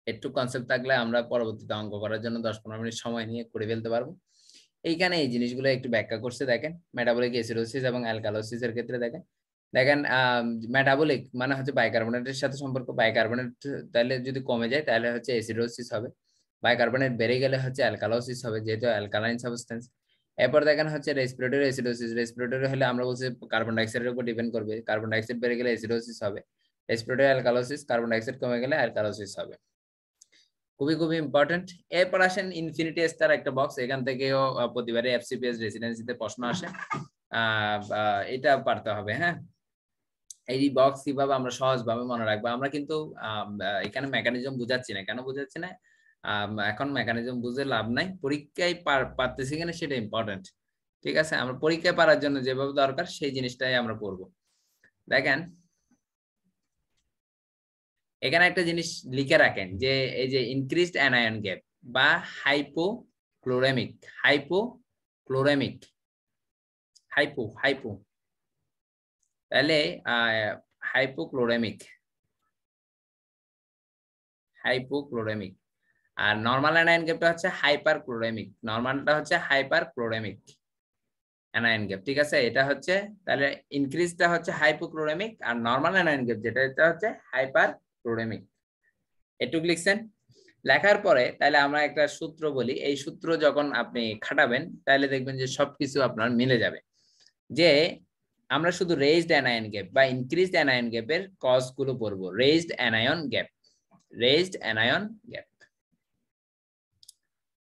একটু কনসেপ্ট থাকলে আমরা পরবর্তীতে অঙ্ক করার জন্য দশ পনেরো মিনিট সময় নিয়ে করে ফেলতে পারব। এইখানে এই জিনিসগুলো একটু ব্যাখ্যা করছে, দেখেন। মেটাবলিক অ্যাসিডোসিস এবং অ্যালকালোসিস এর ক্ষেত্রে দেখেন। দেখেন মেটাবলিক মানে হচ্ছে বাইকার্বনেটের সাথে সম্পর্ক। বাইকার্বনেট তাহলে যদি কমে যায়, তাহলে হচ্ছে অ্যাসিডোসিস হবে। বাইকার্বনেট বেড়ে গেলে হচ্ছে অ্যালকালোসিস হবে, যেহেতু অ্যালকালাইন সাবস্টেন্স এরপর দেখেন হচ্ছে রেসপিরেটরি অ্যাসিডোসিস রেসপিরেটরি হলে আমরা বলছি কার্বন ডাইঅক্সাইডের উপর ডিপেন্ড করবে। কার্বন ডাইঅক্সাইড বেড়ে গেলে অ্যাসিডোসিস হবে। রেসপিরেটরি অ্যালকালোসিস কার্বন ডাইঅক্সাইড কমে গেলে অ্যালকালোসিস হবে। খুবই খুবই ইম্পর্টেন্ট এরপর আসেন ইনফিনিটি স্টার একটা বক্স এখান থেকেও প্রতিবারে এফসিপিএস রেসিডেন্সিতে প্রশ্ন আসে। এটা পারতে হবে হ্যাঁ? এই বক্স কীভাবে আমরা সহজভাবে মনে রাখব? আমরা কিন্তু এখানে মেকানিজম বুঝাচ্ছি না। কেন বুঝাচ্ছি না? এখন মেকানিজম বুঝে লাভ নাই। পরীক্ষায় পারতেছি কিনা সেটা ইম্পর্টেন্ট ঠিক আছে? আমরা পরীক্ষায় পারার জন্য যেভাবে দরকার, সেই জিনিসটাই আমরা পড়ব দেখেন এখানে একটা জিনিস লিখে রাখেন যে, এই যে ইনক্রিজড অ্যানায়ন গ্যাপ বা hypochloraemic hypochloraemic hypo hypo তাহলে হাইপোক্লোরেমিক হাইপোক্লোরেমিক আর নর্মাল অ্যানায়ন গ্যাপটা হচ্ছে হাইপার ক্লোরেমিক নর্মালটা হচ্ছে হাইপার ক্লোরেমিক অ্যানায়ন গ্যাপ ঠিক আছে? এটা হচ্ছে, তাহলে ইনক্রিজটা হচ্ছে হাইপোক্লোরেমিক আর নর্মাল অ্যানায়ন গ্যাপ যেটা, এটা হচ্ছে হাইপার ক্লোরেমিক এটুক লিখছেন? লেখার পরে তাহলে আমরা একটা সূত্র বলি। এই সূত্র যখন আপনি খাটাবেন, তাহলে দেখবেন যে সবকিছু আপনার মিলে যাবে। যে আমরা শুধু রেজড অ্যানায়ন গ্যাপ বা ইনক্রিজড অ্যানায়ন গ্যাপের কজগুলো পড়ব। Raised anion gap raised anion gap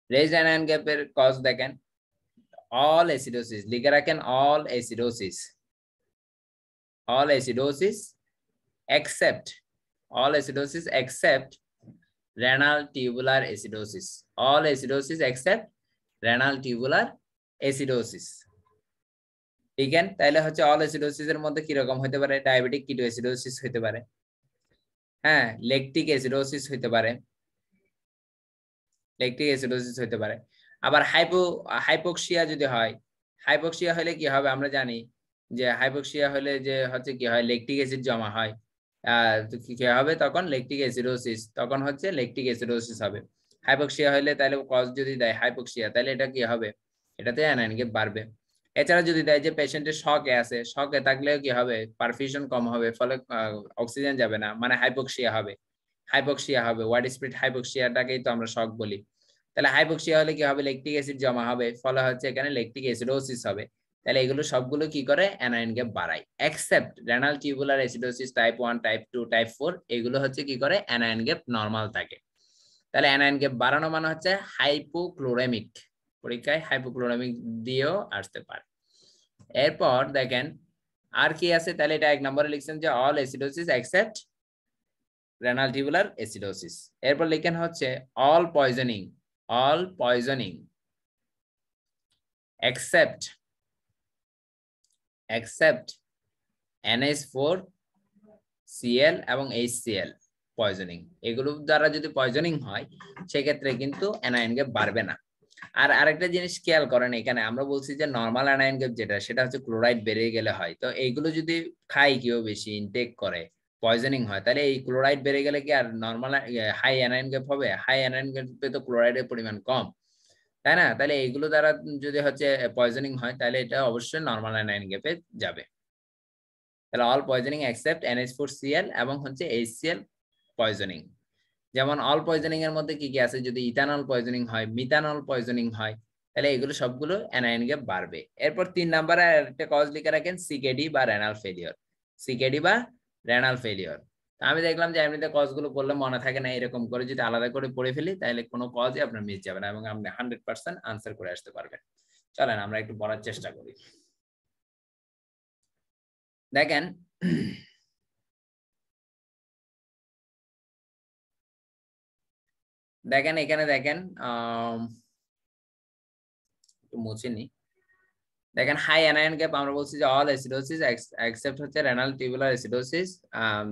raised anion গ্যাপের কজ দেখেন অল অ্যাসিডোসিস লিখে রাখেন all acidosis all acidosis except all acidosis except renal tubular acidosis. All acidosis except renal tubular acidosis. আছে তাহলে হচ্ছে অল অ্যাসিডোসিস এর মধ্যে কি রকম হতে পারে? ডায়াবেটিক কিটো অ্যাসিডোসিস হতে পারে। হ্যাঁ লেকটিক অ্যাসিডোসিস হতে পারে। লেকটিক অ্যাসিডোসিস হতে পারে। আবার হাইপো হাইপোক্সিয়া যদি হয় হাইপোক্সিয়া হলে কি হবে? আমরা জানি যে হাইপোক্সিয়া হলে যে হচ্ছে কি হয়? লেকটিক অ্যাসিড জমা হয়। কি হবে? তখন লেকটিক অ্যাসিডোসিস তখন হচ্ছে লেকটিক অ্যাসিডোসিস হবে। হাইপোক্সিয়া হলে তাহলে কজ যদি দেয় হাইপোক্সিয়া তাহলে এটা কি হবে? এটাতে অ্যানাইনকে বাড়বে। এছাড়া যদি দেয় যে পেশেন্টের শকে আছে শকে থাকলেও কি হবে? পারফিউশন কম হবে, ফলে অক্সিজেন যাবে না মানে হাইপোক্সিয়া হবে। হাইপোক্সিয়া হবে ওয়াইড স্পিড হাইপোক্সিয়াটাকেই তো আমরা শক বলি। তাহলে হাইপোক্সিয়া হলে কি হবে? লেকটিক অ্যাসিড জমা হবে, ফলে হচ্ছে এখানে লেকটিক অ্যাসিডোসিস হবে। তাহলে এগুলো সবগুলো কি করে? অ্যানায়ন গ্যাপ বাড়ায়। Except renal tubular acidosis type one type two type four এগুলো হচ্ছে কি করে? অ্যানায়ন গ্যাপ নর্মাল থাকে। তাহলে অ্যানায়ন গ্যাপ বাড়ানো মানে হচ্ছে হাইপোক্লোরেমিক পরীক্ষায় হাইপোক্লোরেমিক দিয়েও আসতে পারে। এরপর দেখেন, আর কি আছে? তাহলে এটা এক নম্বরে লিখছেন যে all acidosis except renal tubular acidosis এরপর লিখেন হচ্ছে all poisoning all poisoning except except NH4 Cl এবং HCl পয়জনিং এগুলো দ্বারা যদি পয়জনিং হয়, সেক্ষেত্রে কিন্তু অ্যানায়ন গ্যাপ বাড়বে না। আর আরেকটা জিনিস খেয়াল করেন এখানে, আমরা বলছি যে নর্মাল অ্যানায়ন গ্যাপ যেটা, সেটা হচ্ছে ক্লোরাইড বেড়ে গেলে হয়। তো এইগুলো যদি খাই কেউ বেশি ইনটেক করে পয়জনিং হয়, তাহলে এই ক্লোরাইড বেড়ে গেলে কি আর নর্মাল হাই অ্যানায়ন গ্যাপ হবে? হাই অ্যানায়ন গ্যাপে তো ক্লোরাইডের পরিমাণ কম। তাই না? তাহলে এইগুলো দ্বারা যদি হচ্ছে পয়জনিং হয়, তাহলে এটা অবশ্যই নর্মাল অ্যানায়ন গ্যাপে যাবে। তাহলে অল পয়জনিং অ্যাকসেপ্ট NH4Cl এবং হচ্ছে HCl পয়জনিং যেমন অল পয়জনিং এর মধ্যে কি কি আছে? যদি ইথানল পয়জনিং হয় মিথানল পয়জনিং হয়, তাহলে এগুলো সবগুলো অ্যানায়ন গ্যাপ বাড়বে। এরপর তিন নাম্বারে একটা কজ লিখে রাখেন সিকেডি বা রেনাল ফেলিওর সিকেডি বা রেনাল ফেলিওর আমি দেখলাম যে এমনিতে কজগুলো পড়লে মনে থাকে না এরকম করে। যদি আলাদা করে পড়ে ফেলি, তাহলে কোনো কজই আপনার মিস যাবে না এবং আপনি হান্ড্রেড পার্সেন্ট আনসার করে আসতে পারবেন। চলেন, আমরা একটু পড়ার চেষ্টা করি। দেখেন দেখেন, এখানে দেখেন একটু মুছে নি। দেখেন হাই অ্যানায়ন গ্যাপ আমরা বলছি যে অল অ্যাসিডোসিস এক্সেপ্ট হচ্ছে রেনাল টিউবুলার অ্যাসিডোসিস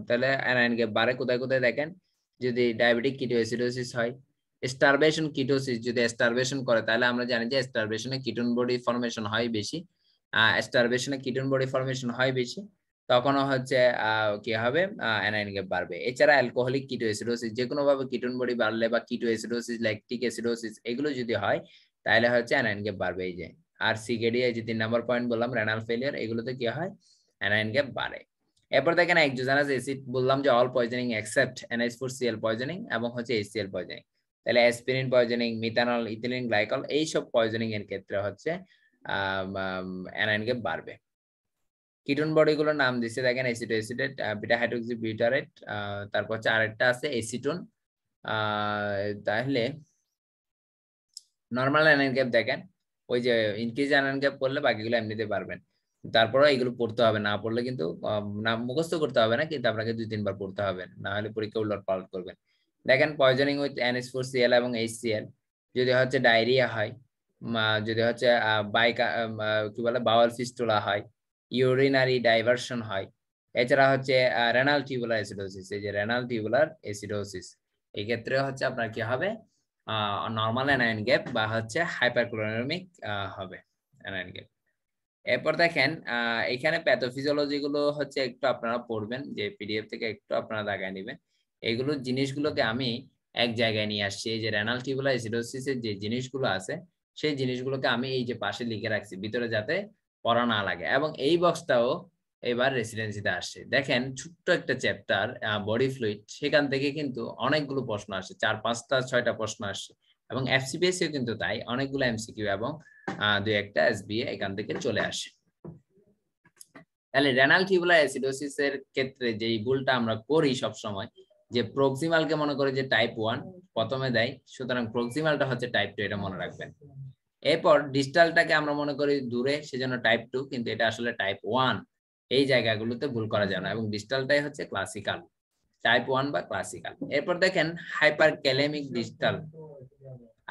তাহলে অ্যানায়ন গ্যাপ বাড়ে কোথায় কোথায় দেখেন? যদি ডায়াবেটিক কিটো অ্যাসিডোসিস হয় স্টারভেশন কিটোসিস যদি স্টারভেশন করে, তাহলে আমরা জানি যে স্টারভেশনে কিটোন বডি ফর্মেশন হয় বেশি স্টারভেশনে কিটোন বডি ফর্মেশন হয় বেশি, তখনও হচ্ছে কি হবে? অ্যানাইন গ্যাপ বাড়বে। এছাড়া অ্যালকোহলিক কিটো অ্যাসিডোসিস যে কোনো ভাবে কিটোন বডি বাড়লে বা কিটো অ্যাসিডোসিস ল্যাকটিক অ্যাসিডোসিস এগুলো যদি হয়, তাহলে হচ্ছে অ্যানাইন গ্যাপ বাড়বে এই যে। আর সিকেডি এই যে তিন নম্বর পয়েন্ট বললাম রেনাল ফেলিয়ার এগুলোতে কি হয়? অ্যানাইন গ্যাপ বাড়ে। এরপর দেখেন একজোজানাস অ্যাসিড বললাম যে all poisoning except NH4Cl poisoning এবং হচ্ছে HCl পয়জনিং তাহলে aspirin poisoning methanol ethylene glycol এই সব পয়জনিং এর ক্ষেত্রে হচ্ছে অ্যানাইন গ্যাপ বাড়বে। কিটোন বডিগুলোর নাম দিচ্ছে দেখেন acetoacetate beta hydroxy butyrate তারপর হচ্ছে আরেকটা আছে এসিটোন তাহলে নর্মাল অ্যানাইন গ্যাপ দেখেন ওই যে ইনক্রিজ অ্যানাইন গ্যাপ করলে বাকিগুলো এমনিতে পারবেন। তারপরে এগুলো পড়তে হবে, না পড়লে কিন্তু না মুখস্থ করতে হবে না, কিন্তু আপনাকে দুই, তিনবার পড়তে হবে। না হলে পরীক্ষা উল্লট পালট করবেন। দেখেন পয়জনিং উইথ NH4Cl এবং HCl যদি হচ্ছে ডায়রিয়া হয় যদি হচ্ছে বাইকা কি বলে বাওয়াল ফিস্টুলা হয় ইউরিনারি ডাইভারশন হয়, এছাড়া হচ্ছে রেনাল টিউবুলার অ্যাসিডোসিস এই যে রেনাল টিউবুলার অ্যাসিডোসিস এই ক্ষেত্রে হচ্ছে আপনার কি হবে? নর্মাল অ্যানাইন গ্যাপ বা হচ্ছে হাইপারক্লোরামিক হবে অ্যানাইন গ্যাপ এরপর দেখেন এখানে প্যাথোফিজিওলজি গুলো হচ্ছে একটু আপনারা পড়বেন, যে পিডিএফ থেকে একটু আপনারা দাগায় নেবেন। এগুলো জিনিসগুলোকে আমি এক জায়গায় নিয়ে আসছি, এই যে রেনাল টিউবুলার অ্যাসিডোসিসের যে জিনিসগুলো আছে, সেই জিনিসগুলোকে আমি এই যে পাশে লিখে রাখছি, ভিতরে যাতে পড়া না লাগে। এবং এই বক্সটাও এবার রেসিডেন্সিতে আসছে। দেখেন ছোট্ট একটা চ্যাপ্টার বডি ফ্লুইড সেখান থেকে কিন্তু অনেকগুলো প্রশ্ন আসে চার, পাঁচটা, ছয়টা প্রশ্ন আসছে। এবং এফসিপিএসিও কিন্তু তাই, অনেকগুলো এমসিকিউ এবং দুই একটা এসবিএ এখান থেকে চলে আসে। তাহলে রেনাল টিউবুলার অ্যাসিডোসিস এর ক্ষেত্রে যে ভুলটা আমরা করি সব সময় যে প্রক্সিমালকে মনে করে যে টাইপ ওয়ান প্রথমে দেয়, সুতরাং প্রক্সিমালটা হচ্ছে টাইপ টু এটা মনে রাখবেন। এরপর ডিজিটালটাকে আমরা মনে করি দূরে, সেজন্য টাইপ টু কিন্তু এটা আসলে টাইপ ওয়ান এই জায়গাগুলোতে ভুল করা যায় না এবং ডিজিটালটাই হচ্ছে ক্লাসিক্যাল টাইপ ওয়ান বা ক্লাসিক্যাল এরপর দেখেন হাইপার ক্যালেমিক ডিজিটাল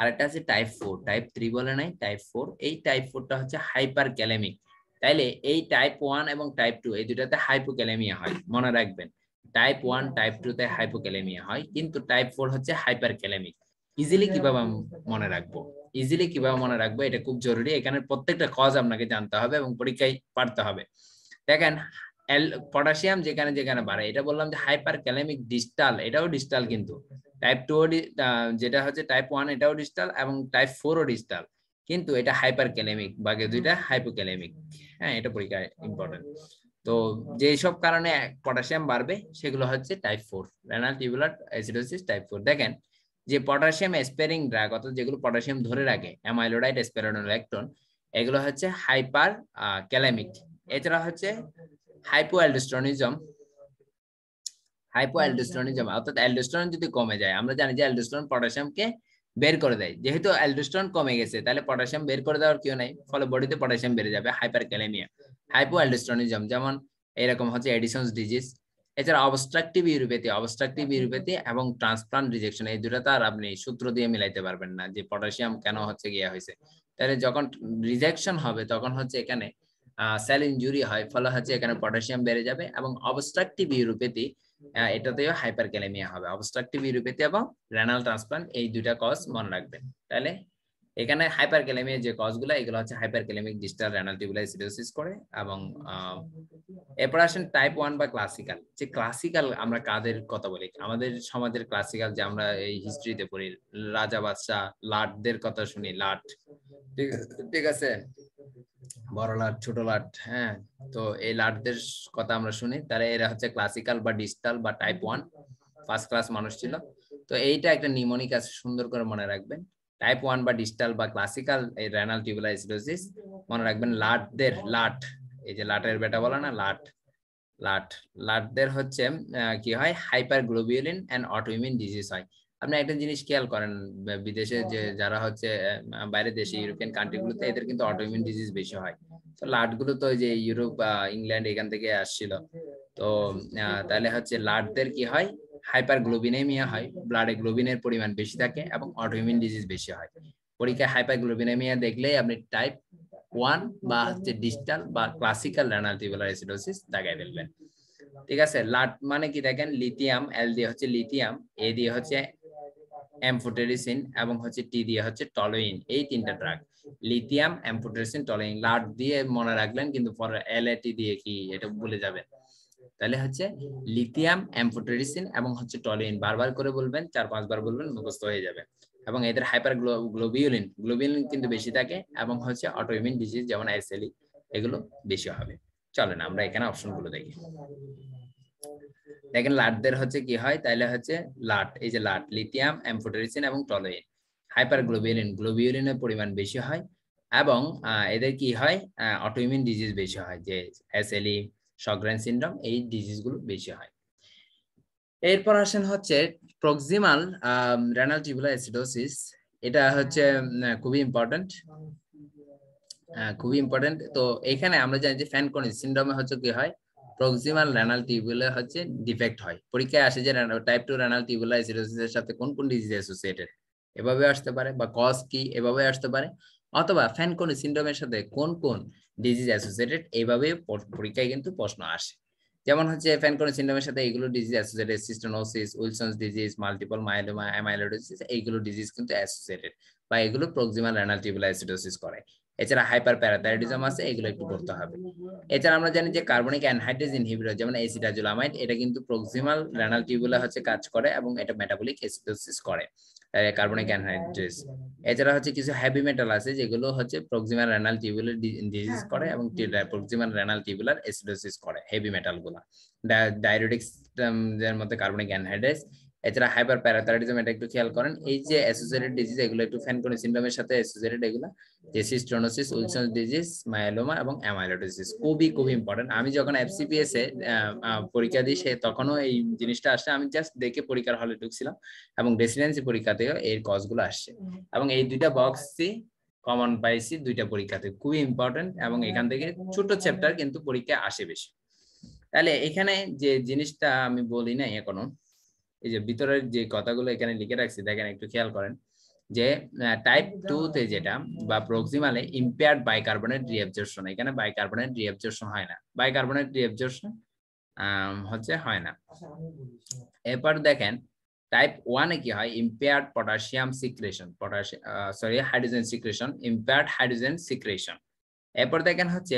আরেকটা আছে টাইপ ফোর টাইপ থ্রি বলে নাই টাইপ ফোর এই টাইপ ফোরটা হচ্ছে হাইপার ক্যালেমিক তাইলে এই টাইপ ওয়ান এবং টাইপ টু এই দুটাতে হাইপোক্যালেমিয়া হয়, মনে রাখবেন। টাইপ ওয়ান টাইপ টু তে হাইপোক্যালেমিয়া হয়, কিন্তু টাইপ ফোর হচ্ছে হাইপার ক্যালেমিক ইজিলি কীভাবে মনে রাখব? ইজিলি কীভাবে মনে রাখব? এটা খুব জরুরি। এখানে প্রত্যেকটা কজ আপনাকে জানতে হবে এবং পরীক্ষায় পারতে হবে। দেখেন পটাশিয়াম যেখানে যেখানে বাড়ে, এটা বললাম যে হাইপার ক্যালেমিক ডিস্টাল এটাও ডিস্টাল কিন্তু। টাইপ টু যেটা হচ্ছে টাইপ ওয়ান এটাও ডিস্টাল এবং টাইপ ফোরও ডিস্টাল কিন্তু এটা হাইপার ক্যালেমিক বাকি দুইটা হাইপোক্যালেমিক হ্যাঁ এটা পরীক্ষা ইম্পর্টেন্ট তো যেসব কারণে পটাশিয়াম বাড়বে, সেগুলো হচ্ছে type four renal tubular acidosis type four দেখেন, যে পটাশিয়াম স্পেরিং ড্রাগ অর্থাৎ যেগুলো পটাশিয়াম ধরে রাখে অ্যামাইলোডাইড স্পেরানোলেকটন এগুলো হচ্ছে হাইপার ক্যালামিক এছাড়া হচ্ছে হাইপো অ্যালডোস্টেরনিজম হাইপো অ্যালডোস্টেরনিজম অর্থাৎ অ্যালডোস্টেরন যদি কমে যায়, আমরা জানি যে অ্যালডোস্টেরন পটাশিয়ামকে বের করে দেয়। যেহেতু অ্যালডোস্টেরন কমে গেছে, তাহলে পটাশিয়াম বের করে দেওয়ার কেউ নাই? ফলে বডিতে পটাশিয়াম বেড়ে যাবে হাইপার ক্যালেমিয়া হাইপো অ্যালডোস্টেরনিজম যেমন এরকম হচ্ছে এডিসনস ডিজিজ এছাড়া অবস্ট্রাকটিভ ইউরোপ্যাথি অবস্ট্রাকটিভ ইউরোপ্যাথি এবং ট্রান্সপ্লান্ট রিজেকশন এই দুটো তো আর আপনি সূত্র দিয়ে মিলাইতে পারবেন না যে পটাশিয়াম কেন হচ্ছে গিয়া হয়েছে। তাহলে যখন রিজেকশন হবে, তখন হচ্ছে এখানে সেল ইনজুরি হয়, ফলে হচ্ছে এখানে পটাশিয়াম বেড়ে যাবে এবং অবস্ট্রাকটিভ ইউরোপ্যাথি এটাতেও হাইপার ক্যালেমিয়া হবে। অবস্ট্রাকটিভ ইউরোপ্যাথি এবং রেনাল ট্রান্সপ্লান্ট এই দুইটা কজ মনে রাখবেন তাহলে এখানে হাইপার ক্যালেমিয়া যে কজগুলো এগুলো হচ্ছে hyperkalaemic distal renal tubular acidosis করে এবং এরপর আসেন টাইপ ওয়ান বা ক্লাসিক্যাল যে ক্লাসিক্যাল আমরা কাদের কথা বলি? আমাদের সমাজের ক্লাসিক্যাল যে আমরা এই হিস্ট্রিতে পড়ি, রাজা বাদশাহ লাটদের কথা শুনি লাট ঠিক আছে? বড় লাট, ছোট লাট হ্যাঁ? তো এই লাটদের কথা আমরা শুনি। তাহলে এরা হচ্ছে ক্লাসিক্যাল বা ডিজিটাল বা টাইপ ওয়ান ফার্স্ট ক্লাস মানুষ ছিল। তো এইটা একটা নিমোনিক আছে, সুন্দর করে মনে রাখবেন। টাইপ ওয়ান বা ডিজিটাল বা ক্লাসিক্যাল এই রেনাল টিউবুলার মনে রাখবেন লাটদের, লাট, এই যে লাটের বেটা বলে না, লাট লাট, লাটদের হচ্ছে কি হয়? Hyper globulin and autoimmune disease হয়। আপনি একটা জিনিস খেয়াল করেন বিদেশে যে যারা হচ্ছে বাইরের দেশে ইউরোপিয়ান কান্ট্রিগুলোতে এদের কিন্তু অটোইমিউন ডিজিজ বেশি হয়। তো লাটগুলো তো যে ইউরোপ ইংল্যান্ড এখান থেকে আসছিল। তো তাহলে হচ্ছে লাটদের কি হয়? হাইপার গ্লোবিনেমিয়া হয় ব্লাডে গ্লোবিনের পরিমাণ বেশি থাকে এবং অটোইমিউন ডিজিজ বেশি হয়। পরীক্ষায় হাইপার গ্লোবিনেমিয়া দেখলেই আপনি টাইপ ওয়ান বা হচ্ছে ডিজিটাল বা ক্লাসিক্যাল রেনাল টিউবুলার অ্যাসিডোসিস দেখাই ফেলবেন। ঠিক আছে? লাট মানে কি দেখেন? লিথিয়াম এল দিয়ে হচ্ছে লিথিয়াম এ দিয়ে হচ্ছে অ্যামফোটেরিসিন এবং হচ্ছে টি দিয়ে হচ্ছে টলোইন এই তিনটা ড্রাগ লিথিয়াম অ্যামফোটেরিসিন টলোইন লাট দিয়ে মনে রাখলেন, কিন্তু পরে এল টি দিয়ে কি এটা ভুলে যাবেন। তাহলে হচ্ছে লিথিয়াম অ্যামফোটেরিসিন এবং হচ্ছে টলোইন বারবার করে বলবেন, চার পাঁচবার বলবেন, মুখস্থ হয়ে যাবে। এবং এদের হাইপার গ্লোবিউলিন গ্লোবিউলিন কিন্তু বেশি থাকে এবং হচ্ছে অটোইমিউন ডিজিজ যেমন এসএলই এগুলো বেশি হবে। চলেন আমরা এখানে অপশনগুলো দেখি। দেখেন লাটদের হচ্ছে কি হয়? তাইলে হচ্ছে লাট, এই যে লাট, লিথিয়াম, অ্যামফোটেরিসিন এবং টলোইন হাইপার গ্লোবিউলিন গ্লোবিউলিনের পরিমাণ বেশি হয় এবং এদের কি হয়? অটোইমিউন ডিজিজ বেশি হয়, যে এসএলই শগ্রেন সিনড্রোম এই ডিজিজগুলো বেশি হয়। এরপর আসেন হচ্ছে প্রক্সিমাল রেনাল টিউবুলার অ্যাসিডোসিস এটা হচ্ছে খুবই ইম্পর্টেন্ট খুবই ইম্পর্টেন্ট তো এখানে আমরা জানি যে ফ্যানকনিস সিনড্রোমে হচ্ছে কি হয়? প্রক্সিমাল রেনাল টিউবুলে হচ্ছে ডিফেক্ট হয়। পরীক্ষায় আসে যে টাইপ টু রেনাল টিউবুলার অ্যাসিডোসিসের সাথে কোন কোন ডিজিজ অ্যাসোসিয়েটেড এভাবে আসতে পারে বা কজ কি? এভাবে আসতে পারে। অথবা ফ্যানকনি সিনড্রোমের সাথে কোন কোন ডিজিজ অ্যাসোসিয়েটেড এইভাবে পরীক্ষায় কিন্তু প্রশ্ন আসে। যেমন হচ্ছে ফ্যানকনি সিনড্রোমের সাথে এইগুলো disease associated cystinosis Wilson's disease multiple myeloma amyloidosis এইগুলো ডিজিজ কিন্তু অ্যাসোসিয়েটেড বা এগুলো প্রক্সিমাল রেনাল টিউবুলার অ্যাসিডোসিস করে। এছাড়া হাইপার প্যারাথাইরয়েডিজম আছে, এগুলো একটু করতে হবে। এছাড়া আমরা জানি যে কার্বনিক অ্যানহাইড্রেজ ইনহিবিটর যেমন এসিটাজোলামাইড এটা কিন্তু প্রক্সিমাল রেনাল টিউবুলার হচ্ছে কাজ করে এবং এটা মেটাবলিক অ্যাসিডোসিস করে কার্বনিক অ্যানহাইড্রেজ এছাড়া হচ্ছে কিছু হেভি মেটাল আছে, যেগুলো হচ্ছে প্রক্সিমাল রেনাল টিউবুলার ডিজিজ করে এবং প্রক্সিমাল রেনাল টিউবুলার অ্যাসিডোসিস করে হেভি মেটালগুলা। ডায়োটিক্স এর মধ্যে কার্বনিক অ্যানহাইড্রেজ এছাড়া হাইপার প্যারাথাইরয়েডিজম এটা একটু খেয়াল করেন এই যে অ্যাসোসিয়েটেড ডিজিজ এগুলো একটু ফ্যানকনি সিনড্রোমের সাথে অ্যাসোসিয়েটেড এগুলো যে সিস্টোনোসিস উইলসন ডিজিজ মায়োলোমা এবং অ্যামাইলোডিজিস খুবই খুবই ইম্পর্টেন্ট আমি যখন এফসিপিএস এ পরীক্ষা দিই সে তখনও এই জিনিসটা আসছে আমি জাস্ট দেখে পরীক্ষার হলে ঢুকছিলাম এবং রেসিডেন্সি পরীক্ষাতেও এই কজগুলো আসছে। এবং এই দুইটা বক্সই কমন পাইছি দুইটা পরীক্ষাতে খুবই ইম্পর্টেন্ট এবং এখান থেকে ছোট চ্যাপ্টার কিন্তু পরীক্ষায় আসে বেশি। তাহলে এখানে যে জিনিসটা আমি বলি না এখনও এই যে ভিতরের যে কথাগুলো এখানে লিখে রাখছি, দেখেন একটু খেয়াল করেন, যে টাইপ টু তে যেটা বা প্রক্সিমালে ইম্পেয়ার্ড বাইকার্বনেট রিঅ্যাবজর্পশন এখানে বাইকার্বনেট রিঅ্যাবজর্পশন হয় না। বাইকার্বনেট রিঅ্যাবজর্পশন হচ্ছে হয় না। এরপর দেখেন টাইপ ওয়ানে কি হয়? Impaired potassium secretion potassium sorry hydrogen secretion impaired hydrogen secretion এরপর দেখেন হচ্ছে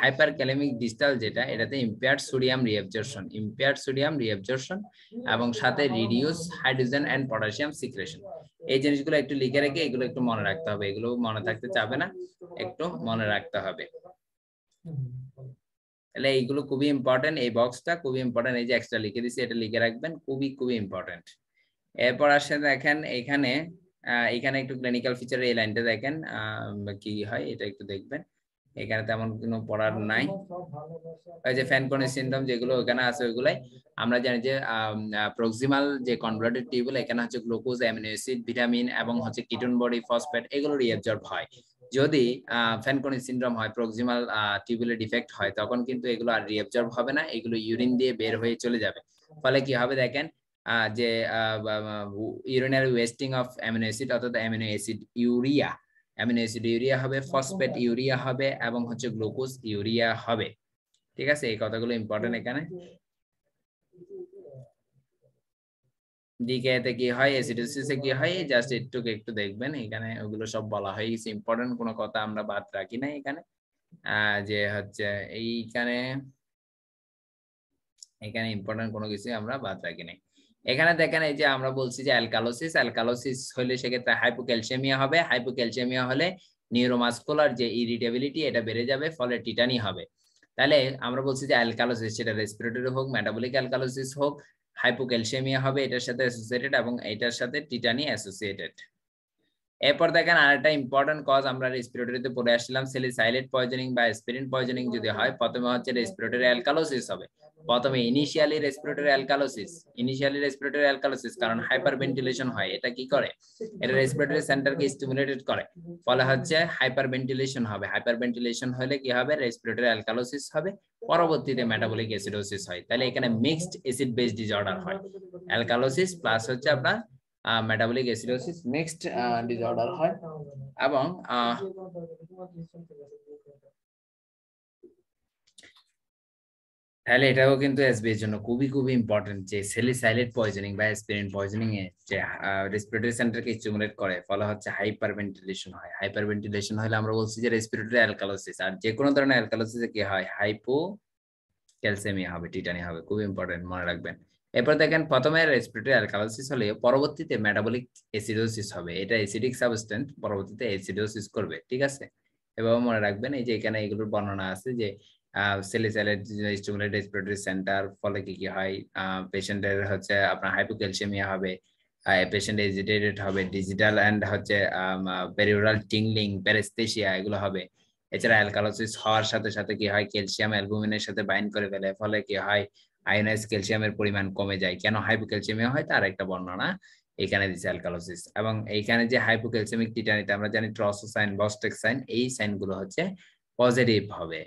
হাইপার ক্যালেমিক ডিজিটাল যেটা, এটাতে impaired sodium reabsorption impaired sodium reabsorption এবং সাথে reduce hydrogen and potassium secretion এই জিনিসগুলো একটু লিখে রেখে এগুলো একটু মনে রাখতে হবে, এগুলো মনে থাকতে চাবে না, একটু মনে রাখতে হবে। তাহলে এইগুলো খুবই ইম্পর্টেন্ট এই বক্সটা খুবই ইম্পর্টেন্ট এই যে এক্সট্রা লিখে দিছি, এটা লিখে রাখবেন, খুবই খুবই ইম্পর্টেন্ট এরপর আসে দেখেন, এখানে এখানে একটু ক্লিনিক্যাল ফিচার এই লাইনটা দেখেন কি হয়, এটা একটু দেখবেন। এখানে তেমন কোনো পড়ার নাই। ওই যে ফ্যানকনি সিনড্রোম যেগুলো ওখানে আছে ওইগুলাই আমরা জানি যে প্রক্সিমাল যে কনভার্টেড টিউবুল এখানে হচ্ছে গ্লুকোজ অ্যামিনো অ্যাসিড ভিটামিন এবং হচ্ছে কিটোন বডি ফসফেট এগুলো রিঅ্যাবজর্ব হয়। যদি ফ্যানকনি সিনড্রোম হয় প্রক্সিমাল টিউবুলে ডিফেক্ট হয় তখন কিন্তু এগুলো আর রিঅ্যাবজর্ব হবে না এগুলো ইউরিন দিয়ে বের হয়ে চলে যাবে। ফলে কি হবে দেখেন যে urinary wasting of amino acid অর্থাৎ amino acid uria amino acid uria হবে, ফসফেট ইউরিয়া হবে এবং হচ্ছে গ্লুকোজ ইউরিয়া হবে। ঠিক আছে? এই কথাগুলো ইম্পর্টেন্ট এখানে। ডিকেতে কি হয়? অ্যাসিডোসিসে কি হয়? জাস্ট একটু একটু দেখবেন। এখানে ওগুলো সব বলা হয়ে গেছে। ইম্পর্টেন্ট কোনো কথা আমরা বাদ রাখি না এখানে। যে হচ্ছে এইখানে, এখানে ইম্পর্টেন্ট কোনো কিছু আমরা বাদ রাখি নাই এখানে দেখেন এই যে আমরা বলছি যে অ্যালকালোসিস অ্যালকালোসিস হলে সেক্ষেত্রে হাইপোক্যালসিয়ামিয়া হবে হাইপোক্যালসিয়ামিয়া হলে নিউরোমাসকুলার যে ইরিটেবিলিটি এটা বেড়ে যাবে, ফলে টিটানি হবে। তাহলে আমরা বলছি যে অ্যালকালোসিস সেটা রেসপিরেটরি হোক মেটাবলিক অ্যালকালোসিস হোক হাইপোক্যালসিয়ামিয়া হবে, এটার সাথে অ্যাসোসিয়েটেড এবং এটার সাথে টিটানি অ্যাসোসিয়েটেড এরপর দেখেন আরেকটা ইম্পর্টেন্ট কজ আমরা রেসপিরেটরিতে পড়ে আসছিলাম সেলিসাইলেট পয়জনিং বা স্পিরিন পয়জনিং যদি হয়, প্রথমে হচ্ছে রেসপিরেটরি অ্যালকালোসিস হবে। প্রথমে initially respiratory alkalosis initially respiratory alkalosis কারণ হাইপার ভেন্টিলেশন হয়, এটা কি করে? এটা রেসপিরেটরি সেন্টারকে স্টিমুলেটেড করে, ফলে হচ্ছে হাইপার ভেন্টিলেশন হবে হাইপার ভেন্টিলেশন হলে কি হবে? রেসপিরেটরি অ্যালকালোসিস হবে, পরবর্তীতে মেটাবলিক অ্যাসিডোসিস হয়, তাহলে এখানে মিক্সড অ্যাসিড বেস ডিসঅর্ডার হয় অ্যালকালোসিস প্লাস হচ্ছে আপনার মেটাবলিক অ্যাসিডোসিস মিক্সড ডিসঅর্ডার হয়, এবং তাহলে এটাও কিন্তু এসবি এর জন্য খুবই খুবই ইম্পর্টেন্ট যে সেলিসাইলেট পয়জনিং বা অ্যাসপিরিন পয়জনিং এ যে রেসপিরেটরি সেন্টারকে স্টিমুলেট করে, ফলে হচ্ছে হাইপার ভেন্টিলেশন হয়। হাইপার ভেন্টিলেশন হলে আমরা বলছি যে রেসপিরেটরি অ্যালকালোসিস আর যে কোনো ধরনের অ্যালকালোসিসে কি হয়? হাইপো ক্যালসিয়ামিয়া হবে টিটানি হবে খুব ইম্পর্টেন্ট মনে রাখবেন। এরপর দেখেন, প্রথমে রেসপিরেটরি অ্যালকালোসিস হলে পরবর্তীতে মেটাবলিক অ্যাসিডোসিস হবে। এটা অ্যাসিডিক সাবস্টেন্স পরবর্তীতে অ্যাসিডোসিস করবে, ঠিক আছে? এভাবে মনে রাখবেন, এই যে এখানে এগুলোর বর্ণনা আছে যে সেলিসাইলেট স্টিমুলেট রেসপিরেটরি সেন্টার ফলে কি কি হয়? পেশেন্টের হচ্ছে আপনার হাইপোক্যালসিয়ামিয়া হবে পেশেন্ট এজিটেটেড হবে ডিজিটাল অ্যান্ড হচ্ছে পেরিওরাল টিংলিং প্যারেস্থেশিয়া এগুলো হবে। এছাড়া অ্যালকালোসিস হওয়ার সাথে সাথে কি হয়? ক্যালসিয়াম অ্যালবুমিনের সাথে বাইন্ড করে ফেলে, ফলে কি হয়? আয়োনাইজ ক্যালসিয়ামের পরিমাণ কমে যায়। কেন হাইপোক্যালসিয়ামিয়া হয়? তার একটা বর্ণনা এখানে দিচ্ছে অ্যালকালোসিস এবং এইখানে যে হাইপোক্যালসিয়ামিক টিটানিতে আমরা জানি ট্রসোসাইন বস্টেক্সাইন এই সাইনগুলো হচ্ছে পজিটিভ হবে।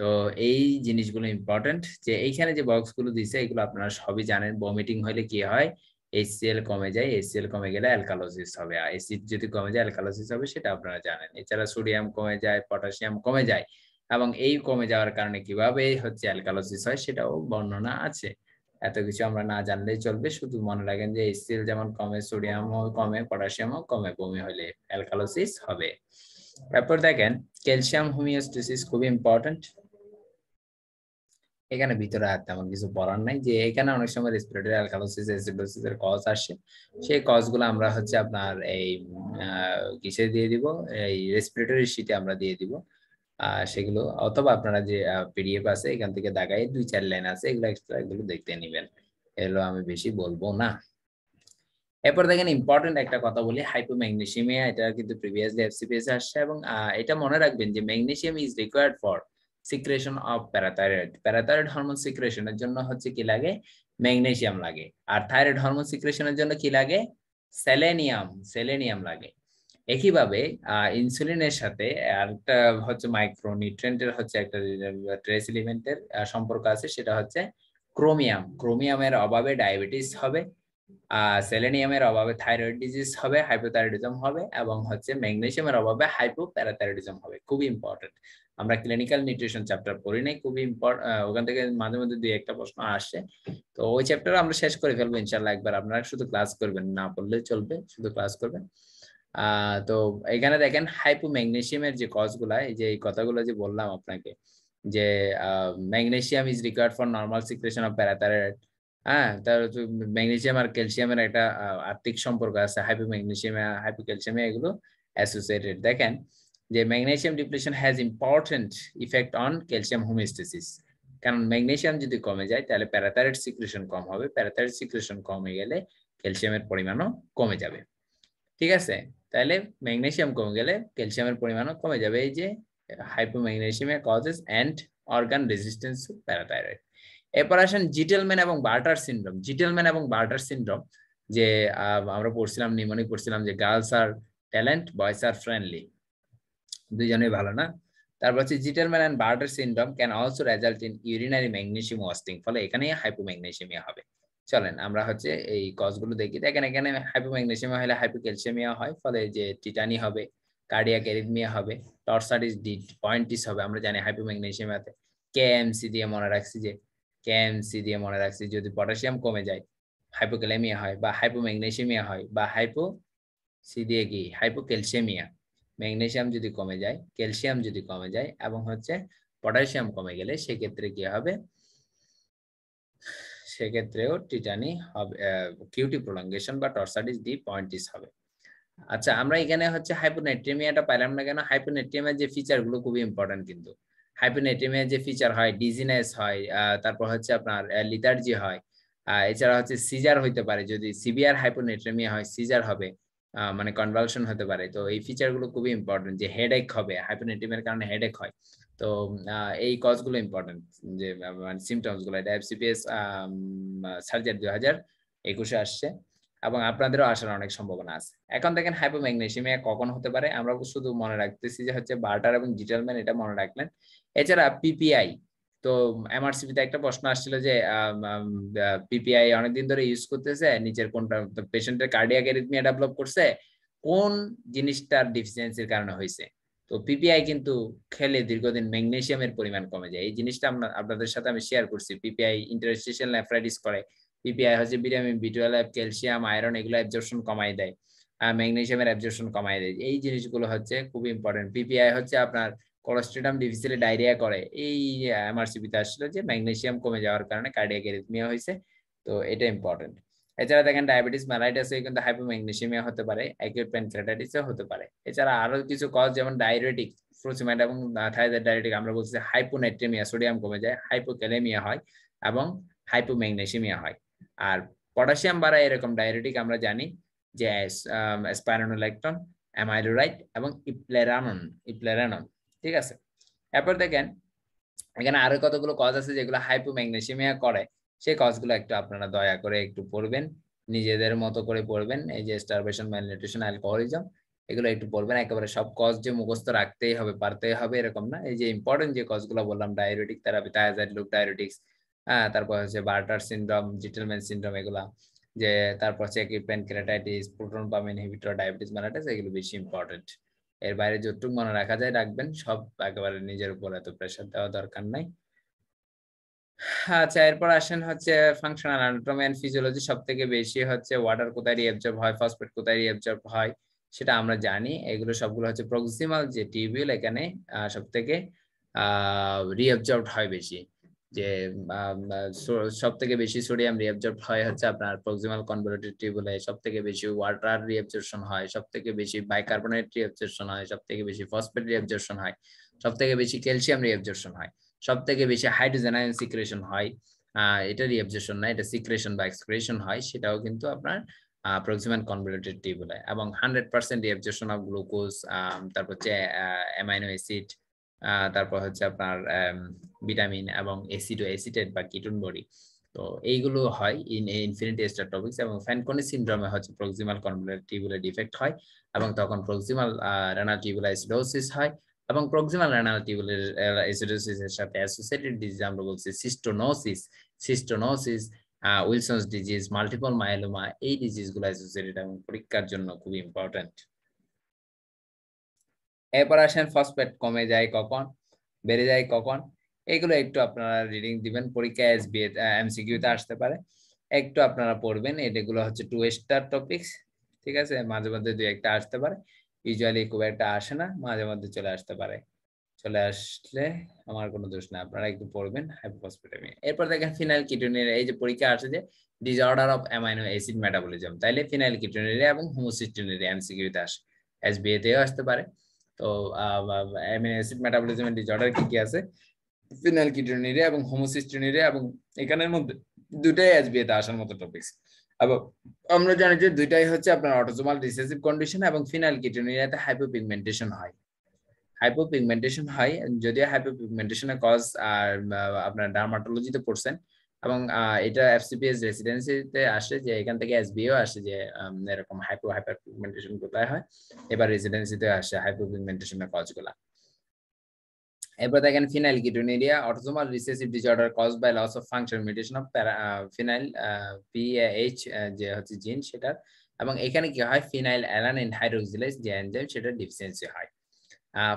তো এই জিনিসগুলো ইম্পর্টেন্ট যে এইখানে যে বক্সগুলো দিছে, এগুলো আপনারা সবই জানেন। বমিটিং হলে কি হয়? এইচসিএল কমে যায়। এইচসিএল কমে গেলে অ্যালকালোসিস হবে। অ্যাসিড যদি কমে যায় অ্যালকালোসিস হবে, সেটা আপনারা জানেন। এছাড়া সোডিয়াম কমে যায় পটাশিয়াম কমে যায়। এবং এই কমে যাওয়ার কারণে কীভাবে হচ্ছে অ্যালকালোসিস হয়, সেটাও বর্ণনা আছে। এত কিছু আমরা না জানলেই চলবে। শুধু মনে রাখেন যে এইচসিএল যেমন কমে সোডিয়ামও কমে পটাশিয়ামও কমে, বমি হলে অ্যালকালোসিস হবে। তারপর দেখেন ক্যালসিয়াম হোমিওস্টেসিস খুবই ইম্পর্টেন্ট এখানে ভিতরে আর তেমন কিছু বলার নাই যে এখানে অনেক সময় রেসপিরেটরি অ্যালকালোসিস অ্যাসিডোসিস এর কজ আসে। সেই কজগুলো আমরা হচ্ছে আপনার এই কিসে দিয়ে দিব? এই রেসপিরেটরি শীটে আমরা দিয়ে দিব। সেগুলো, অথবা আপনারা যে পিডিএফ আছে, এখান থেকে দাগাই দুই চার লাইন আছে, এগুলো এক্সট্রা এগুলো দেখতে নেবেন। এগুলো আমি বেশি বলব না। এরপর দেখেন ইম্পর্টেন্ট একটা কথা বলি হাইপোম্যাগনেসিয়ামিয়া এটা কিন্তু প্রিভিয়াসলি এফসিপিএস আসছে এবং এটা মনে রাখবেন যে magnesium is required for secretion of parathyroid parathyroid hormone সিক্রেশনের জন্য হচ্ছে কি লাগে? ম্যাগনেসিয়াম লাগে। আর থাইরয়েড হরমোন সিক্রেশনের জন্য কি লাগে? সেলেনিয়াম সেলেনিয়াম লাগে। একইভাবে ইনসুলিনের সাথে আরেকটা হচ্ছে মাইক্রোনিউট্রিয়েন্টের হচ্ছে একটা ট্রেস এলিমেন্টের সম্পর্ক আছে, সেটা হচ্ছে ক্রোমিয়াম ক্রোমিয়ামের অভাবে ডায়াবেটিস হবে সেলেনিয়ামের অভাবে থাইরয়েড ডিজিজ হবে হাইপোথাইরয়েডিজম হবে, এবং হচ্ছে ম্যাগনেসিয়ামের অভাবে হাইপোপ্যারাথাইরয়েডিজম হবে। খুবই ইম্পর্টেন্ট আমরা ক্লিনিক্যাল নিউট্রিশন চ্যাপ্টার পড়ি নাই, খুবই ইম্পর্টেন্ট ওখান থেকে মাঝে মধ্যে দুই একটা প্রশ্ন আসছে তো ওই চ্যাপ্টার আমরা শেষ করে ফেলব ইনশাল্লাহ একবার। আপনারা শুধু ক্লাস করবেন, না পড়লে চলবে, শুধু ক্লাস করবেন। তো এখানে দেখেন হাইপো হাইপোম্যাগনেসিয়ামের যে কজগুলা এই যে এই কথাগুলো যে বললাম আপনাকে, যে magnesium is required for normal secretion of parathyroid হ্যাঁ তার ম্যাগনেসিয়াম আর ক্যালসিয়ামের একটা আর্থিক সম্পর্ক আছে। হাইপো ম্যাগনেশিয়াম হাইপো ক্যালসিয়াম এগুলো অ্যাসোসিয়েটেড দেখেন যে magnesium depression has important effect on calcium homeostasis কারণ ম্যাগনেসিয়াম যদি কমে যায়, তাহলে প্যারাথাইরয়েড সিক্রেশন কম হবে। প্যারাথাইরয়েড সিক্রেশন কমে গেলে ক্যালসিয়ামের পরিমাণও কমে যাবে। ঠিক আছে? তাহলে ম্যাগনেসিয়াম কমে গেলে ক্যালসিয়ামের পরিমাণও কমে যাবে। এই যে hypomagnesaemia causes and organ resistance parathyroid এরপর আসেন জিটেলম্যান এবং বার্টার সিনড্রোম জিটেলম্যান এবং বার্টার সিনড্রোম যে আমরা পড়ছিলাম নিমনি পড়ছিলাম যে গার্লস আর ট্যালেন্ট বয়েস আর ফ্রেন্ডলি দুইজনেই ভালো না। তারপর হচ্ছে Gitelman and Bartter syndrome can also result in urinary magnesium wasting ফলে এখানে হাইপোম্যাগনেসিয়ামিয়া হবে। চলেন, আমরা হচ্ছে এই কজগুলো দেখি। দেখেন, এখানে হাইপোম্যাগনেসিয়ামিয়া হলে হাইপোক্যালসিয়ামিয়া হয়, ফলে যে টিটানি হবে কার্ডিয়াক এরিথমিয়া হবে টর্সাডিস ডি পয়েন্টিস হবে, আমরা জানি হাইপোম্যাগনেসিয়ামিয়াতে কেএমসি দিয়ে মনে রাখছি যে কেএমসি দিয়ে মনে রাখছি যদি পটাশিয়াম কমে যায় হাইপোক্যালেমিয়া হয়, বা হাইপোম্যাগনেসিয়ামিয়া হয়, বা হাইপো সি দিয়ে কি? হাইপোক্যালসিয়ামিয়া ম্যাগনেসিয়াম যদি কমে যায়, ক্যালসিয়াম যদি কমে যায় এবং হচ্ছে পটাশিয়াম কমে গেলে সেক্ষেত্রে কি হবে? সেক্ষেত্রেও টিটানি হবে কিউটি প্রলঙ্গেশন বা টর্সাডিস ডি পয়েন্টিস হবে। আচ্ছা আমরা এখানে হচ্ছে হাইপোনেট্রিমিয়াটা পাইলাম না কেন? হাইপোনেট্রিমিয়ার যে ফিচারগুলো খুবই ইম্পর্টেন্ট কিন্তু। হাইপোনেট্রিমিয়ার যে ফিচার হয়, ডিজিনেস হয় তারপর হচ্ছে আপনার লিথার্জি হয় এছাড়া হচ্ছে সিজার হইতে পারে। যদি সিভিয়ার হাইপোনেট্রিমিয়া হয়, সিজার হবে। মানে কনভালশন হতে পারে। তো এই ফিচারগুলো খুবই ইম্পর্টেন্ট যে হেডেক হবে হাইপোনেট্রিমিয়ার কারণে হেডেক হয়। তো এই কজগুলো ইম্পর্টেন্ট যে মানে সিমটমসগুলো, এটা এফসিপিএস সার্জারি দুই হাজার একুশে আসছে এবং আপনাদেরও আসার অনেক সম্ভাবনা আছে। এখন দেখেন হাইপোম্যাগনেসিমিয়া কখন হতে পারে? আমরা শুধু মনে রাখতেছি যে হচ্ছে বার্টার এবং জিটেলম্যান এটা মনে রাখলেন। এছাড়া পিপিআই তো এমআরসিপিতে একটা প্রশ্ন আসছিল যে পিপিআই অনেকদিন ধরে ইউজ করতেছে নিচের কোনটা পেশেন্টের কার্ডিয়াক এরিথমিয়া ডেভেলপ করছে, কোন জিনিসটার ডিফিসিয়েন্সির কারণে হয়েছে? তো পিপিআই কিন্তু খেলে দীর্ঘদিন ম্যাগনেসিয়ামের পরিমাণ কমে যায়। এই জিনিসটা আপনাদের সাথে আমি শেয়ার করছি। পিপিআই ইন্টারস্টেশন ল্যাফ্রাইটিস করে। পিপিআই হচ্ছে vitamin B twelve calcium iron এগুলো অ্যাবজর্পশন কমাই দেয়। ম্যাগনেসিয়ামের অ্যাবজর্পশন কমাই দেয়। এই জিনিসগুলো হচ্ছে খুব ইম্পর্টেন্ট পিপিআই হচ্ছে আপনার কোলেস্ট্রিয়াম ডিফিসিলে ডায়রিয়া করে। এই এমআরসিপিতে আসছিল যে ম্যাগনেসিয়াম কমে যাওয়ার কারণে কার্ডিয়াক এরিথমিয়া হয়েছে, তো এটা ইম্পর্টেন্ট এছাড়া দেখেন ডায়াবেটিস ম্যালাইটাসে কিন্তু হাইপোম্যাগনেসিয়ামিয়া হতে পারে অ্যাকিউট প্যানক্রেটাইটিসও হতে পারে। এছাড়া আরও কিছু কজ যেমন ডায়রেটিক ফ্রুসিমাইড এবং থাইরয়েড ডায়রেটিক আমরা বলছি হাইপোনেট্রেমিয়া সোডিয়াম কমে যায় হাইপোক্যালেমিয়া হয় এবং হাইপোম্যাগনেসিয়ামিয়া হয়। আর পটাশিয়াম বাড়ায় এরকম ডায়রেটিক আমরা জানি যে স্পাইরোনোলেকটন অ্যামাইলোরাইট এবং ইপ্লেরানন ইপ্লেরানন ঠিক আছে? এরপর দেখেন, এখানে আরও কতগুলো কজ আছে যেগুলো হাইপোম্যাগনেসিয়ামিয়া করে। সেই কজগুলো একটু আপনারা দয়া করে একটু পড়বেন, নিজেদের মতো করে পড়বেন। এই যে স্টারভেশন ম্যালনিউট্রিশন অ্যালকোহলিজম এগুলো একটু পড়বেন। একেবারে সব কজ যে মুখস্থ রাখতেই হবে, পারতেই হবে এরকম না। এই যে ইম্পর্টেন্ট যে কজগুলো বললাম diabetic therapy thiazide loop diabetics হ্যাঁ তারপর হচ্ছে বার্টার সিনড্রোম জিটেলম্যান সিনড্রোম এগুলা, যে তারপর হচ্ছে pancreatitis proton pump inhibitor diabetes mellitus এগুলো বেশি ইম্পর্টেন্ট এর বাইরে যতটুকু মনে রাখা যায় রাখবেন, সব একেবারে নিজের উপর এত প্রেশার দেওয়া দরকার নাই। আচ্ছা এরপর আসেন হচ্ছে ফাংশনাল অ্যানাটমি এন্ড ফিজিওলজি সব থেকে বেশি হচ্ছে ওয়াটার কোথায় রিঅ্যাবজর্ব হয় ফসফেট কোথায় রিঅ্যাবজর্ব হয়, সেটা আমরা জানি। এগুলো সবগুলো হচ্ছে প্রক্সিমাল যে টিউবিউল এখানে সব থেকে রিঅ্যাবজর্ব হয় বেশি। যে সব থেকে বেশি সোডিয়াম রিঅ্যাবজর্ব হয় হচ্ছে আপনার প্রক্সিমাল কনভলিউটেড টিউবুলে সব থেকে বেশি ওয়াটার রিঅ্যাবজর্পশন হয় সব থেকে বেশি বাইকার্বনেট রিঅ্যাবজর্পশন হয় সব থেকে বেশি ফসফেট রিঅ্যাবজর্পশন হয় সব থেকে বেশি ক্যালসিয়াম রিঅ্যাবজর্পশন হয় সব থেকে বেশি হাইড্রোজেন আয়ন সিক্রেশন হয় এটা রিঅ্যাবজর্পশন না, এটা সিক্রেশন বা এক্সক্রেশন হয়, সেটাও কিন্তু আপনার প্রক্সিমাল কনভলিউটেড টিউবুলে এবং hundred percent reabsorption of glucose তারপর হচ্ছে অ্যামাইনো অ্যাসিড তারপর হচ্ছে আপনার ভিটামিন এবং অ্যাসিডো অ্যাসিটেড বা কিটন বডি। তো এইগুলো হয় ইন ইনফিনিটি স্টারটপিক্স এবং ফ্যানকনি সিনড্রোমে হচ্ছে প্রক্সিমাল কনভলিউটেড টিউবুলে ডিফেক্ট হয় এবং তখন প্রক্সিমাল রেনাল টিউবুল অ্যাসিডোসিস হয় এবং প্রক্সিমাল রেনাল টিউবুলের অ্যাসিডোসিসের সাথে অ্যাসোসিয়েটেড ডিজিজ আমরা বলছি cystinosis cystinosis Wilson's disease multiple myeloma এই ডিজিজগুলো অ্যাসোসিয়েটেড এবং পরীক্ষার জন্য খুবই ইম্পর্টেন্ট আসেন ফসফেট কমে যায় কখন? বেড়ে যায় কখন? এগুলো একটু আপনারা রিডিং দিবেন পরীক্ষা এসবি এমসিকিউতে আসতে পারে। একটু আপনারা পড়বেন, এগুলো হচ্ছে টু স্টার টপিকস ঠিক আছে? মাঝে মধ্যে দুই একটা আসতে পারে। ইউজুয়ালি খুব একটা আসে না, মাঝে মধ্যে চলে আসতে পারে। চলে আসলে আমার কোনো দোষ না আপনারা একটু পড়বেন হাইপোফসফেটামিয়া এরপর দেখেন ফিনাইল কিটোনের এই যে পরীক্ষা আসে যে disorder of amino acid metabolism তাইলে ফিনাইল কিটোনেরিয়া এবং হোমোসিস্টিনেরিয়া এমসিকিউতে আসে। এসবিএ তেও আসতে পারে। তো অ্যামিনো অ্যাসিড কি কি আছে? ফিনাইল কিটোনেরিয়া এবং হোমোসিস্টিনেরিয়া এবং এখানের মধ্যে দুটাই এসবিএ তে আসার মতো টপিকস এবং আমরা জানি যে দুইটাই হচ্ছে আপনার অটোজোমাল রিসেসিভ কন্ডিশন এবং ফিনাল কিটোনিয়াতে হাইপোপিগমেন্টেশন হয়। হাইপোপিগমেন্টেশন হয়, যদিও হাইপোপিগমেন্টেশনের কজ আর আপনার ডার্মাটোলজিতে পড়ছেন। এবং এটা এফসিপিএস রেসিডেন্সিতে আসে যে এখান থেকে এসবিও আসে যে এরকম হাইপো হাইপার পিগমেন্টেশন কোথায় হয়, এবার রেসিডেন্সিতে আসে হাইপোপিগমেন্টেশনের কজগুলা। এরপর দেখেন phenylketonuria autosomal recessive disorder caused by loss of function mutation of phenyl PH যে হচ্ছে জিন সেটার। এবং এখানে কি হয়? ফিনাইল অ্যালানিন হাইড্রোক্সিলেজ যে এনজাইম সেটা ডিফিসিয়েন্সি হয়।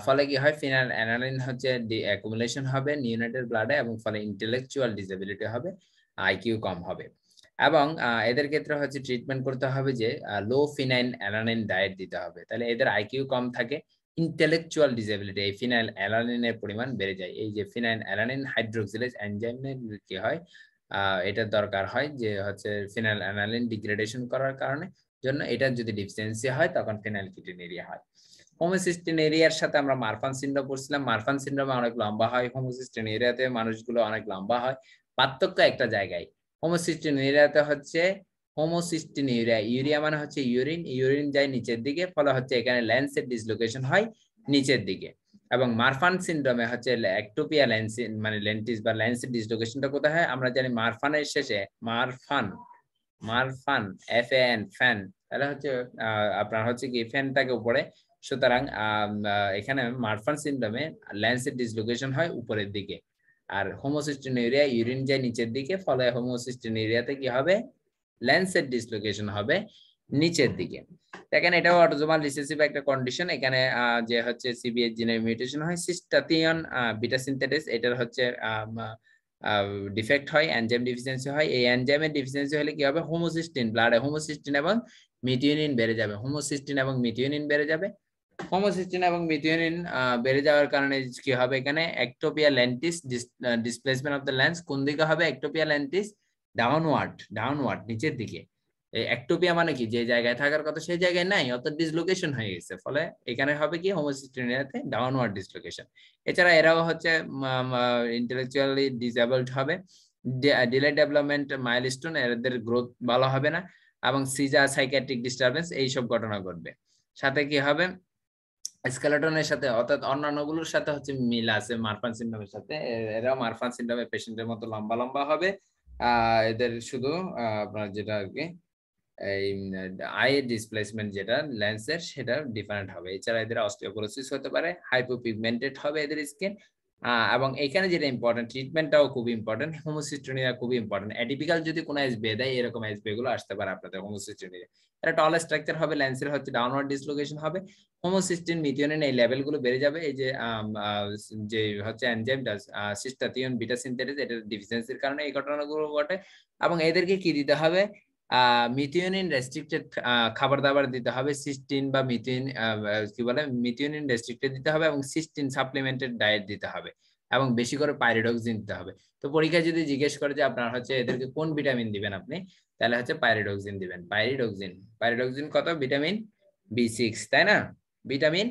ফলে কি হয়? ফিনাইল অ্যানালিন হচ্ছে অ্যাকুমুলেশন হবে নিউনেটের ব্লাডে এবং ফলে ইন্টেলেকচুয়াল ডিসেবিলিটি হবে আইকিউ কম হবে। এবং এদের ক্ষেত্রে হচ্ছে ট্রিটমেন্ট করতে হবে যে লো ফিনাইল অ্যালানিন ডায়েট দিতে হবে। তাহলে এদের আইকিউ কম থাকে ইন্টেলেকচুয়াল ডিসেবিলিটি এই ফিনাইল অ্যালানিনের পরিমাণ বেড়ে যায়। এই যে ফিনাইল অ্যালানিন হাইড্রোক্সিলেজ এনজাইমের কি হয়? এটা দরকার হয় যে হচ্ছে ফিনাইল অ্যালানিন ডিগ্রেডেশন করার কারণে। জন্য এটা যদি ডিফিসিয়েন্সি হয়, তখন ফিনাইল কিটোনেরিয়া হয়। হোমোসিস্টিন এরিয়ার সাথে আমরা মারফান সিন্ড্রোম পড়ছিলাম। মারফান সিন্ড্রোমে অনেক লম্বা হয়। হোমোসিস্টিন এরিয়াতে মানুষগুলো অনেক লম্বা হয়। পার্থক্য একটা জায়গায়। হোমোসিস্টিন এরিয়াতে হচ্ছে হোমোসিস্টিন ইউরিয়া ইউরিয়া মানে হচ্ছে ইউরিন ইউরিন যায় নিচের দিকে, ফলে হচ্ছে এখানে ল্যান্সের ডিসলোকেশন হয় নিচের দিকে। এবং মারফান সিন্ড্রোমে হচ্ছে অ্যাক্টোপিয়া ল্যান্সিন মানে লেন্টিস বা ল্যান্সের ডিসলোকেশনটা কোথায় হয়? আমরা জানি মারফানের শেষে Marfan. Marfan F N fan তাহলে হচ্ছে আপনার হচ্ছে কি ফ্যানটাকে উপরে সুতরাং এখানে মারফান সিন্ড্রোমে ল্যান্সের ডিসলোকেশন হয় উপরের দিকে। আর হোমোসিস্টিন এরিয়া ইউরিন যায় নিচের দিকে, ফলে হোমোসিস্টিন এরিয়াতে কি হবে? ল্যান্সের ডিসলোকেশন হবে নিচের দিকে। দেখেন, এটাও অটোজোমাল রিসেসিভ একটা কন্ডিশন এখানে যে হচ্ছে সিবিএস জিনের মিউটেশন হয় সিস্টাথিয়ন বিটা সিনথেটিস এটার হচ্ছে ডিফেক্ট হয় এনজাইম ডিফিসিয়েন্সি হয়। এই এনজাইমের ডিফিসিয়েন্সি হলে কি হবে? হোমোসিস্টিন ব্লাডে হোমোসিস্টিন এবং মিথিওনিন বেড়ে যাবে। হোমোসিস্টিন এবং মিথিওনিন বেড়ে যাবে। হোমোসিস্টিন এবং মিথিওনিন বেড়ে যাওয়ার কারণে কি হবে এখানে? Ectopia lentis displacement of the lens কোন দিকে হবে? একটোপিয়া ল্যান্টিস ডাউনওয়ার্ড ডাউনওয়ার্ড নিচের দিকে। একটোপিয়া মানে কি? যে জায়গায় থাকার কথা সেই জায়গায় নাই, অর্থাৎ ডিসলোকেশন হয়ে গেছে। ফলে এখানে হবে কি? হোমোসিস্টিনিয়াতে ডাউনওয়ার্ড ডিসলোকেশন এছাড়া এরাও হচ্ছে ইন্টেলেকচুয়ালি ডিসেবলড হবে। ডিলে ডেভেলপমেন্ট মাইলস্টোন এদের গ্রোথ ভালো হবে না। এবং সিজা সাইকিয়াট্রিক ডিস্টারবেন্স এইসব ঘটনা ঘটবে। সাথে কি হবে? স্কেলেটনের সাথে, অর্থাৎ অন্যান্যগুলোর সাথে হচ্ছে মিল আছে, মারফান সিন্ড্রোমের সাথে। এরাও মারফান সিন্ড্রোমের পেশেন্টের মতো লম্বা লম্বা হবে। এদের শুধু আপনার যেটা আর কি, এই, আই ডিসপ্লেসমেন্ট যেটা, লেন্সের, সেটা ডিফারেন্ট হবে। এছাড়া এদের অস্টিওপোরোসিস হতে পারে, হাইপোপিগমেন্টেড হবে এদের স্কিন এবং এখানে যেটা ইম্পর্টেন্ট ট্রিটমেন্টটাও খুব ইম্পর্টেন্ট হোমোসিস্টোনিয়া খুব ইম্পর্টেন্ট অ্যাটিপিক্যাল যদি কোনো এসবি দেয়, এরকম এসবি গুলো আসতে পারে আপনাদের হোমোসিস্টোনিয়া এটা টল স্ট্রাকচার হবে লেন্সের হচ্ছে ডাউনওয়ার্ড ডিসলোকেশন হবে হোমোসিস্টিন মিথিওনিন এই লেভেলগুলো বেড়ে যাবে। এই যে যে হচ্ছে এনজাইমটা সিস্টাথিয়ন বিটা সিনথেটিস এটার ডিফিসিয়েন্সির কারণে এই ঘটনাগুলো ঘটে। এবং এদেরকে কি দিতে হবে? মিথিওনিন রেস্ট্রিক্টেড খাবার দাবার দিতে হবে সিস্টিন বা মিথিন কি বলে মিথিওনিন রেস্ট্রিক্টেড দিতে হবে এবং সিস্টিন সাপ্লিমেন্টেড ডায়েট দিতে হবে এবং বেশি করে পাইরিডক্সিন দিতে হবে। তো পরীক্ষায় যদি জিজ্ঞেস করে যে আপনার হচ্ছে এদেরকে কোন ভিটামিন দিবেন আপনি, তাহলে হচ্ছে পাইরিডক্সিন দিবেন। পাইরিডক্সিন পাইরিডক্সিন কত? ভিটামিন বি সিক্স তাই না? ভিটামিন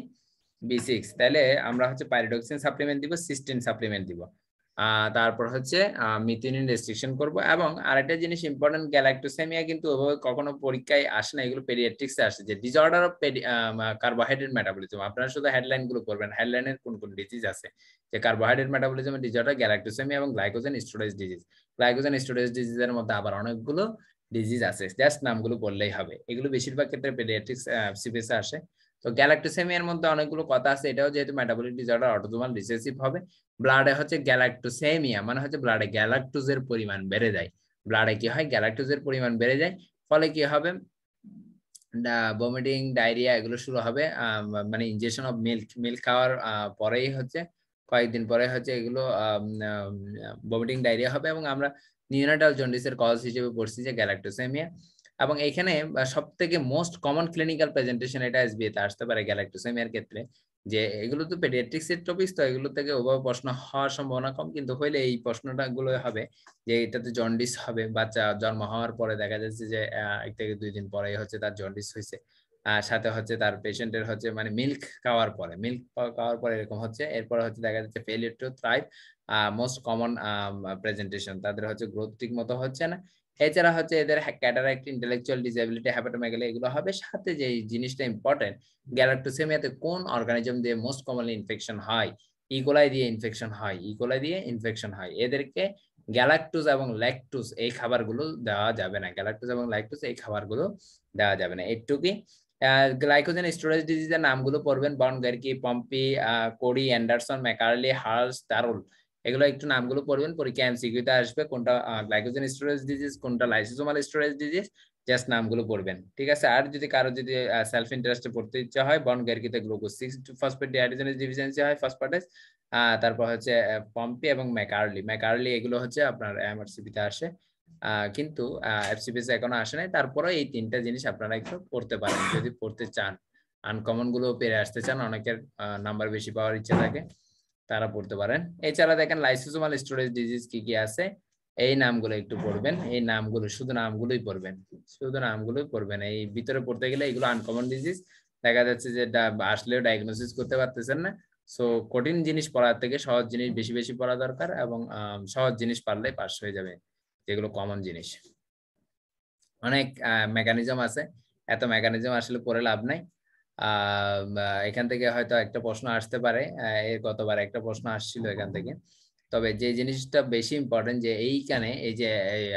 বি সিক্স তাহলে আমরা হচ্ছে পাইরিডক্সিন সাপ্লিমেন্ট দিব সিস্টিন সাপ্লিমেন্ট দিব। তারপর হচ্ছে মিথিনিন রেস্ট্রিকশন করব এবং আরেকটা জিনিস ইম্পর্টেন্ট গ্যালাক্টোসেমিয়া কিন্তু ওভাবে কখনো পরীক্ষায় আসে না, এগুলো পেডিয়াট্রিক্সে আসে, যে ডিসঅর্ডার অফ কার্বোহাইড্রেট মেটাবলিজম আপনারা শুধু হেডলাইনগুলো করবেন হেডলাইনের কোন কোন ডিজিজ আছে, যে কার্বোহাইড্রেট মেটাবলিজম ডিসঅর্ডার গ্যালাক্টোসেমিয়া এবং glycogen storage disease glycogen storage ডিজিজের মধ্যে আবার অনেকগুলো ডিজিজ আছে জাস্ট নামগুলো বললেই হবে, এগুলো বেশিরভাগ ক্ষেত্রে পেডিয়াট্রিক্স সিপিএসে আসে তো গ্যালাক্টোসেমিয়ার মধ্যে অনেকগুলো কথা আছে, এটাও যেহেতু মেটাবলিক ডিসঅর্ডার অটোজোমাল রিসেসিভ হবে। ব্লাডে হচ্ছে গ্যালাক্টোসেমিয়া মানে হচ্ছে ব্লাডে গ্যালাক্টোজের পরিমাণ বেড়ে যায়। ব্লাডে কি হয়? গ্যালাক্টোজের পরিমাণ বেড়ে যায়। ফলে কি হবে? ভমিটিং ডায়রিয়া এগুলো শুরু হবে। মানে ইনজেকশন অফ মিল্ক মিল্ক খাওয়ার পরেই হচ্ছে, কয়েকদিন পরে হচ্ছে এগুলো ভমিটিং ডায়রিয়া হবে। এবং আমরা নিউনাটাল জন্ডিসের কজ হিসেবে পড়ছি যে গ্যালাক্টোসেমিয়া এবং এখানে সব থেকে মোস্ট কমন ক্লিনিক্যাল প্রেজেন্টেশন এটা এসবিএ তে আসতে পারে গ্যালাক্টোসেমিয়ার ক্ষেত্রে, যে এগুলো তো পেডিয়াট্রিক্স এর টপিকস তো এগুলো থেকে ওভাবে প্রশ্ন হওয়ার সম্ভাবনা কম, কিন্তু হইলে এই প্রশ্নটা গুলো হবে যে এটাতে জন্ডিস হবে, বাচ্চা জন্ম হওয়ার পরে দেখা যাচ্ছে যে এক থেকে দুই দিন পরে হচ্ছে তার জন্ডিস হয়েছে সাথে হচ্ছে তার পেশেন্টের হচ্ছে মানে মিল্ক খাওয়ার পরে মিল্ক খাওয়ার পরে এরকম হচ্ছে। এরপরে হচ্ছে দেখা যাচ্ছে failure to thrive most common presentation তাদের হচ্ছে গ্রোথ ঠিক মতো হচ্ছে না। এছাড়া হচ্ছে এদের ক্যাটারাক্ট ইন্টেলেকচুয়াল ডিসেবিলিটি হ্যাপাটোমেগালি এগুলো হবে। সাথে যে জিনিসটা ইম্পর্টেন্ট গ্যালাক্টোসেমিয়াতে কোন অর্গানিজম দিয়ে মোস্ট কমনলি ইনফেকশন হয়? ইকোলাই দিয়ে ইনফেকশন হয় ইকোলাই দিয়ে ইনফেকশন হয়। এদেরকে গ্যালাক্টোজ এবং ল্যাকটোজ এই খাবারগুলো দেওয়া যাবে না। গ্যালাক্টোজ এবং ল্যাকটোজ এই খাবারগুলো দেওয়া যাবে না। একটুকি গ্লাইকোজেন স্টোরেজ ডিজিজের নামগুলো পড়বেন। Von Gierke Pompe Cori Andersen McArdle Hers দারুল এগুলো একটু নামগুলো পড়বেন পরীক্ষা এমসিকিউতে আসবে, কোনটা গ্লাইকোজেন স্টোরেজ ডিজিজ কোনটা লাইসোসোমাল স্টোরেজ ডিজিজ জাস্ট নামগুলো পড়বেন, ঠিক আছে? আর যদি কারও যদি সেলফ ইন্টারেস্টে পড়তে ইচ্ছা হয়, von গার্কিতে glucose six phosphate dehydrogenase deficiency হয় ফসফেটাস তারপর হচ্ছে পম্পি এবং ম্যাকারলি ম্যাকারলি এগুলো হচ্ছে আপনার এমআরসিপিতে আসে কিন্তু এফসিপিএস এখনও আসে নাই তারপরে এই তিনটা জিনিস আপনারা একটু পড়তে পারেন, যদি পড়তে চান আনকমনগুলো পেরে আসতে চান, অনেকের নাম্বার বেশি পাওয়ার ইচ্ছা থাকে। তারা পড়তে পারেন। এছাড়া দেখেন লাইসোসোমাল স্টোরেজ ডিজিজ কি কি আছে? এই নামগুলো একটু পড়বেন। এই নামগুলো, শুধু নামগুলোই পড়বেন। শুধু নামগুলোই পড়বেন। এই ভিতরে পড়তে গেলে এগুলো আনকমন ডিজিজ দেখা যাচ্ছে যে আসলেও ডায়াগনোসিস করতে পারতেছেন না। সো কঠিন জিনিস পড়ার থেকে সহজ জিনিস বেশি বেশি পড়া দরকার এবং সহজ জিনিস পারলে পাস হয়ে যাবে যেগুলো কমন জিনিস। অনেক মেকানিজম আছে। এত মেকানিজম আসলে পড়ে লাভ নাই। এখান থেকে হয়তো একটা প্রশ্ন আসতে পারে। এর গতবার একটা প্রশ্ন আসছিল এখান থেকে। তবে যে জিনিসটা বেশি ইম্পর্টেন্ট যে এইখানে এই যে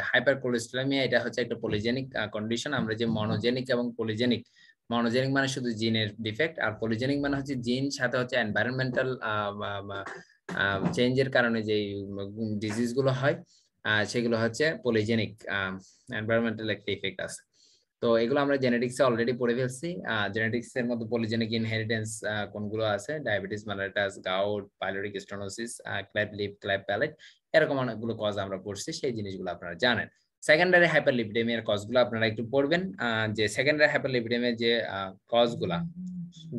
হাইপার কোলেস্ট্রোলামিয়া এটা হচ্ছে একটা পলিজেনিক কন্ডিশন আমরা যে মনোজেনিক এবং পলিজেনিক মনোজেনিক মানে শুধু জিনের ডিফেক্ট আর পলিজেনিক মানে হচ্ছে জিন, সাথে হচ্ছে এনভায়রনমেন্টাল চেঞ্জের কারণে যে ডিজিজগুলো হয় সেগুলো হচ্ছে পলিজেনিক এনভায়রনমেন্টাল একটা ইফেক্ট আছে। তো এগুলো আমরা জেনেটিক্সে অলরেডি পড়ে ফেলছি। জেনেটিক্স এর মধ্যে পলিজেনিক ইনহেরিটেন্স কোনগুলো আছে? Diabetes mellitus gout pyloric stenosis cleft lip cleft palate এরকম অনেকগুলো কজ আমরা পড়ছি, সেই জিনিসগুলো আপনারা জানেন। সেকেন্ডারি হাইপারলিপিডেমিয়ার কজগুলো আপনারা একটু পড়বেন। যে সেকেন্ডারি হাইপারলিপিডেমিয়ার যে কজগুলা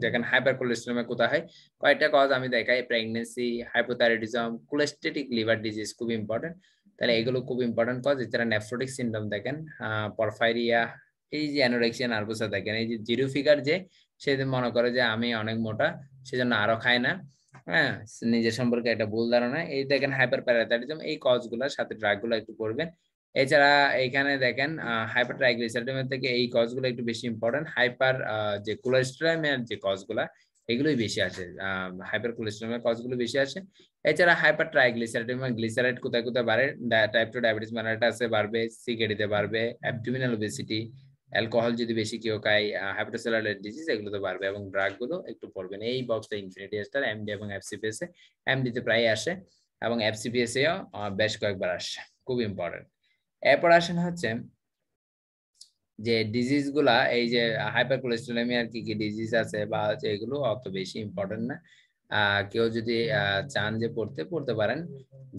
যেখানে হাইপার কোলেস্ট্রমে কোথায় হয়? কয়েকটা কজ আমি দেখাই। Pregnancy hypothyroidism cholestatic liver disease খুব ইম্পর্টেন্ট তাহলে এগুলো খুব ইম্পর্টেন্ট কজ এছাড়া নেফ্রোটিক সিন্ড্রোম দেখেন। পরফাইরিয়া এই যে অ্যানোরেক্সিয়া নার্ভাসা দেখেন, এই যে জিরো ফিগার যে, সে মনে করে যে আমি অনেক মোটা, সেজন্য আরও খায় না। হ্যাঁ নিজের সম্পর্কে একটা ভুল ধারণা। এই দেখেন হাইপার প্যারাথাইটিজম এই কজগুলার সাথে ড্রাগগুলো একটু পড়বেন এছাড়া এখানে দেখেন হাইপার ট্রাইগ্লিসাইডেমের থেকে এই কজগুলো একটু বেশি ইম্পর্টেন্ট হাইপার যে কোলেস্ট্রমের যে কজগুলা এগুলোই বেশি আসে। হাইপার কোলেস্ট্রমের কজগুলো বেশি আসে। এছাড়া হাইপার ট্রাইগ্লিসাইডেমিয়া গ্লিসারাইড কোথায় কোথায় বাড়ে? টাইপ টু ডায়াবেটিস মানাটাসে বাড়বে সিকেডিতে বাড়বে অ্যাবডোমিনাল ওবেসিটি অ্যালকোহল যদি বেশি কেউ খায় হাইপোসেলার ডিজিজ এগুলো তো বাড়বে এবং ড্রাগগুলো একটু পড়বেন এই বক্সটা ইনফিনিটি স্টার এমডি এবং এফসিপিএস এ এমডি তে প্রায় আসে এবং এফসিপিএস এও বেশ কয়েকবার আসে। খুব ইম্পর্টেন্ট এরপর আসেন হচ্ছে যে ডিজিজগুলা, এই যে হাইপার কোলেস্ট্রোলেমিয়ার কি কি ডিজিজ আছে বা হচ্ছে এগুলো অত বেশি ইম্পর্টেন্ট না। কেউ যদি চান যে পড়তে পড়তে পারেন।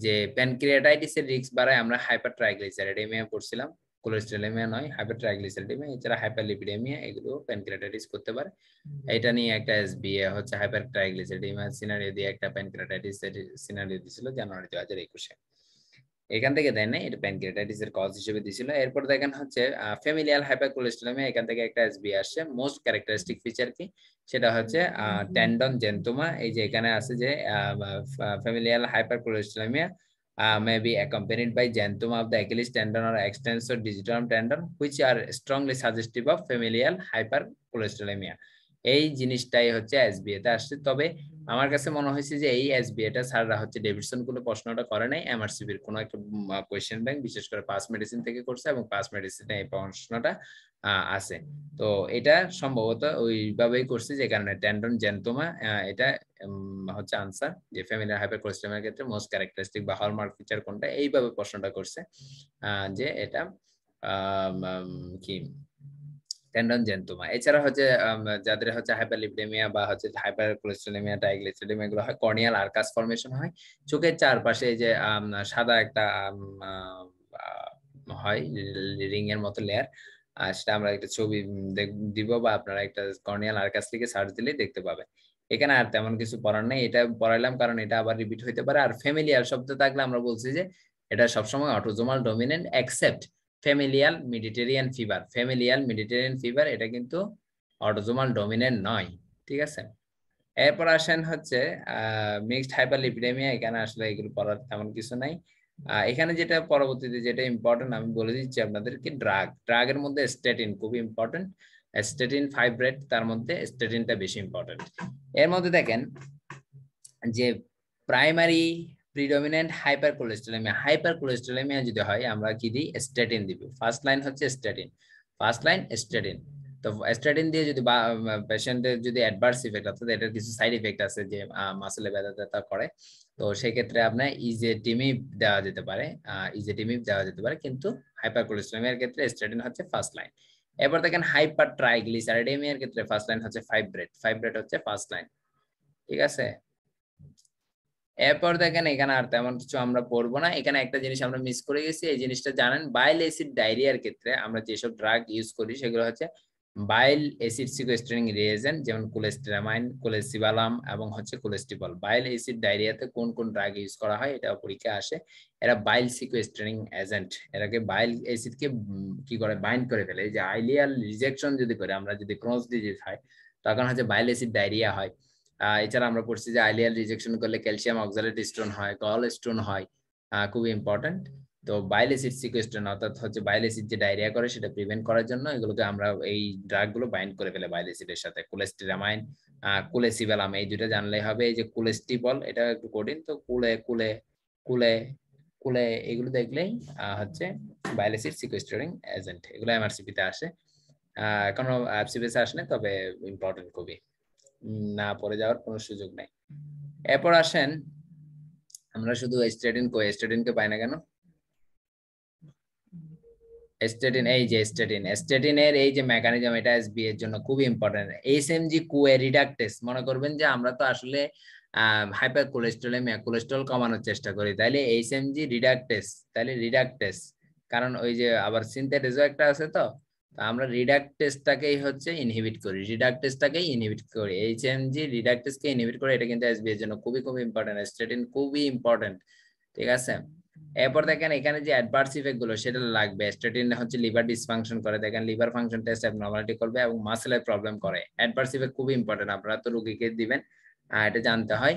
যে প্যানক্রিয়াটাইটিসের রিস্ক বাড়ায় আমরা হাইপার ট্রাইগ্লিসাইডেমিয়া পড়ছিলাম। কোলেস্ট্রলেমিয়া নয় হাইপার ট্রাইগ্লিসাইডেমিয়া এছাড়া হাইপারলিপিডেমিয়া এগুলো প্যানক্রিয়াটাইটিস করতে পারে। এটা নিয়ে একটা এসবিএ হচ্ছে হাইপার ট্রাইগ্লিসাইডেমিয়া সিনারিও দিয়ে একটা প্যানক্রিয়াটাইটিস সিনারিও দিছিল জানুয়ারি দুই হাজার একুশে। এখান থেকে দেয় না এটা প্যানক্রিয়াটাইটিস এর কজ হিসেবে দিছিল। এরপর দেখেন হচ্ছে ফ্যামিলিয়াল হাইপারকোলেস্টেরমিয়া এখান থেকে একটা এসবি আসছে। মোস্ট ক্যারেক্টারিস্টিক ফিচার কি? সেটা হচ্ছে ট্যান্ডন জেন্তুমা এই যে এখানে আছে যে familial hypercholesterolaemia Uh, may be accompanied by xanthoma of the Achilles tendon or extensor digitorum tendon, which are strongly suggestive of familial hypercholesterolemia. এই জিনিসটাই হচ্ছে এসবিএ তে আসছে তবে আমার কাছে মনে হয়েছে যে এই এসবিএ টা স্যাররা হচ্ছে ডেভিডসন কোনো প্রশ্নটা করে নাই এমআরসিবির কোনো একটা কোয়েশ্চেন ব্যাংক বিশেষ করে পাস মেডিসিন থেকে করছে এবং পাস মেডিসিনে এই প্রশ্নটা আছে। তো এটা সম্ভবত ওইভাবেই করছে যে কারণে টেন্ডন জেন্টোমা এটা হচ্ছে আনসার যে ফ্যামিলিয়ার হাইপার কোলেস্টেরমের ক্ষেত্রে মোস্ট ক্যারেক্টারিস্টিক বা হলমার্ক ফিচার কোনটা, এইভাবে প্রশ্নটা করছে যে এটা কি টেন্ডন জেন্তুমা। এছাড়া হচ্ছে যাদের হচ্ছে হাইপারলিপডেমিয়া বা হচ্ছে হাইপার কোলেস্টেরমিয়া ট্রাইগ্লিসাইডেমিয়া এগুলো হয় কর্নিয়াল আর্কাস ফর্মেশন হয়। চোখের চারপাশে এই যে সাদা একটা হয় রিং এর মতো লেয়ার আর সেটা আমরা একটা ছবি দিব বা আপনারা একটা কর্নিয়াল আর্কাস লিখে সার্চ দিলেই দেখতে পাবেন এখানে আর তেমন কিছু পড়ার নেই। এটা পড়াইলাম কারণ এটা আবার রিপিট হইতে পারে। আর ফ্যামিলিয়ার শব্দ থাকলে আমরা বলছি যে, এটা সবসময় autosomal dominant except familial Mediterranean fever familial Mediterranean fever এটা কিন্তু অটোজোমাল ডমিনেন্ট নয়, ঠিক আছে? এরপর আসেন হচ্ছে মিক্সড হাইপারলিপিডেমিয়া এখানে আসলে এগুলো পড়ার তেমন কিছু নাই। এখানে যেটা পরবর্তীতে যেটা ইম্পর্টেন্ট আমি বলে দিচ্ছি আপনাদেরকে ড্রাগ ড্রাগের মধ্যে স্টেটিন খুব ইম্পর্টেন্ট স্টেটিন ফাইব্রেট তার মধ্যে স্টেটিনটা বেশি ইম্পর্টেন্ট এর মধ্যে দেখেন যে primary predominant hyper cholesterolaemia hyper cholesterolaemia যদি হয়, আমরা কি দিই? স্টেটিন দিব। ফার্স্ট লাইন হচ্ছে স্টেটিন ফার্স্ট লাইন স্টেটিন তো স্টেটিন দিয়ে যদি পেশেন্টের যদি অ্যাডভার্স ইফেক্ট অর্থাৎ এটার কিছু সাইড ইফেক্ট আছে যে মাসেলে ব্যথা ব্যথা করে, তো সেই ক্ষেত্রে আপনার ইজেটিমিপ দেওয়া যেতে পারে। ইজেটিমিপ দেওয়া যেতে পারে, কিন্তু হাইপার কোলেস্টেরোমিয়ার ক্ষেত্রে স্টেটিন হচ্ছে ফার্স্ট লাইন এরপর দেখেন হাইপার ট্রাইগ্লিসারাইডেমিয়ার ক্ষেত্রে ফার্স্ট লাইন হচ্ছে ফাইব্রেট ফাইব্রেট হচ্ছে ফার্স্ট লাইন ঠিক আছে? এরপর দেখেন এখানে আর তেমন কিছু আমরা পড়ব না। এখানে একটা জিনিস আমরা মিস করে গেছি, এই জিনিসটা জানেন বাইল অ্যাসিড ডায়রিয়ার ক্ষেত্রে আমরা যেসব ড্রাগ ইউজ করি সেগুলো হচ্ছে বাইল অ্যাসিড সিকোস্ট্রিং রিয়েজেন্ট যেমন কোলেস্টেরামাইন কোলেসিবালাম এবং হচ্ছে কোলেস্টিবল বাইল অ্যাসিড ডায়রিয়াতে কোন কোন ড্রাগ ইউজ করা হয় এটা পরীক্ষা আসে। এরা বাইল সিকোস্ট্রিং এজেন্ট এরাকে বাইল অ্যাসিডকে কি করে বাইন্ড করে ফেলে। যে আইলিয়াল রিজেকশন যদি করে, আমরা যদি ক্রস ডিজিজ হয়, তখন হচ্ছে বাইল অ্যাসিড ডায়রিয়া হয়। এছাড়া আমরা পড়ছি যে আইলিয়াল রিজেকশন করলে ক্যালসিয়াম অক্সালেট স্টোন হয় গল স্টোন হয় খুবই ইম্পর্টেন্ট তো বাইলেসিড সিকোয়েস্টন অর্থাৎ হচ্ছে বাইলেসিড যে ডায়রিয়া করে সেটা প্রিভেন্ট করার জন্য এগুলোকে আমরা এই ড্রাগগুলো বাইন্ড করে ফেলে বাইলেসিডের সাথে। কোলেস্টিরামাইন কুলেসিবেলাম এই দুটো জানলেই হবে। এই যে কুলেস্টিবল এটা একটু কঠিন, তো কুলে কুলে কুলে কুলে এগুলো দেখলেই হচ্ছে বাইলেসিড সিকোয়েস্টারিং এজেন্ট এগুলো এমআরসিপি তে আসে। এখনও এফসিপিতে আসেনি তবে ইম্পর্টেন্ট খুবই। না পড়ে যাওয়ার কোনো সুযোগ নাই। এরপর আসেন আমরা শুধু স্টেটিন কই স্টেটিনকে পাই না কেন? স্টেটিন এই যে স্টেটিন স্টেটিনের এই যে মেকানিজম এটা এসবি এর জন্য খুবই ইম্পর্টেন্ট এইচএমজি কুয়ে রিডাক্টেস মনে করবেন যে আমরা তো আসলে হাইপার কোলেস্ট্রলেমিয়া কোলেস্ট্রল কমানোর চেষ্টা করি। তাইলে এইচএমজি রিডাক্টেস তাহলে রিডাক্টেস কারণ ওই যে আবার সিনথেটিসও একটা আছে তো আমরা রিডাক্টেসটাকেই হচ্ছে ইনহিবিট করি। রিডাক্টেসটাকেই ইনহিবিট করি। এইচএমজি রিডাক্টেসকে ইনহিবিট করে এটা কিন্তু এসবি এর জন্য খুবই খুবই ইম্পর্টেন্ট স্টেটিন খুবই ইম্পর্টেন্ট ঠিক আছে? এরপর দেখেন এখানে যে অ্যাডভার্স ইফেক্টগুলো, সেটা লাগবে। স্টেটিন হচ্ছে লিভার ডিসফাংশন করে। দেখেন লিভার ফাংশন টেস্ট অ্যাবনর্মালিটি করবে এবং মাসেলের প্রবলেম করে। অ্যাডভার্স ইফেক্ট খুবই ইম্পর্টেন্ট আপনারা তো রোগীকে দিবেন এটা জানতে হয়।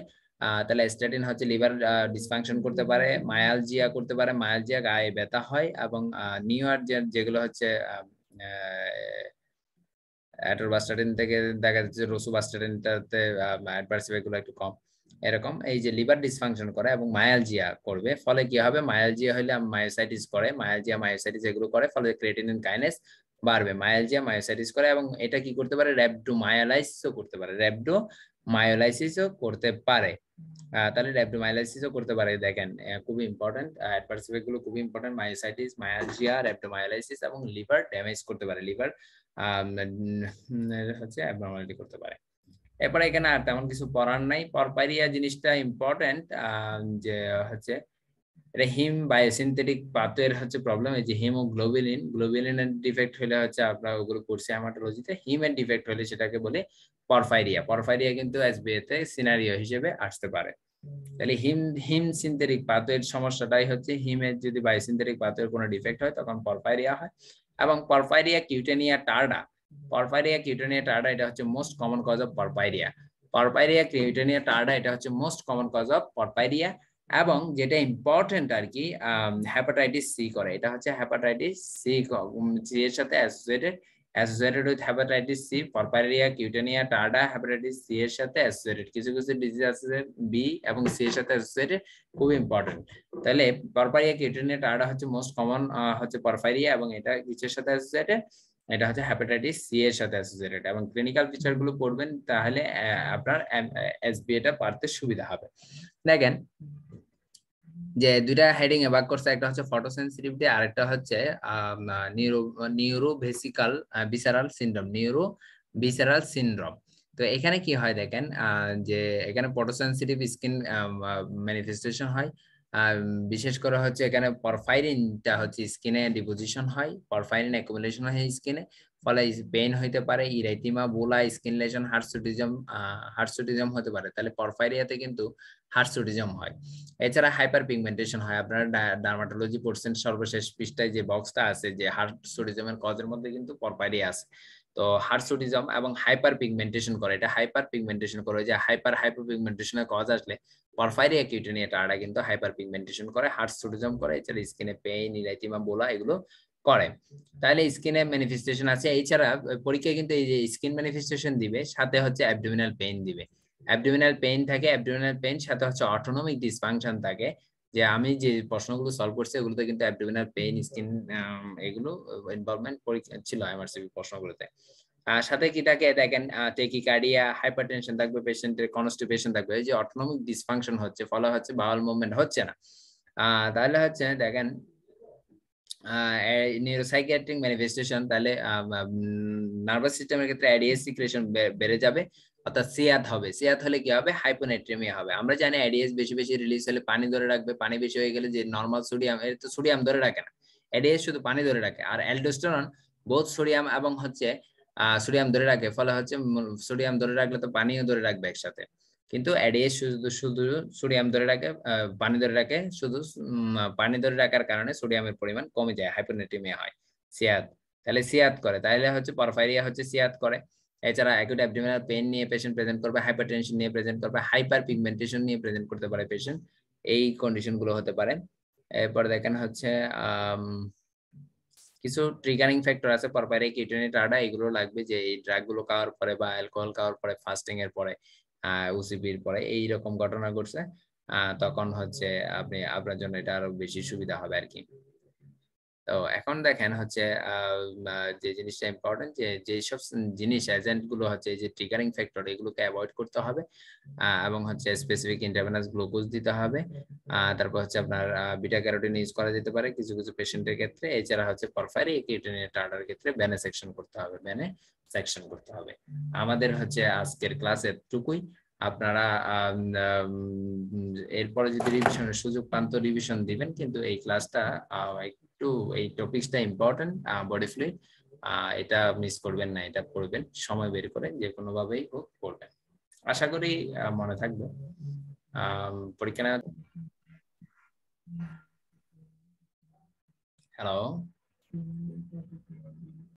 তাহলে স্টেটিন হচ্ছে লিভার ডিসফাংশন করতে পারে মায়ালজিয়া করতে পারে। মায়ালজিয়া গায়ে ব্যথা হয় এবং নিউয়ার যেগুলো হচ্ছে অ্যাটোরবাস্টাটিন থেকে দেখা যাচ্ছে রসুবাস্টাটিনটাতে অ্যাডভার্স ইফেক্টগুলো একটু কম। এরকম এই যে লিভার ডিসফাংশন করে এবং মায়ালজিয়া করবে, ফলে কি হবে? মায়ালজিয়া হলে মায়োসাইটিস করে মায়ালজিয়া মায়োসাইটিস এগুলো করে, ফলে ক্রিয়েটিনিন কাইনেস বাড়বে। মায়ালজিয়া মায়োসাইটিস করে এবং এটা কি করতে পারে? র্যাবডো মায়োলাইসিসও করতে পারে। র্যাবডো মায়োলাইসিসও করতে পারে। তাহলে র্যাপডোমাইলাইসিসও করতে পারে। দেখেন খুবই ইম্পর্টেন্ট অ্যাডভার্স ইফেক্ট খুবই ইম্পর্টেন্ট মায়োসাইটিস মায়ালজিয়া র্যাপডোমাইলাইসিস এবং লিভার ড্যামেজ করতে পারে। লিভার হচ্ছে অ্যাবনর্মালিটি করতে পারে। এরপরে এখানে আর তেমন কিছু পড়ার নাই। পরপাইরিয়া জিনিসটা ইম্পর্টেন্ট যে হচ্ছে এটা হিম বায়োসিনথেটিক পাতের হচ্ছে প্রবলেম এই যে হিমোগ্লোবিলিন, গ্লোবিলিনের ডিফেক্ট হলে হচ্ছে আমরা ওগুলো করছি হেমাটোলজিতে হিমের ডিফেক্ট হলে সেটাকে বলে পরফাইরিয়া পরফাইরিয়া কিন্তু এসবিএতে সিনারিও হিসেবে আসতে পারে। তাহলে হিম হিম সিনথেটিক পাতের সমস্যাটাই হচ্ছে হিমের যদি বায়োসিনথেটিক পাতের কোনো ডিফেক্ট হয় তখন পরফাইরিয়া হয় এবং porphyria cutanea টার্ডা porphyria cutanea tarda এটা হচ্ছে most common cause of porphyria porphyria cutanea tarda এটা হচ্ছে most common cause of porphyria এবং যেটা ইম্পর্টেন্ট আর কি হ্যাপাটাইটিস সি করে, এটা হচ্ছে হ্যাপাটাইটিস সি এর সাথে associated associated with hepatitis C porphyria cutanea tarda hepatitis C এর সাথে অ্যাসোসিয়েটেড কিছু কিছু ডিজিজ আছে বি এবং সি এর সাথে অ্যাসোসিয়েটেড খুব ইম্পর্টেন্ট তাহলে পরপাইরিয়া কিউটেনিয়া টার্ডা হচ্ছে মোস্ট কমন হচ্ছে পরফাইরিয়া এবং এটা কিসের সাথে অ্যাসোসিয়েটেড এটা হচ্ছে হ্যাপাটাইটিস সি এর সাথে অ্যাসোসিয়েটেড এবং ক্লিনিক্যাল ফিচারগুলো পড়বেন তাহলে আপনার এসবি এটা পারতে সুবিধা হবে। দেখেন যে দুইটা হেডিং এ ভাগ করছে, একটা হচ্ছে ফটোসেন্সিটিভিটি আর একটা হচ্ছে neuro neuro vesical visceral syndrome neuro visceral syndrome তো এখানে কি হয় দেখেন যে এখানে ফটোসেন্সিটিভ স্কিন ম্যানিফেস্টেশন হয় বিশেষ করে হচ্ছে এখানে পরফাইরিনটা হচ্ছে স্কিনে ডিপোজিশন হয় পরফাইরিন অ্যাকুমুলেশন হয় স্কিনে ফলে পেইন হইতে পারে ইরাইটিমা বোলা, স্কিন লেশন হার্সুটিজম হার্সুটিজম হতে পারে। তাহলে পরফাইরিয়াতে কিন্তু হার্সুটিজম হয়। এছাড়া হাইপার পিগমেন্টেশন হয়। আপনারা ডার্মাটোলজি পড়ছেন সর্বশেষ পৃষ্ঠায় যে বক্সটা আছে যে হার্সুটিজমের কজের মধ্যে কিন্তু পরফাইরিয়া আছে। তো হার্সুটিজম এবং হাইপার পিগমেন্টেশন করে। এটা হাইপার পিগমেন্টেশন করে যে হাইপার হাইপার পিগমেন্টেশনের কজ আসলে পরফাইরিয়া কিউটেনিয়া টার্ডা কিন্তু হাইপার পিগমেন্টেশন করে হার্সুটিজম করে, এছাড়া স্কিনে পেইন ইলাইটিমা বোলা, এগুলো করে। তাহলে স্কিনে ম্যানিফেস্টেশন আছে। এছাড়া পরীক্ষায় কিন্তু এই যে স্কিন ম্যানিফেস্টেশন দিবে, সাথে হচ্ছে অ্যাবডোমিনাল পেইন দিবে। অ্যাবডোমিনাল পেইন থাকে অ্যাবডোমিনাল পেইন সাথে হচ্ছে অটোনমিক ডিসফাংশন থাকে। যে আমি যে প্রশ্নগুলো সলভ করছি, এগুলোতে কিন্তু অ্যাবডোমিনাল পেইন স্কিন এগুলো ইনভলভমেন্ট পরীক্ষা ছিল এমআরসিবি প্রশ্নগুলোতে। আর সাথে কি থাকে? দেখেন টেকিকার্ডিয়া হাইপারটেনশন থাকবে পেশেন্টের কনস্টিপেশন থাকবে। এই যে অটোনমিক ডিসফাংশন হচ্ছে, ফলে হচ্ছে বাউল মুভমেন্ট হচ্ছে না। তাহলে হচ্ছে, দেখেন নিউরোসাইকিয়াট্রিক ম্যানিফেস্টেশন তাহলে নার্ভাস সিস্টেমের ক্ষেত্রে অ্যাডিএস সিক্রেশন বেড়ে যাবে, অর্থাৎ সিয়াত হবে। সিয়াত হলে কি হবে? হাইপোনেট্রেমিয়া হবে। আমরা জানি অ্যাডিএস বেশি বেশি রিলিজ হলে পানি ধরে রাখবে। পানি বেশি হয়ে গেলে যে নর্মাল সোডিয়াম এর তো সোডিয়াম ধরে রাখে না। অ্যাডিএস শুধু পানি ধরে রাখে। আর অ্যালডোস্টেরন বোধ সোডিয়াম এবং হচ্ছে সোডিয়াম ধরে রাখে। ফলে হচ্ছে সোডিয়াম ধরে রাখলে তো পানিও ধরে রাখবে একসাথে। কিন্তু অ্যাডিএস শুধু শুধু সোডিয়াম ধরে রাখে পানি ধরে রাখে, শুধু পানি ধরে রাখার কারণে সোডিয়ামের পরিমাণ কমে যায় হাইপোনেট্রিমিয়া হয় সিয়াত তাহলে সিয়াত করে, তাহলে হচ্ছে পরফাইরিয়া হচ্ছে সিয়াত করে। এছাড়া অ্যাকুট অ্যাবডোমিনাল পেইন নিয়ে পেশেন্ট প্রেজেন্ট করবে হাইপারটেনশন নিয়ে প্রেজেন্ট করবে হাইপার পিগমেন্টেশন নিয়ে প্রেজেন্ট করতে পারে পেশেন্ট এই কন্ডিশনগুলো হতে পারে। এরপর দেখেন হচ্ছে কিছু ট্রিগারিং ফ্যাক্টর আছে পরপারে কিউটেনি টার্ডা এগুলো লাগবে যে এই ড্রাগগুলো খাওয়ার পরে বা অ্যালকোহল খাওয়ার পরে ফাস্টিং এর পরে। ওসিপির পরে এই রকম ঘটনা ঘটছে তখন হচ্ছে আপনি, আপনার জন্য এটা আরও বেশি সুবিধা হবে আর কি। তো এখন দেখেন হচ্ছে যে জিনিসটা ইম্পর্টেন্ট যে যেসব জিনিস এজেন্টগুলো হচ্ছে যে ট্রিগারিং ফ্যাক্টর এগুলোকে অ্যাভয়েড করতে হবে এবং হচ্ছে স্পেসিফিক ইন্টারভেনাস গ্লুকোজ দিতে হবে তারপর হচ্ছে আপনার বিটা ক্যারোটিন ইউজ করা যেতে পারে, কিছু কিছু পেশেন্টের ক্ষেত্রে, এছাড়া হচ্ছে পরফারি কিউটেনিয়া টার্ডার ক্ষেত্রে ব্যানে সেকশন করতে হবে ব্যানে সেকশন করতে হবে। আমাদের হচ্ছে আজকের ক্লাস এতটুকুই। আপনারা এরপরে যদি রিভিশনের সুযোগ পান তো রিভিশন দিবেন, কিন্তু এই ক্লাসটা একটু, এই টপিকসটা ইম্পর্টেন্ট বডি ফ্লুইড এটা মিস করবেন না, এটা পড়বেন সময় বের করে যে কোনো ভাবেই হোক পড়বেন আশা করি মনে থাকবে। পরীক্ষা না হ্যালো